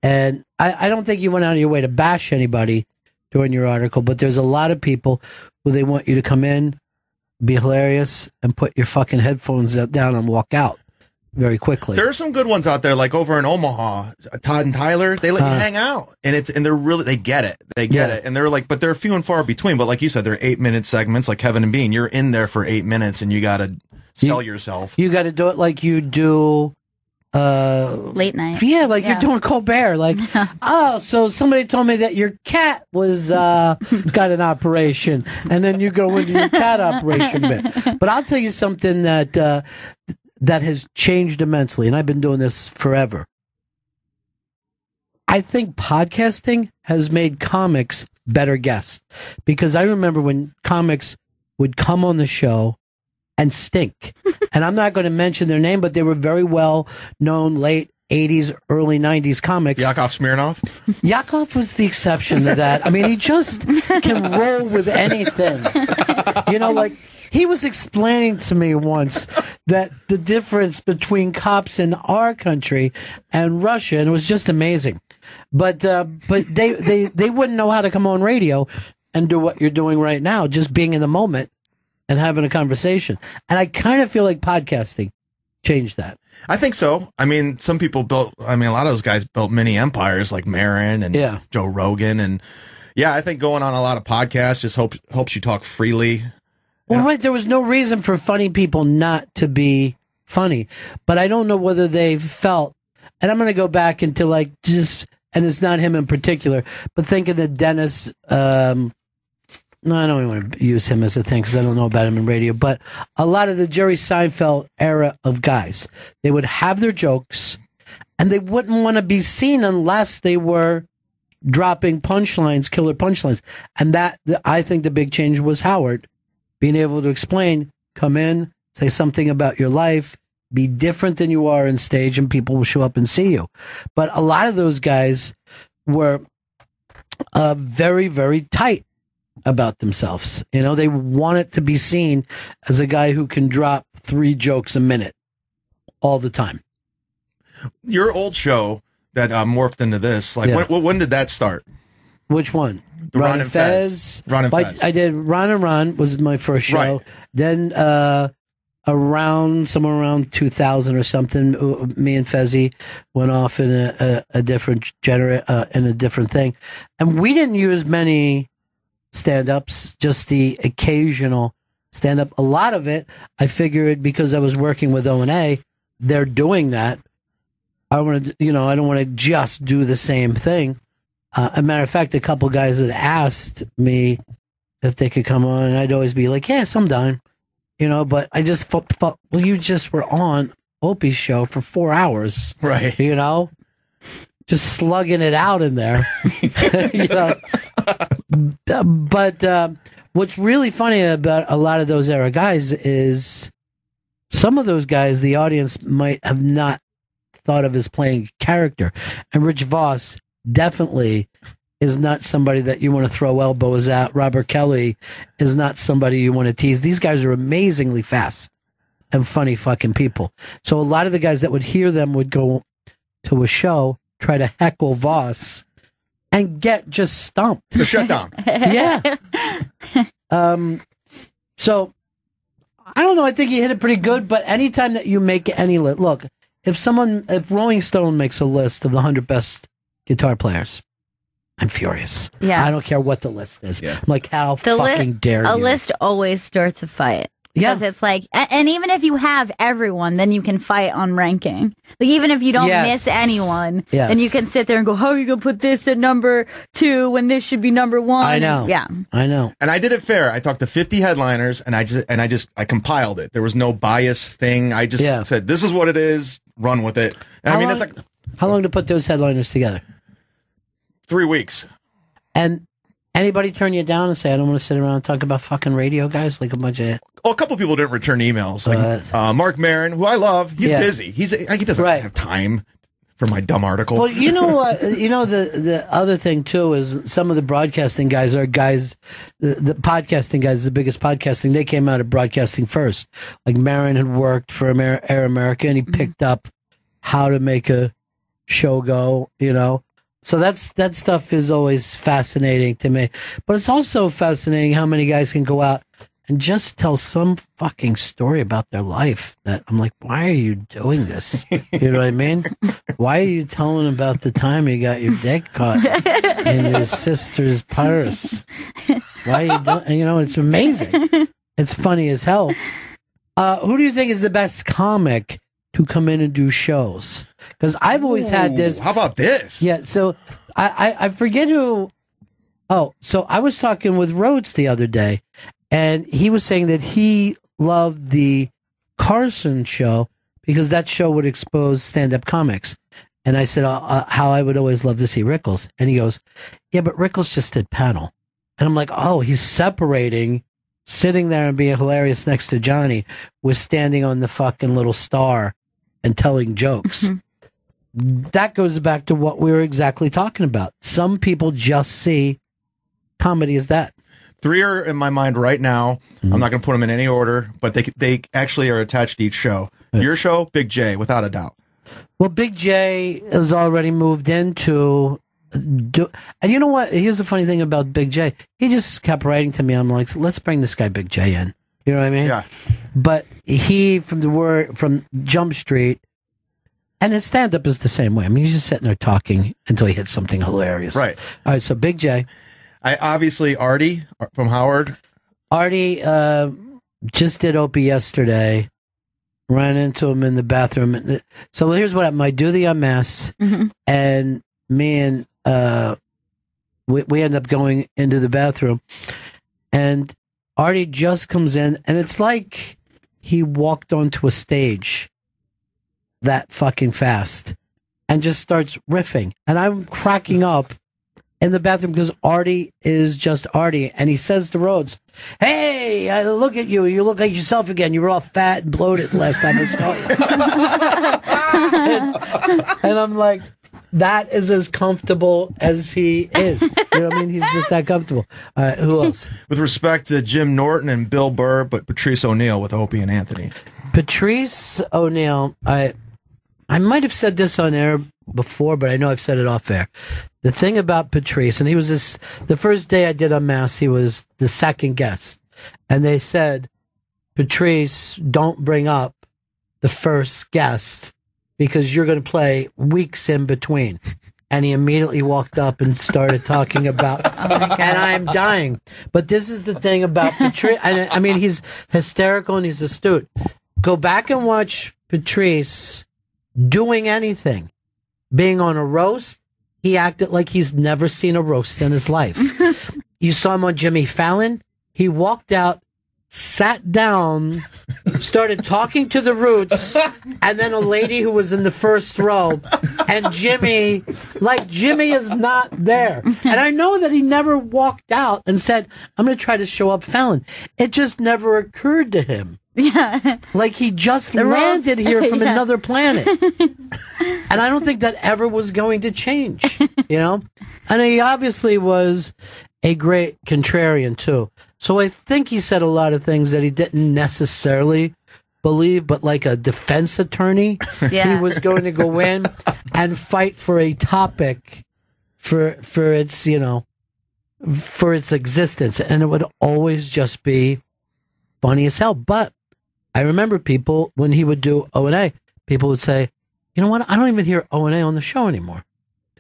and I, I don't think you went out of your way to bash anybody during your article. But there's a lot of people who they want you to come in, be hilarious, and put your fucking headphones down and walk out very quickly. There are some good ones out there, like over in Omaha, Todd and Tyler. They let you Uh. hang out, and it's and they're really they get it, they get Yeah. it, and they're like, but they're few and far between. But like you said, they're eight minute segments, like Kevin and Bean. You're in there for eight minutes, and you got to sell yourself. You got to do it like you do. Uh, Late night. Yeah, like Yeah. you're doing Colbert. Like, oh, so somebody told me that your cat was uh, got an operation, and then you go into your cat operation bit. But I'll tell you something that uh, that has changed immensely, and I've been doing this forever. I think podcasting has made comics better guests because I remember when comics would come on the show and stink. and I'm not going to mention their name, but they were very well known late 80s, early 90s comics. Yakov Smirnoff. Yakov was the exception to that. I mean, he just can roll with anything. You know, like he was explaining to me once that the difference between cops in our country and Russia, and it was just amazing. But uh, but they, they they wouldn't know how to come on radio and do what you're doing right now, just being in the moment and having a conversation. And I kind of feel like podcasting changed that. I think so. I mean, some people built. I mean, a lot of those guys built mini empires like Maron and Yeah. Joe Rogan, and yeah, I think going on a lot of podcasts just helps helps you talk freely. Well, right, there was no reason for funny people not to be funny, but I don't know whether they felt. And I'm going to go back into like just, and it's not him in particular, but thinking that Dennis. Um, no, I don't even want to use him as a thing because I don't know about him in radio. But a lot of the Jerry Seinfeld era of guys, they would have their jokes, and they wouldn't want to be seen unless they were dropping punchlines, killer punchlines. And that, I think the big change was Howard being able to explain, come in, say something about your life, be different than you are in stage, and people will show up and see you. But a lot of those guys were uh, very, very tight about themselves. You know, they want it to be seen as a guy who can drop three jokes a minute all the time. Your old show that uh, morphed into this, like Yeah. when, when did that start? Which one? The Ron and Fez. Ron and I- Fez. I, did Ron and Ron was my first show. Right. Then uh, around somewhere around 2000 or something, uh, me and Fezzy went off in a, a, a different gener- uh, in a different thing, and we didn't use many stand-ups, just the occasional stand-up. A lot of it, I figured because I was working with O and A, they're doing that. I want to, you know, I don't want to just do the same thing. Uh, a matter of fact, a couple guys had asked me if they could come on, and I'd always be like, "Yeah, I'm you know. But I just thought well, you just were on Opie's show for four hours, right? You know, just slugging it out in there. you know? But um, what's really funny about a lot of those era guys is some of those guys the audience might have not thought of as playing character, and Rich Voss definitely is not somebody that you want to throw elbows at. Robert Kelly is not somebody you want to tease. These guys are amazingly fast and funny fucking people. So a lot of the guys that would hear them would go to a show, try to heckle Voss, and get just stumped. It's a shutdown. yeah. Um. So I don't know. I think he hit it pretty good. But anytime that you make any list, look, if someone, if Rolling Stone makes a list of the hundred best guitar players, I'm furious. Yeah. I don't care what the list is. I'm like, how The li- fucking dare a you? list always starts a fight. Because it's like, and even if you have everyone, then you can fight on ranking. Like even if you don't Yes. miss anyone, Yes. then you can sit there and go, "How are you gonna put this at number two when this should be number one?" I know. Yeah. I know. And I did it fair. I talked to 50 headliners and I just and I just I compiled it. There was no bias thing. I just Yeah. said this is what it is. Run with it. And How I mean, long- that's like How long to put those headliners together? Three weeks. And anybody turn you down and say, I don't want to sit around and talk about fucking radio guys like a bunch of. Oh, a couple people didn't return emails. Like uh, Marc Maron, who I love, he's Yeah. busy. He's he doesn't have time for my dumb article. Well, you know what? You know the the other thing too is some of the broadcasting guys are guys, the, the podcasting guys, the biggest podcasting. They came out of broadcasting first. Like Marin had worked for Amer- Air America, and he picked up how to make a show go. You know, so that's that stuff is always fascinating to me. But it's also fascinating how many guys can go out and just tell some fucking story about their life that I'm like, why are you doing this? You know what I mean? Why are you telling about the time you got your dick caught in your sister's purse? Why are you doing? You know, it's amazing. It's funny as hell. Uh, who do you think is the best comic to come in and do shows? Because I've always had this. How about this? Yeah. So I, I, I forget who. Oh, so I was talking with Rhodes the other day, and he was saying that he loved the Carson show because that show would expose stand-up comics. And I said, uh, uh, how I would always love to see Rickles. And he goes, yeah, but Rickles just did panel. And I'm like, oh, he's separating sitting there and being hilarious next to Johnny with standing on the fucking little star and telling jokes. That goes back to what we were exactly talking about. Some people just see comedy as that. Three are in my mind right now. Mm-hmm. I'm not going to put them in any order, but they they actually are attached to each show. Your show, Big Jay, without a doubt. Well, Big Jay has already moved into. Do, and you know what? Here's the funny thing about Big Jay. He just kept writing to me. I'm like, let's bring this guy Big Jay in. You know what I mean? Yeah. But he from the word from Jump Street, and his stand up is the same way. I mean, he's just sitting there talking until he hits something hilarious. Right. All right. So Big Jay. I obviously Artie from Howard. Artie uh, just did Opie yesterday. Ran into him in the bathroom. And- So here's what happened. I do the unmask, and me and uh, we, we end up going into the bathroom, and Artie just comes in, and it's like he walked onto a stage that fucking fast and just starts riffing. And I'm cracking up in the bathroom because Artie is just Artie. And he says to Rhodes, Hey, I look at you. You look like yourself again. You were all fat and bloated last time I saw you. and I'm like, that is as comfortable as he is. You know what I mean? He's just that comfortable. Uh, who else? With respect to Jim Norton and Bill Burr, but Patrice O'Neal with Opie and Anthony. Patrice O'Neal, I I might have said this on air before, but I know I've said it off air. The thing about Patrice, and he was this the first day I did Unmasked, he was the second guest. And they said, Patrice, don't bring up the first guest because you're going to play weeks in between. And he immediately walked up and started talking about, and I'm dying. But this is the thing about Patrice. I, I mean, he's hysterical and he's astute. Go back and watch Patrice doing anything, being on a roast. He acted like he's never seen a roast in his life. you saw him on Jimmy Fallon. He walked out, sat down, started talking to the roots, and then a lady who was in the first row. And Jimmy, like Jimmy is not there. And I know that he never walked out and said, I'm going to try to show up Fallon. It just never occurred to him. Yeah. Like he just The landed here from Yeah. another planet. and I don't think that ever was going to change, you know? And he obviously was a great contrarian too. So I think he said a lot of things that he didn't necessarily believe, but like a defense attorney, Yeah. he was going to go in and fight for a topic for for its, you know, for its existence. And it would always just be funny as hell. But I remember people when he would do O and A, people would say, "You know what? I don't even hear O and A on the show anymore.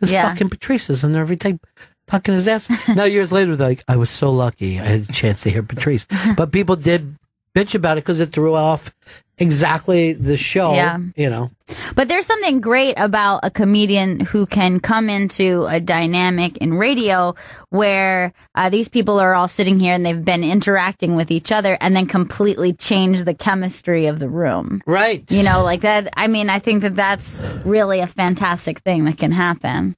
This Yeah. fucking Patrice is in there every day, talking his ass." now years later, they're like, "I was so lucky. I had a chance to hear Patrice." but people did bitch about it because it threw off exactly the show. Yeah. You know. But there's something great about a comedian who can come into a dynamic in radio where uh, these people are all sitting here and they've been interacting with each other and then completely change the chemistry of the room. Right. You know, like that. I mean, I think that that's really a fantastic thing that can happen.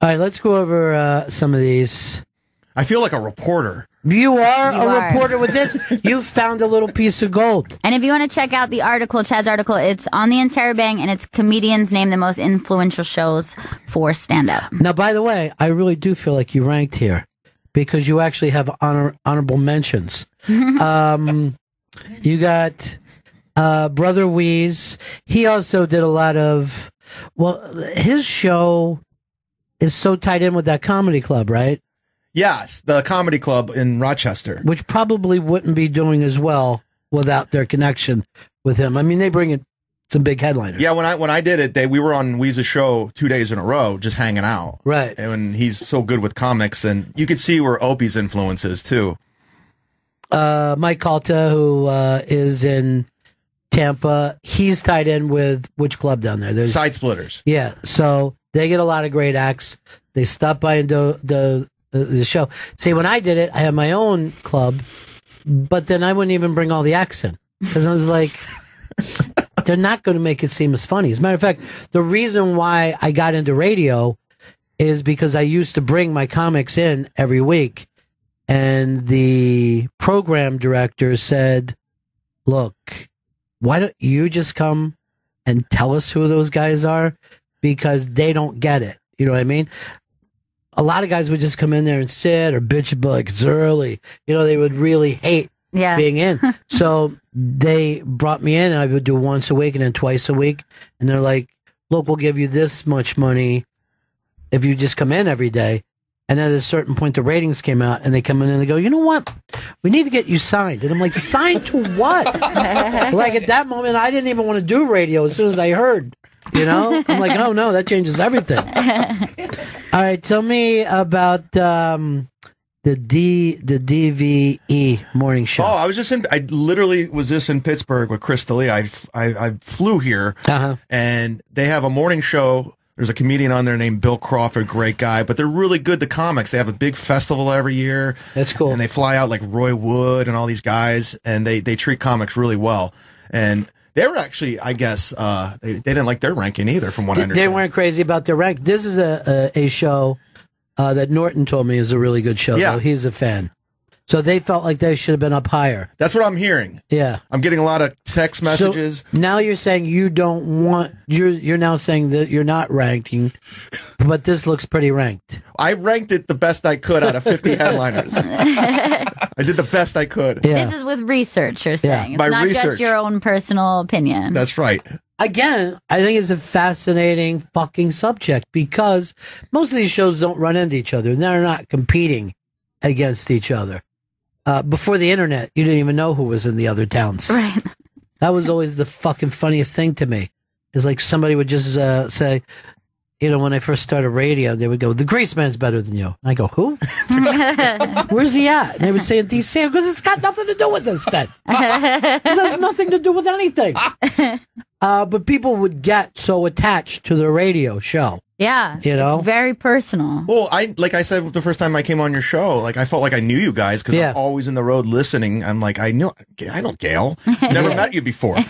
All right, let's go over uh, some of these. I feel like a reporter. You are You a are. reporter with this. you found a little piece of gold. And if you want to check out the article, Chad's article, it's on the Interrobang and it's comedians name the most influential shows for stand up. Now, by the way, I really do feel like you ranked here because you actually have honor, honorable mentions. um, you got uh, Brother Wease. He also did a lot of, well, his show is so tied in with that comedy club, right? Yes, the comedy club in Rochester. Which probably wouldn't be doing as well without their connection with him. I mean, they bring in some big headliners. Yeah, when I when I did it, they we were on Wease's show two days in a row, just hanging out. Right. And he's so good with comics, and you could see where Opie's influence is too. uh, Mike Calta, who uh, is in Tampa, he's tied in with which club down there? There's Side splitters. Yeah, so they get a lot of great acts. They stop by and do the the, show. See, when I did it, I had my own club, but then I wouldn't even bring all the acts in because I was like, they're not going to make it seem as funny. As a matter of fact, the reason why I got into radio is because I used to bring my comics in every week, and the program director said, "Look, why don't you just come and tell us who those guys are because they don't get it. You know what I mean? A lot of guys would just come in there and sit or bitch about like it's early. You know, they would really hate Yeah. being in. so they brought me in and I would do once a week and then twice a week. And they're like, look, we'll give you this much money if you just come in every day. And at a certain point, the ratings came out, and they come in and they go, "You know what? We need to get you signed." And I'm like, "Signed to what?" like at that moment, I didn't even want to do radio. As soon as I heard, you know, I'm like, "Oh no, that changes everything." All right, tell me about um, the D the DVE morning show. Oh, I was just in. I literally was just in Pittsburgh with Chris D'Elia. I, I I flew here, Uh-huh. and they have a morning show. There's a comedian on there named Bill Crawford, great guy, but they're really good. The comics. They have a big festival every year. That's cool. And they fly out like Roy Wood and all these guys, and they they treat comics really well. And they were actually, I guess, uh, they, they didn't like their ranking either, from what I They- understand. They weren't crazy about their rank. This is a a, a show uh, that Norton told me is a really good show. Yeah. though. he's a fan. So they felt like they should have been up higher. That's what I'm hearing. Yeah. I'm getting a lot of text messages. So now you're saying you don't want you're you're now saying that you're not ranking, but this looks pretty ranked. I ranked it the best I could out of 50 headliners. I did the best I could. This is with research, you're saying. It's By not just your own personal opinion. That's right. Again, I think it's a fascinating fucking subject because most of these shows don't run into each other. And they're not competing against each other. Uh, before the internet, you didn't even know who was in the other towns. Right. That was always the fucking funniest thing to me. Is like somebody would just uh, say, you know, when I first started radio, they would go, "The Greaseman's better than you." And I go, "Who? Where's he at?" And they would say in DC because it's got nothing to do with this. Then this has nothing to do with anything. Uh, but people would get so attached to the radio show. Yeah. You know? It's very personal. Well, I like I said the first time I came on your show, like I felt like I knew you guys because Yeah. I'm always in the road listening. I'm like, I know, I know Gail. Never met you before.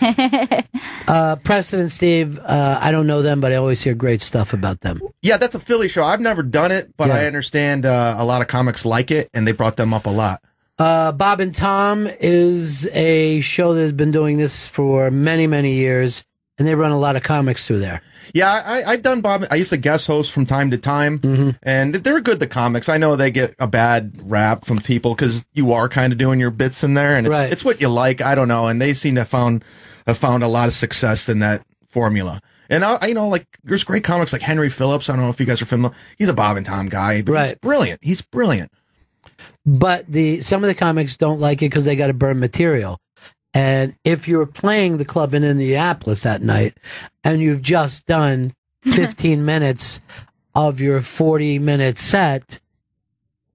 Uh, Preston and Steve, uh, I don't know them, but I always hear great stuff about them. Yeah, that's a Philly show. I've never done it, but I understand uh, a lot of comics like it, and they brought them up a lot. Uh, Bob and Tom is a show that has been doing this for many, many years, and they run a lot of comics through there. Yeah, I, I've done Bob. I used to guest host from time to time, Mm-hmm. and they're good. The comics. I know they get a bad rap from people because you are kind of doing your bits in there, and it's, Right. it's what you like. I don't know, and they seem to have found have found a lot of success in that formula. And I, I you know, like there's great comics like Henry Phillips. I don't know if you guys are familiar. He's a Bob and Tom guy, but he's Right. brilliant. He's brilliant. But the some of the comics don't like it because they got to burn material. And if you're playing the club in Indianapolis that night, and you've just done 15 minutes of your 40 minute set,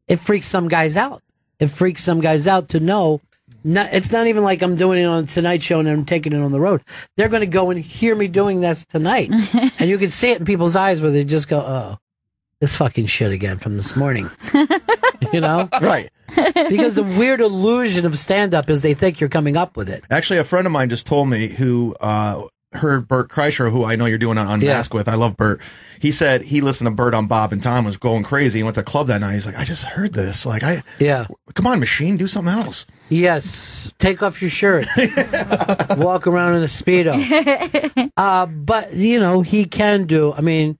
it freaks some guys out. It freaks some guys out to know. Not, it's not even like I'm doing it on Tonight Show and I'm taking it on the road. They're going to go and hear me doing this tonight, and you can see it in people's eyes where they just go, "Oh, this fucking shit again from this morning." you know, right? because the weird illusion of stand up is they think you're coming up with it. Actually, a friend of mine just told me who uh, heard Bert Kreischer, who I know you're doing an Unmask with. I love Bert. He said he listened to Bert on Bob and Tom, was going crazy. He went to the club that night. He's like, I just heard this. Like, I Yeah. come on, machine, do something else. Yes, take off your shirt, walk around in a speedo. Uh, but you know he can do. I mean,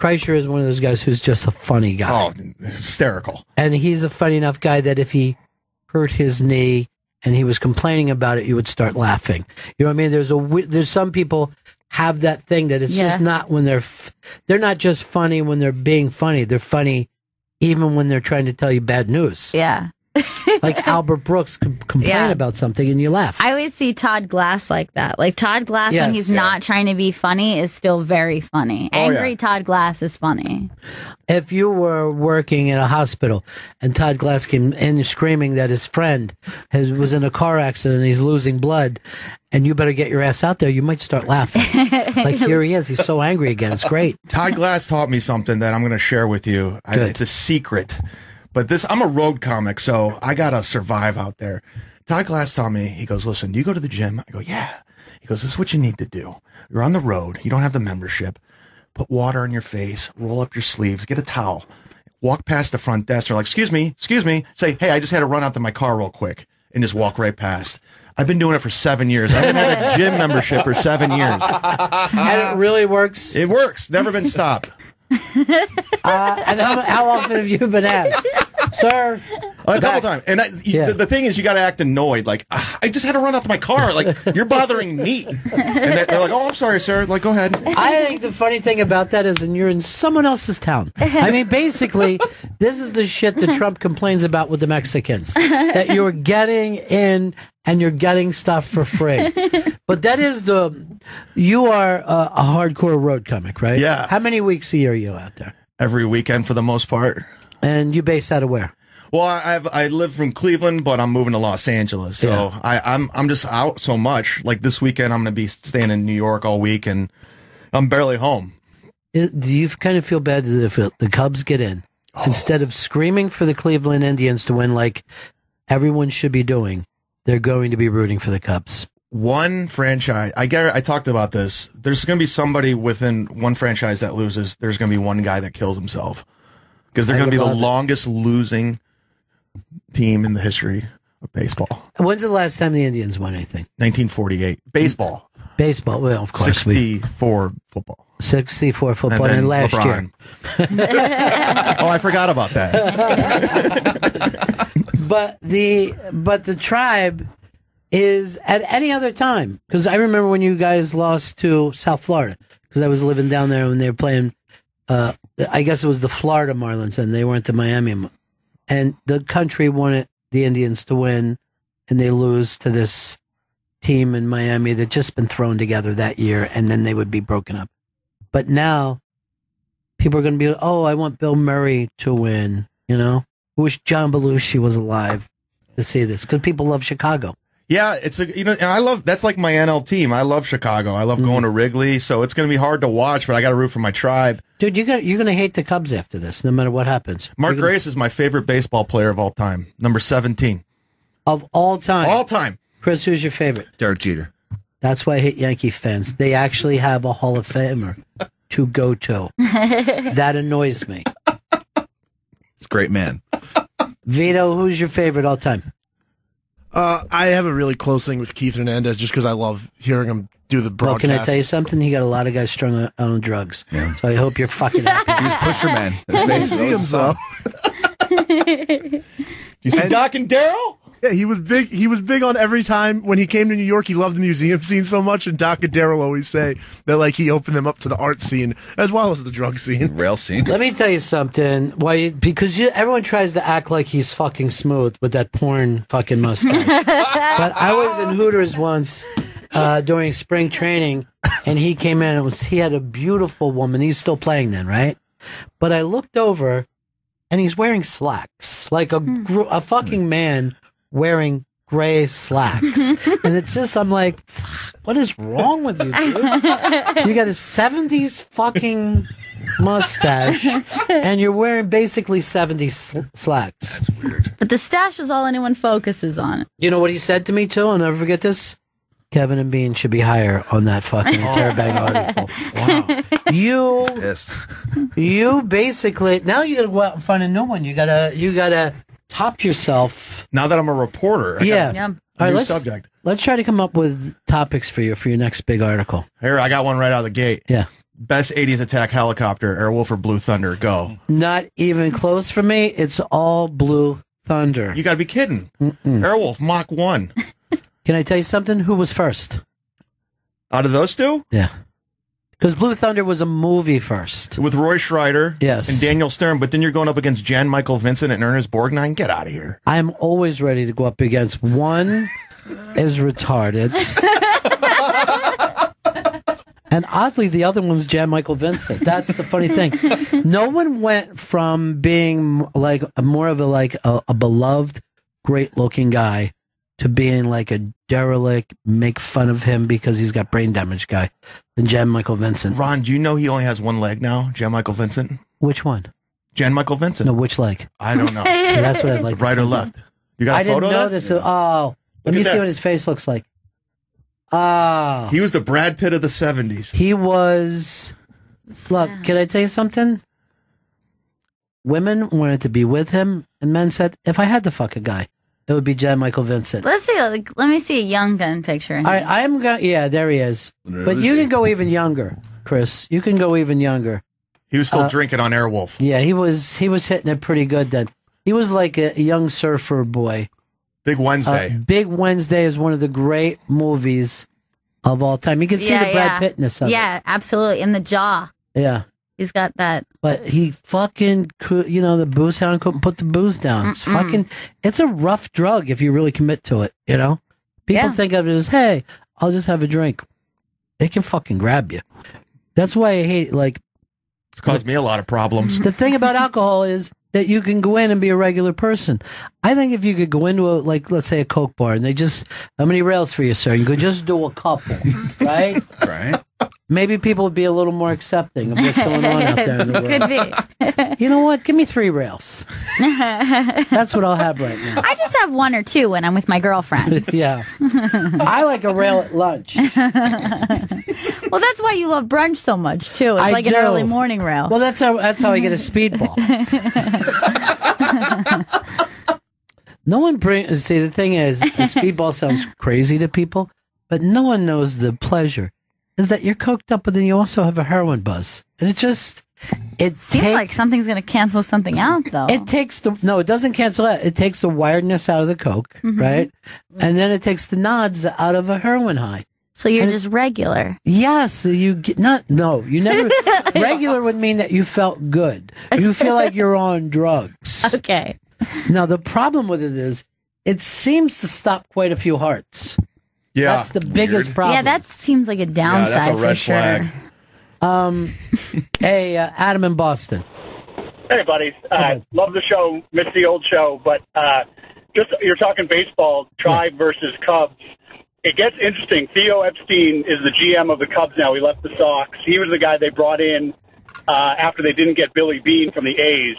Kreischer is one of those guys who's just a funny guy. Oh, hysterical! And he's a funny enough guy that if he hurt his knee and he was complaining about it, you would start laughing. You know what I mean? There's a there's some people have that thing that it's just not when they're f- they're not just funny when they're being funny. They're funny even when they're trying to tell you bad news. Yeah. Like Albert Brooks com- complain Yeah. about something and you laugh. I always see Todd Glass like that. Like Todd Glass, when he's Yeah. not trying to be funny, is still very funny. Oh, yeah. Angry Todd Glass is funny. if you were working in a hospital and Todd Glass came in screaming that his friend has, was in a car accident and he's losing blood, and you better get your ass out there, you might start laughing. like here he is, he's so angry again. It's great. Todd Glass taught me something that I'm going to share with you. I, it's a secret, but this I'm a road comic, so I gotta survive out there. Todd Glass taught me. He goes, "Listen, do you go to the gym?" I go, "Yeah." He goes, "This is what you need to do. You're on the road. You don't have the membership. Put water on your face. Roll up your sleeves. Get a towel. Walk past the front desk. They're like, "Excuse me, excuse me." Say, "Hey, I just had to run out to my car real quick," and just walk right past. I've been doing it for seven years. I haven't had a gym membership for seven years. and it really works. It works. Never been stopped. Uh, and how, how often have you been asked, sir? A couple times, and I, the, the thing is, you got to act annoyed. Like "Ah, I just had to run out to my car. Like you're bothering me. And they're, they're like, "Oh, I'm sorry, sir." Like, go ahead. I think the funny thing about that is, and you're in someone else's town. I mean, basically, this is the shit that Trump complains about with the Mexicans that you're getting in and you're getting stuff for free. But that is the you are a, a hardcore road comic, right? Yeah. How many weeks a year are you out there? Every weekend for the most part. And you base out of where? Well, I have I live from Cleveland, but I'm moving to Los Angeles, so Yeah. I, I'm I'm just out so much. Like this weekend, I'm going to be staying in New York all week, and I'm barely home. I- Do you kind of feel bad that if it- the Cubs get in, Oh. instead of screaming for the Cleveland Indians to win like everyone should be doing, they're going to be rooting for the Cubs? One franchise, I get. I talked about this. There's going to be somebody within one franchise that loses. There's going to be one guy that kills himself because they're going to be the it. longest losing team in the history of baseball. When's the last time the Indians won anything? 1948 baseball, Baseball, well, of course. we- 64 football. 64 football, and, then last LeBron. year. oh, I forgot about that. but the but the tribe is at any other time because I remember when you guys lost to South Florida because I was living down there when they were playing. Uh, I guess it was the Florida Marlins and they weren't the Miami, and the country wanted the Indians to win, and they lose to this team in Miami that just been thrown together that year, and then they would be broken up. But now people are going to be, oh, I want Bill Murray to win. You know, I wish John Belushi was alive to see this because people love Chicago. Yeah, it's a you know, and I love that's like my NL team. I love Chicago. I love Mm-hmm. going to Wrigley, so it's going to be hard to watch, but I got to root for my tribe. Dude, you got you're going to hate the Cubs after this, no matter what happens. Mark You're gonna- Grace is my favorite baseball player of all time, number 17. of all time, All time. Chris, who's your favorite? Derek Jeter. That's why I hate Yankee fans. They actually have a Hall of Famer to go to. that annoys me. It's a great man. Vito, who's your favorite all time? Uh, I have a really close thing with Keith Hernandez just because I love hearing him do the Well, broadcast. can I tell you something? He got a lot of guys strung on, on drugs. So I hope you're fucking happy. He's Pusher Man. That's I basically see him his song. so. You see Doc and Darryl? Yeah, he was big. He was big on every time when he came to New York. He loved the museum scene so much, and Doc and Darryl always say that like he opened them up to the art scene as well as the drug scene. Rail scene. Let me tell you something. Why? Because you, everyone tries to act like he's fucking smooth with that porn fucking mustache. but I was in Hooters once uh, during spring training, and he came in. It was he had a beautiful woman. He's still playing then, right? But I looked over, and he's wearing slacks, like a gr- a fucking man wearing gray slacks, and it's just I'm like, what is wrong with you, dude? You got a '70s fucking mustache, and you're wearing basically '70s sl- slacks. But the stash is all anyone focuses on. You know what he said to me too? I'll never forget this. Kevin and Bean should be higher on that fucking Interrobang article. Wow. You you basically now you gotta go out and find a new one. You gotta you gotta top yourself. Now that I'm a reporter, I yeah. got All a right, new let's, subject. let's try to come up with topics for you for your next big article. Here, I got one right out of the gate. Yeah. Best 80s attack helicopter, Airwolf or Blue Thunder, go. Not even close for me. It's all Blue Thunder. You got to be kidding. Airwolf, Mach 1. Can I tell you something? Who was first? Out of those two? Yeah. Because Blue Thunder was a movie first. With Roy Scheider Yes. and Daniel Stern, but then you're going up against Jan Michael Vincent and Ernest Borgnine. Get out of here. I'm always ready to go up against one is retarded. and oddly, the other one's Jan Michael Vincent. That's the funny thing. No one went from being like more of a like a, a beloved, great looking guy to being like a derelict, make fun of him because he's got brain damage guy than Jan Michael Vincent. Ron, do you know he only has one leg now? Jan Michael Vincent? Which one? Jan Michael Vincent. No, which leg? I don't know. So that's what I'd like. to right or left? You got a I didn't photo of that? notice it. Oh, let Look me at see that. what his face looks like. Ah, He was the Brad Pitt of the 70s. he was. Look, can I tell you something? Women wanted to be with him, and men said, "If I had to fuck a guy, it would be Jan Michael Vincent." Let's see. Like, let me see a young gun picture. All right, I'm going. Yeah, there he is. But you can go even younger, Chris. You can go even younger. He was still Uh, drinking on Airwolf. Yeah, he was. He was hitting it pretty good then. He was like a, a young surfer boy. Big Wednesday. Uh, Big Wednesday is one of the great movies of all time. You can see yeah, the Brad yeah. Pittness of Yeah, absolutely. In the jaw. Yeah. He's got that. But he fucking could, you know, the booze hound couldn't put the booze down. It's Mm-mm. fucking, it's a rough drug if you really commit to it, you know? People Yeah. think of it as, hey, I'll just have a drink. It can fucking grab you. That's why I hate, like, It's caused me a lot of problems. the thing about alcohol is that you can go in and be a regular person. I think if you could go into a, like, let's say a Coke bar and they just, how many rails for you, sir? You could just do a couple, right? Right. Maybe people would be a little more accepting of what's going on out there in the world. Could be. You know what? Give me three rails. That's what I'll have right now. I just have one or two when I'm with my girlfriends. yeah. I like a rail at lunch. well, that's why you love brunch so much too. It's I like do. an early morning rail. Well, that's how that's how I get a speedball. no one bring. See, the thing is, a speedball sounds crazy to people, but no one knows the pleasure is that you're coked up, but then you also have a heroin buzz, and it just it Seems takes- like something's going to cancel something out, though. It takes the no, it doesn't cancel out. It takes the wiredness out of the coke, Mhm. right? And then it takes the nods out of a heroin high. so you're And- just regular. Yes, you get not no, you never regular would mean that you felt good. You feel like you're on drugs. Okay. Now the problem with it is it seems to stop quite a few hearts. Yeah. That's the biggest problem. Yeah, that seems like a downside. that's a for red sure. flag. um hey uh, Adam in Boston. Hey, buddies. Uh, love the show. Miss the old show, but uh, just you're talking baseball, Tribe versus Cubs. It gets interesting. Theo Epstein is the GM of the Cubs now. He left the Sox. He was the guy they brought in uh, after they didn't get Billy Beane from the A's.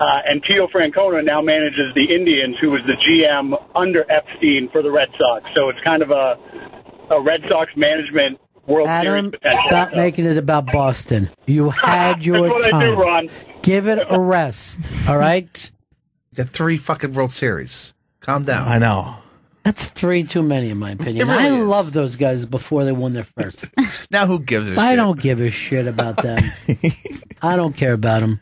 Uh, and Tito Francona now manages the Indians, who was the GM under Epstein for the Red Sox. So it's kind of a, a Red Sox management World Adam, Series potential. stop making it about Boston. You had your That's what time. I do, Ron. Give it a rest. All right? You got three fucking World Series. Calm down. I know. That's three too many, in my opinion. Really I is. love those guys before they won their first. Now who gives a I shit? I don't give a shit about them. I don't care about them.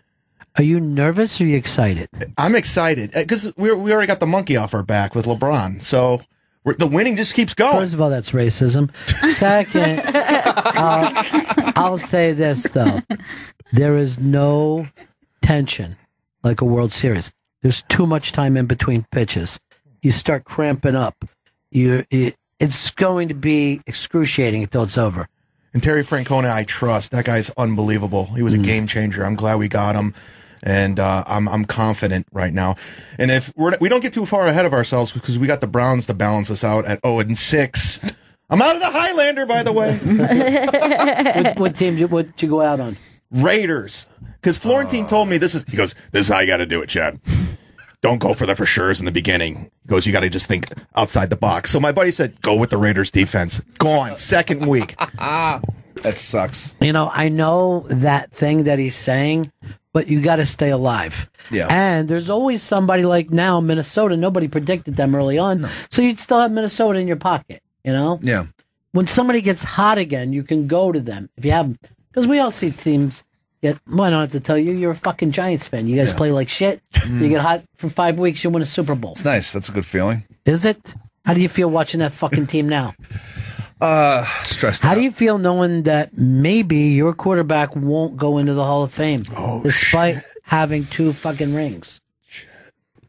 Are you nervous or are you excited? I'm excited because we we already got the monkey off our back with LeBron, so we're, the winning just keeps going. First of all, that's racism. Second, I'll, I'll say this though: there is no tension like a World Series. There's too much time in between pitches. You start cramping up. You, it, it's going to be excruciating until it's over. And Terry Francona, I trust. That guy's unbelievable. He was Mm. a game changer. I'm glad we got him, and uh, I'm I'm confident right now. And if we're we don't get too far ahead of ourselves because we got the Browns to balance us out at 0 and six. I'm out of the Highlander, by the way. what, what team did you, what you go out on? Raiders. Because Florentine told me this is. He goes, "This is how you got to do it, Chad. Don't go for the for sure's in the beginning." He goes, "You got to just think outside the box." So my buddy said, "Go with the Raiders defense." Gone second week. that sucks. You know, I know that thing that he's saying, but you got to stay alive. Yeah. And there's always somebody like now Minnesota. Nobody predicted them early on, so you'd still have Minnesota in your pocket. You know, Yeah. when somebody gets hot again, you can go to them if you have them. because we all see teams. Get, well, I don't have to tell you. You're a fucking Giants fan. You guys play like shit. You get hot for five weeks. You win a Super Bowl. It's nice. That's a good feeling. Is it? How do you feel watching that fucking team now? Uh, stressed How do you feel knowing that maybe your quarterback won't go into the Hall of Fame oh, despite having two fucking rings?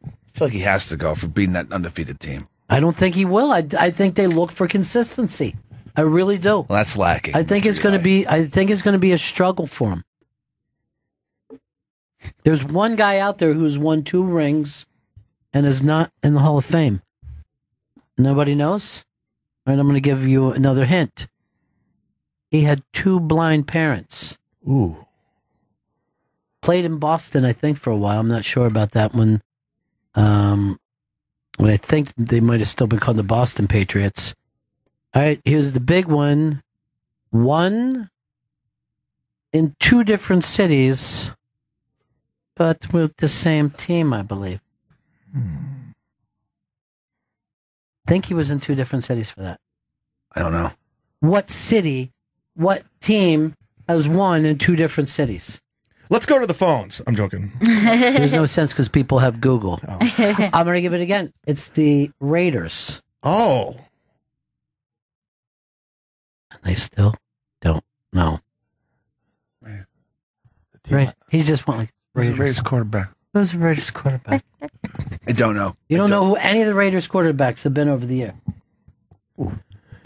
I feel like he has to go for being that undefeated team. I don't think he will. I, I think they look for consistency. I really do. Well, that's lacking. I think it's going to be. I think it's going to be a struggle for him. There's one guy out there who's won two rings and is not in the Hall of Fame. Nobody knows. All right, I'm going to give you another hint. He had two blind parents. Ooh. Played in Boston, I think, for a while. I'm not sure about that one. Um, when I think they might have still been called the Boston Patriots. All right, here's the big one. One in two different cities, but with the same team, I believe. I think he was in two different cities for that. I don't know. What city, what team has won in two different cities? Let's go to the phones. I'm joking. There's no sense because people have Google. Oh. I'm going to give it again. It's the Raiders. Oh. And they still don't know. Right. He just went like Who's the Raiders. Raiders quarterback? Who's the Raiders quarterback? I don't know. You don't know who any of the Raiders quarterbacks have been over the year.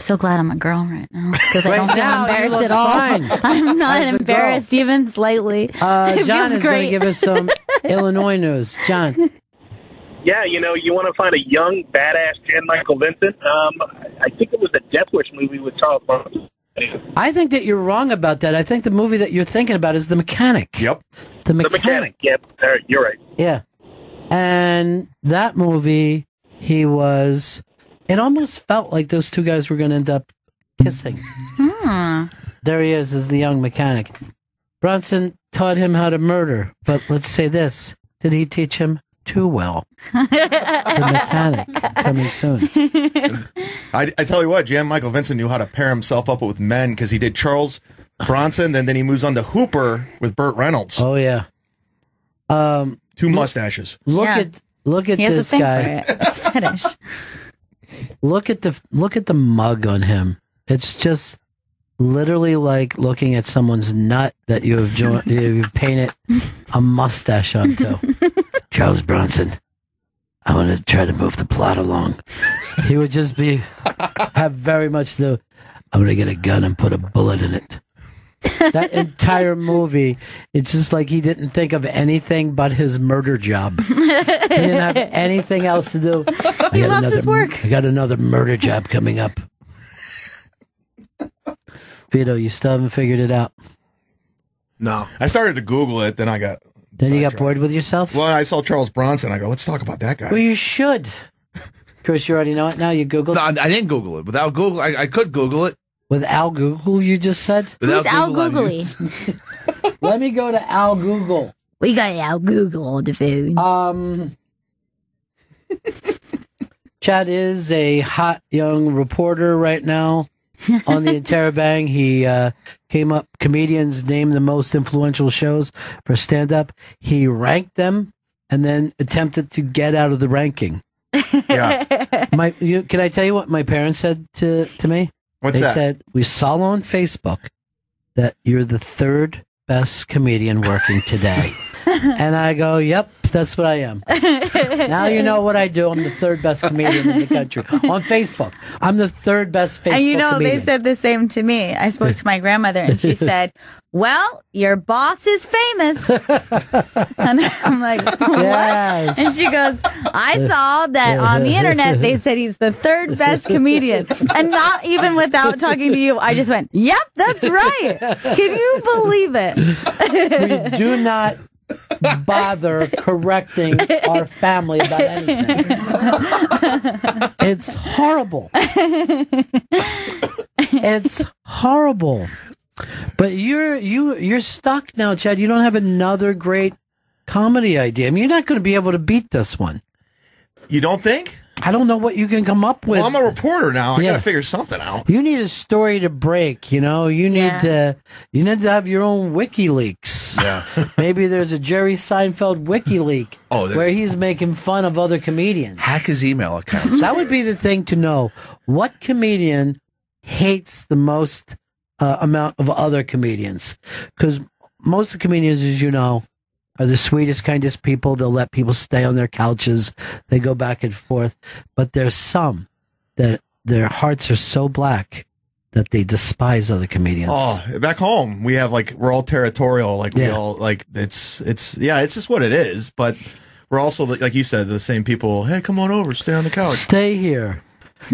So glad I'm a girl right now because I Right don't feel now, you embarrassed at all. fine. I'm not As a embarrassed even slightly. Uh, it John feels is going to great. give us some Illinois news. John. Yeah, you know, you want to find a young, badass Jan Michael Vincent. Um, I think it was the Death Wish movie with Charles Bronson. I think that you're wrong about that. I think the movie that you're thinking about is The Mechanic. Yep. The The Mechanic. mechanic. Yep, there, you're right. Yeah. And that movie, he was. It almost felt like those two guys were going to end up kissing. Hmm. There he is, as the young mechanic. Bronson taught him how to murder, but let's say this: did he teach him too well? the mechanic coming soon. I, I tell you what, Jan Michael Vincent knew how to pair himself up with men because he did Charles Bronson, and then he moves on to Hooper with Burt Reynolds. Oh yeah. Um, Two mustaches. look Yeah. at look at He has a this thing guy. for it. It's fetish. Look at the look at the mug on him. It's just literally like looking at someone's nut that you have jo- you've painted a mustache onto. Charles Bronson. I want to try to move the plot along. He would just be have very much the. I'm gonna get a gun and put a bullet in it. That entire movie, it's just like he didn't think of anything but his murder job. He didn't have anything else to do. I He got loves his another- work. I got another murder job coming up. Vito, you still haven't figured it out. No. I started to Google it, then I got. Then you got bored with yourself? Well, I saw Charles Bronson. I go, let's talk about that guy. Well, you should. Chris, you already know it now. You Googled No, I, I didn't Google it. Without Google, I, I could Google it. Without Google, you just said? Without Who's Al Google, Googly? Let me go to Al Google. We got Al Google on the phone. Um, Chad is a hot young reporter right now on the Interrobang. He uh, came up, comedians name the most influential shows for stand up. He ranked them and then attempted to get out of the ranking. Yeah. My, you, can I tell you what my parents said to, to me? What's they that? said, We saw on Facebook that you're the third best comedian working today. and I go, Yep, that's what I am. now you know what I do. I'm the third best comedian in the country on Facebook. I'm the third best Facebook and you know, comedian. they said the same to me. I spoke to my grandmother and she said, Well, your boss is famous. and I'm like, What? Yes. And she goes, I saw that on the internet they said he's the third best comedian. And not even without talking to you, I just went, Yep, that's right. Can you believe it? we do not bother correcting our family about anything. it's horrible. it's horrible. But you're you you're stuck now, Chad. You don't have another great comedy idea. I mean, you're not going to be able to beat this one. You don't think? I don't know what you can come up with. Well, I'm a reporter now. I Yeah. got to figure something out. You need a story to break, you know. You need Yeah. to you need to have your own WikiLeaks. Yeah. Maybe there's a Jerry Seinfeld WikiLeak Oh, where he's making fun of other comedians. Hack his email accounts. that would be the thing to know. What comedian hates the most uh, amount of other comedians? Because most of the comedians, as you know, are the sweetest, kindest people. They'll let people stay on their couches. They go back and forth. But there's some that their hearts are so black that they despise other comedians. Oh, back home we have like we're all territorial. Like we all like it's it's yeah, it's just what it is. But we're also like you said, the same people. Hey, come on over, stay on the couch. Stay here.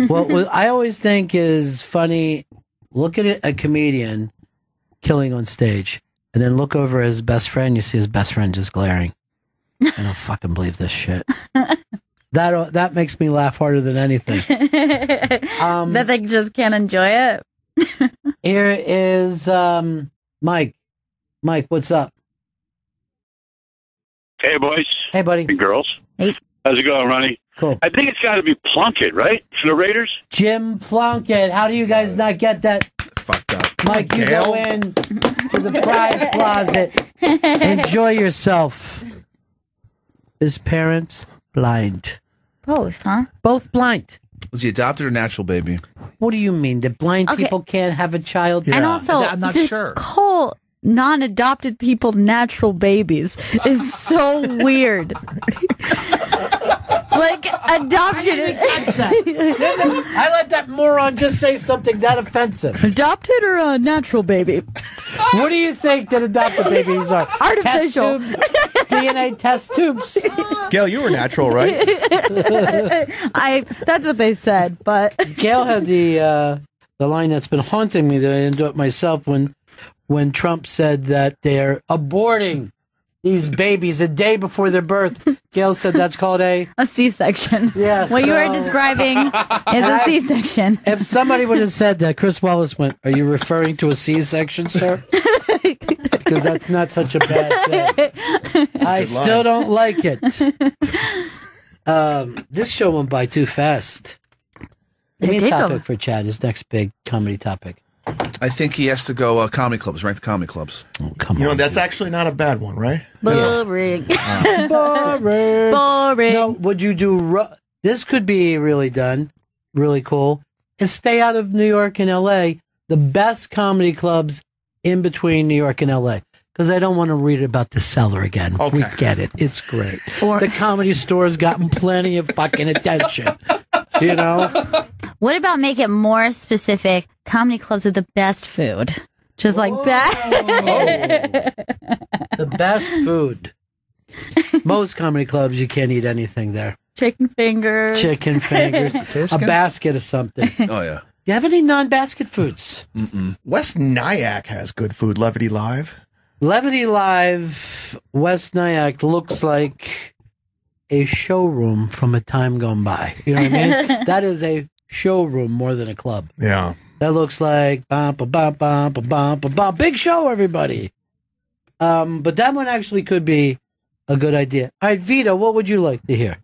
what, what I always think is funny. Look at a comedian killing on stage, and then look over at his best friend. You see his best friend just glaring. I don't fucking believe this shit. That that makes me laugh harder than anything. Um, that they just can't enjoy it. Here is um, Mike. Mike, what's up? Hey, boys. Hey, buddy. And girls. Hey. How's it going, Ronnie? Cool. I think it's got to be Plunkett, right? For the Raiders? Jim Plunkett. How do you guys not get that? Fucked up. Mike, you Gail. go in to the prize closet. Enjoy yourself. His parents blind. Both, huh? Both blind. Was he adopted or natural baby? What do you mean? That blind Okay. people can't have a child? And also, I'm not to sure. Call non-adopted people natural babies is so weird. like adopted. I let that moron just say something that offensive. Adopted or a natural baby? What do you think that adopted babies are? Artificial. Test tube, DNA test tubes. Gail, you were natural, right? I. That's what they said, but Gail had the uh, the line that's been haunting me that I didn't do it myself when when Trump said that they're aborting these babies a day before their birth. Gail said that's called a a C-section. Yes. What you are describing is And a I- C-section. If somebody would have said that, Chris Wallace went, "Are you referring to a C-section, sir?" Because that's not such a bad thing. I still line. don't like it. Um, this show went by too fast. Give me a topic for Chad. His next big comedy topic. I think he has to go uh, comedy clubs, rank the comedy clubs. Oh, come You know, that's actually not a bad one, right? Boring. Boring. Boring. No, would you do? Ru- this could be really done, really cool. Is stay out of New York and L.A. The best comedy clubs in between New York and L.A. Because I don't want to read about the cellar again. We get it. It's great. the comedy store's gotten plenty of fucking attention. You know, What about make it more specific? Comedy clubs with the best food, just like that. the best food. Most comedy clubs, you can't eat anything there. Chicken fingers. Chicken fingers, a basket of something. Oh yeah. You have any non-basket foods? Mm-mm. West Nyack has good food. Levity Live. Levity Live West Nyack looks like a showroom from a time gone by. You know what I mean? that is a showroom more than a club. Yeah. That looks like bum ba bum bum ba bum ba bum. Big show, everybody. Um, but that one actually could be a good idea. All right, Vito, what would you like to hear?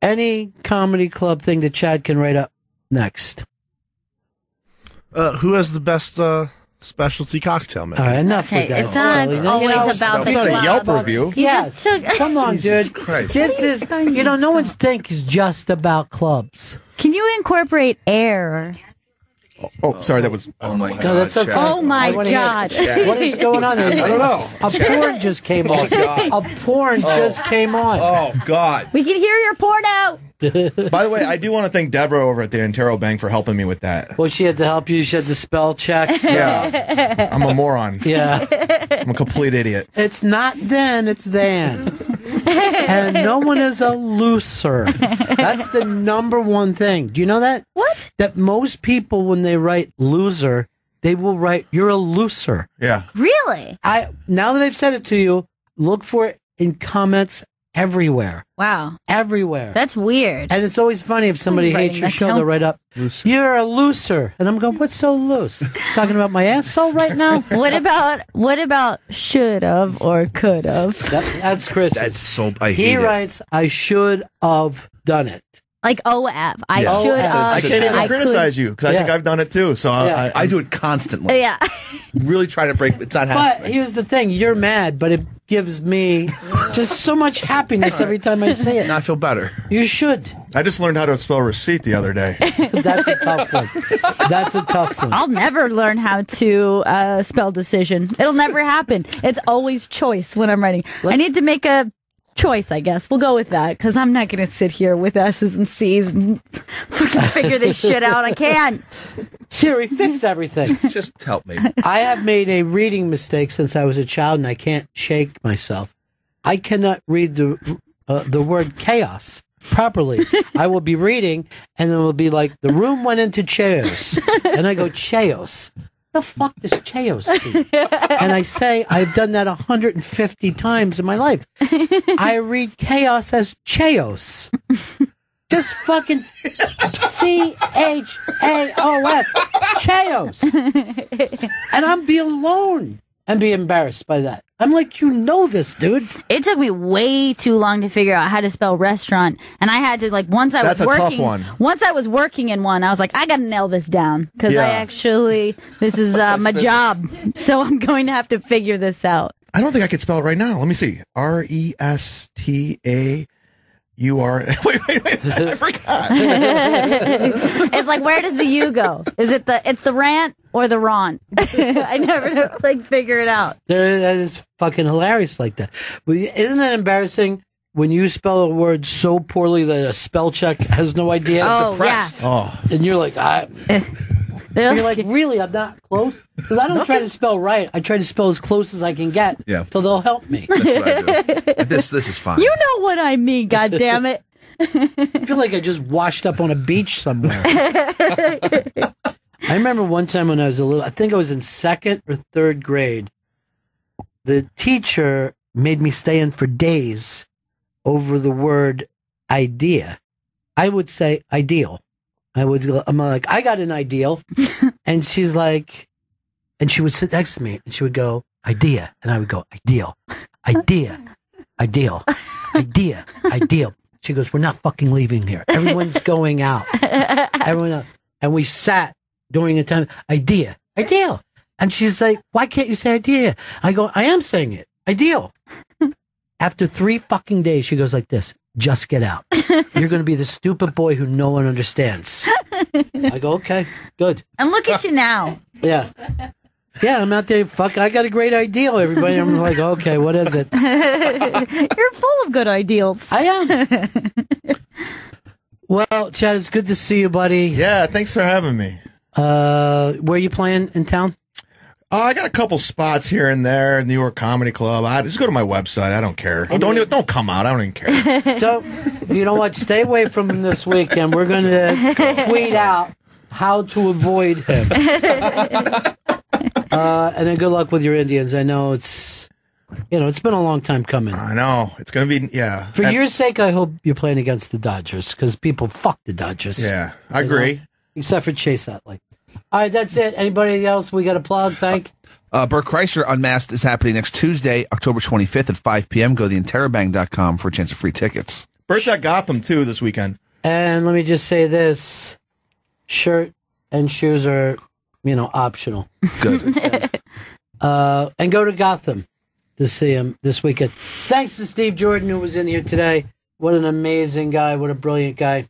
Any comedy club thing that Chad can write up next. Uh, who has the best uh, specialty cocktail, man? All right, enough Okay, with that. it's not silly. always know, about the It's not a club. Yelp review. You Yes. took- Come on, Jesus dude. Christ. This is, you know, no one's think is just about clubs. Can you incorporate air? Oh, oh, sorry, that was. Oh my god. No, that's okay. Oh my I wanna hear- God. What is going on? there? I don't know. A porn just came oh on. A porn oh. just came on. Oh god. We can hear your porno. By the way, I do want to thank Deborah over at the Interrobang for helping me with that. Well, she had to help you. She had to spell checks. Yeah. I'm a moron. Yeah. I'm a complete idiot. It's not then, it's then. and no one is a looser. That's the number one thing. Do you know that? What? That most people, when they write loser, they will write, you're a looser. Yeah. Really? I Now that I've said it to you, look for it in comments everywhere. Wow. Everywhere. That's weird. And it's always funny if somebody writing hates your that show, down. they'll write up, you're a looser. And I'm going, what's so loose? Talking about my asshole right now? What about what about should have or could have? That, that's Chris. That's so I hate He it. writes, I should have done it. Like OF. I Yeah. should OF. have. I can't even I criticize you because I think Yeah. I've done it too. So Yeah. I, I do it constantly. Yeah. Really try to break. It's not happening. But here's the thing you're mad, but it gives me just so much happiness every time I say it. Now I feel better. You should. I just learned how to spell receipt the other day. That's a tough one. That's a tough one. I'll never learn how to uh, spell decision. It'll never happen. It's always choice when I'm writing. I need to make a choice, I guess. We'll go with that because I'm not going to sit here with S's and C's and fucking figure this shit out. I can't. Siri, fix everything. Just help me. I have made a reading mistake since I was a child, and I can't shake myself. I cannot read the uh, the word chaos properly. I will be reading, and it will be like the room went into chaos, and I go chaos. The fuck does chaos mean? And I say I've done that 150 times in my life. I read chaos as chaos. Just fucking C H A O S. Chaos. And I'm be alone. And be embarrassed by that. I'm like, you know this, dude. It took me way too long to figure out how to spell restaurant, and I had to like once I That's was a tough working. one. Once I was working in one, I was like, I gotta nail this down because I actually this is uh, my business. job, so I'm going to have to figure this out. I don't think I could spell it right now. Let me see. R E S T A U R. Wait, wait, wait. I forgot. it's like where does the U go? Is it the it's the rant or the Ron. I never like figure it out. There- That is fucking hilarious like that. But isn't it embarrassing when you spell a word so poorly that a spell check has no idea? Oh, depressed. yeah. Oh. And you're like, I. you're like, really? I'm not close? Because I don't try to spell right. I try to spell as close as I can get. Yeah. So they'll help me. That's what I do. This this is fine. You know what I mean, God damn it. I feel like I just washed up on a beach somewhere. I remember one time when I was a little, I think I was in second or third grade. The teacher made me stay in for days over the word idea. I would say ideal. I would, I'm like, I got an ideal. and she's like, and she would sit next to me and she would go, idea. And I would go, ideal, idea, ideal, idea, ideal. She goes, we're not fucking leaving here. Everyone's going out. Everyone, else. and we sat during a time, idea, ideal. And she's like, why can't you say idea? I go, I am saying it, ideal. After three fucking days, she goes like this, just get out. You're going to be the stupid boy who no one understands. I go, okay, good. And look at you now. Yeah. Yeah, I'm out there. Fuck, I got a great ideal, everybody. I'm like, okay, what is it? You're full of good ideals. I am. Well, Chad, it's good to see you, buddy. Yeah, thanks for having me. Uh, where you playing in town? Uh, I got a couple spots here and there, New York Comedy Club. I just go to my website. I don't care. Don't don't come out. I don't even care. Don't. You know what? Stay away from him this weekend. We're going to tweet out how to avoid him. Uh, and then good luck with your Indians. I know it's, you know, it's been a long time coming. I know it's going to be yeah. For And- your sake, I hope you're playing against the Dodgers because people fuck the Dodgers. Yeah, I You know? agree. Except for Chase Utley. All right, that's it. Anybody else we got to plug? Thank. Uh, Bert Kreischer Unmasked is happening next Tuesday, October 25th at 5 p.m. Go to theinterrobang.com for a chance of free tickets. Bert's at Gotham too this weekend. And let me just say this: shirt and shoes are, you know, optional. Good. uh, and go to Gotham to see him this weekend. Thanks to Steve Jordan who was in here today. What an amazing guy! What a brilliant guy!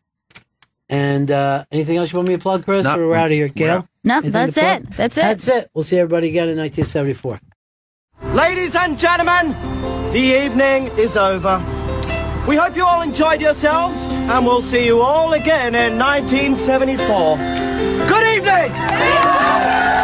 And uh, anything else you want me to plug, Chris? No, or we're out of here, Gail. No, Anything that's it. That's it. That's it. We'll see everybody again in 1974. Ladies and gentlemen, the evening is over. We hope you all enjoyed yourselves, and we'll see you all again in 1974. Good evening!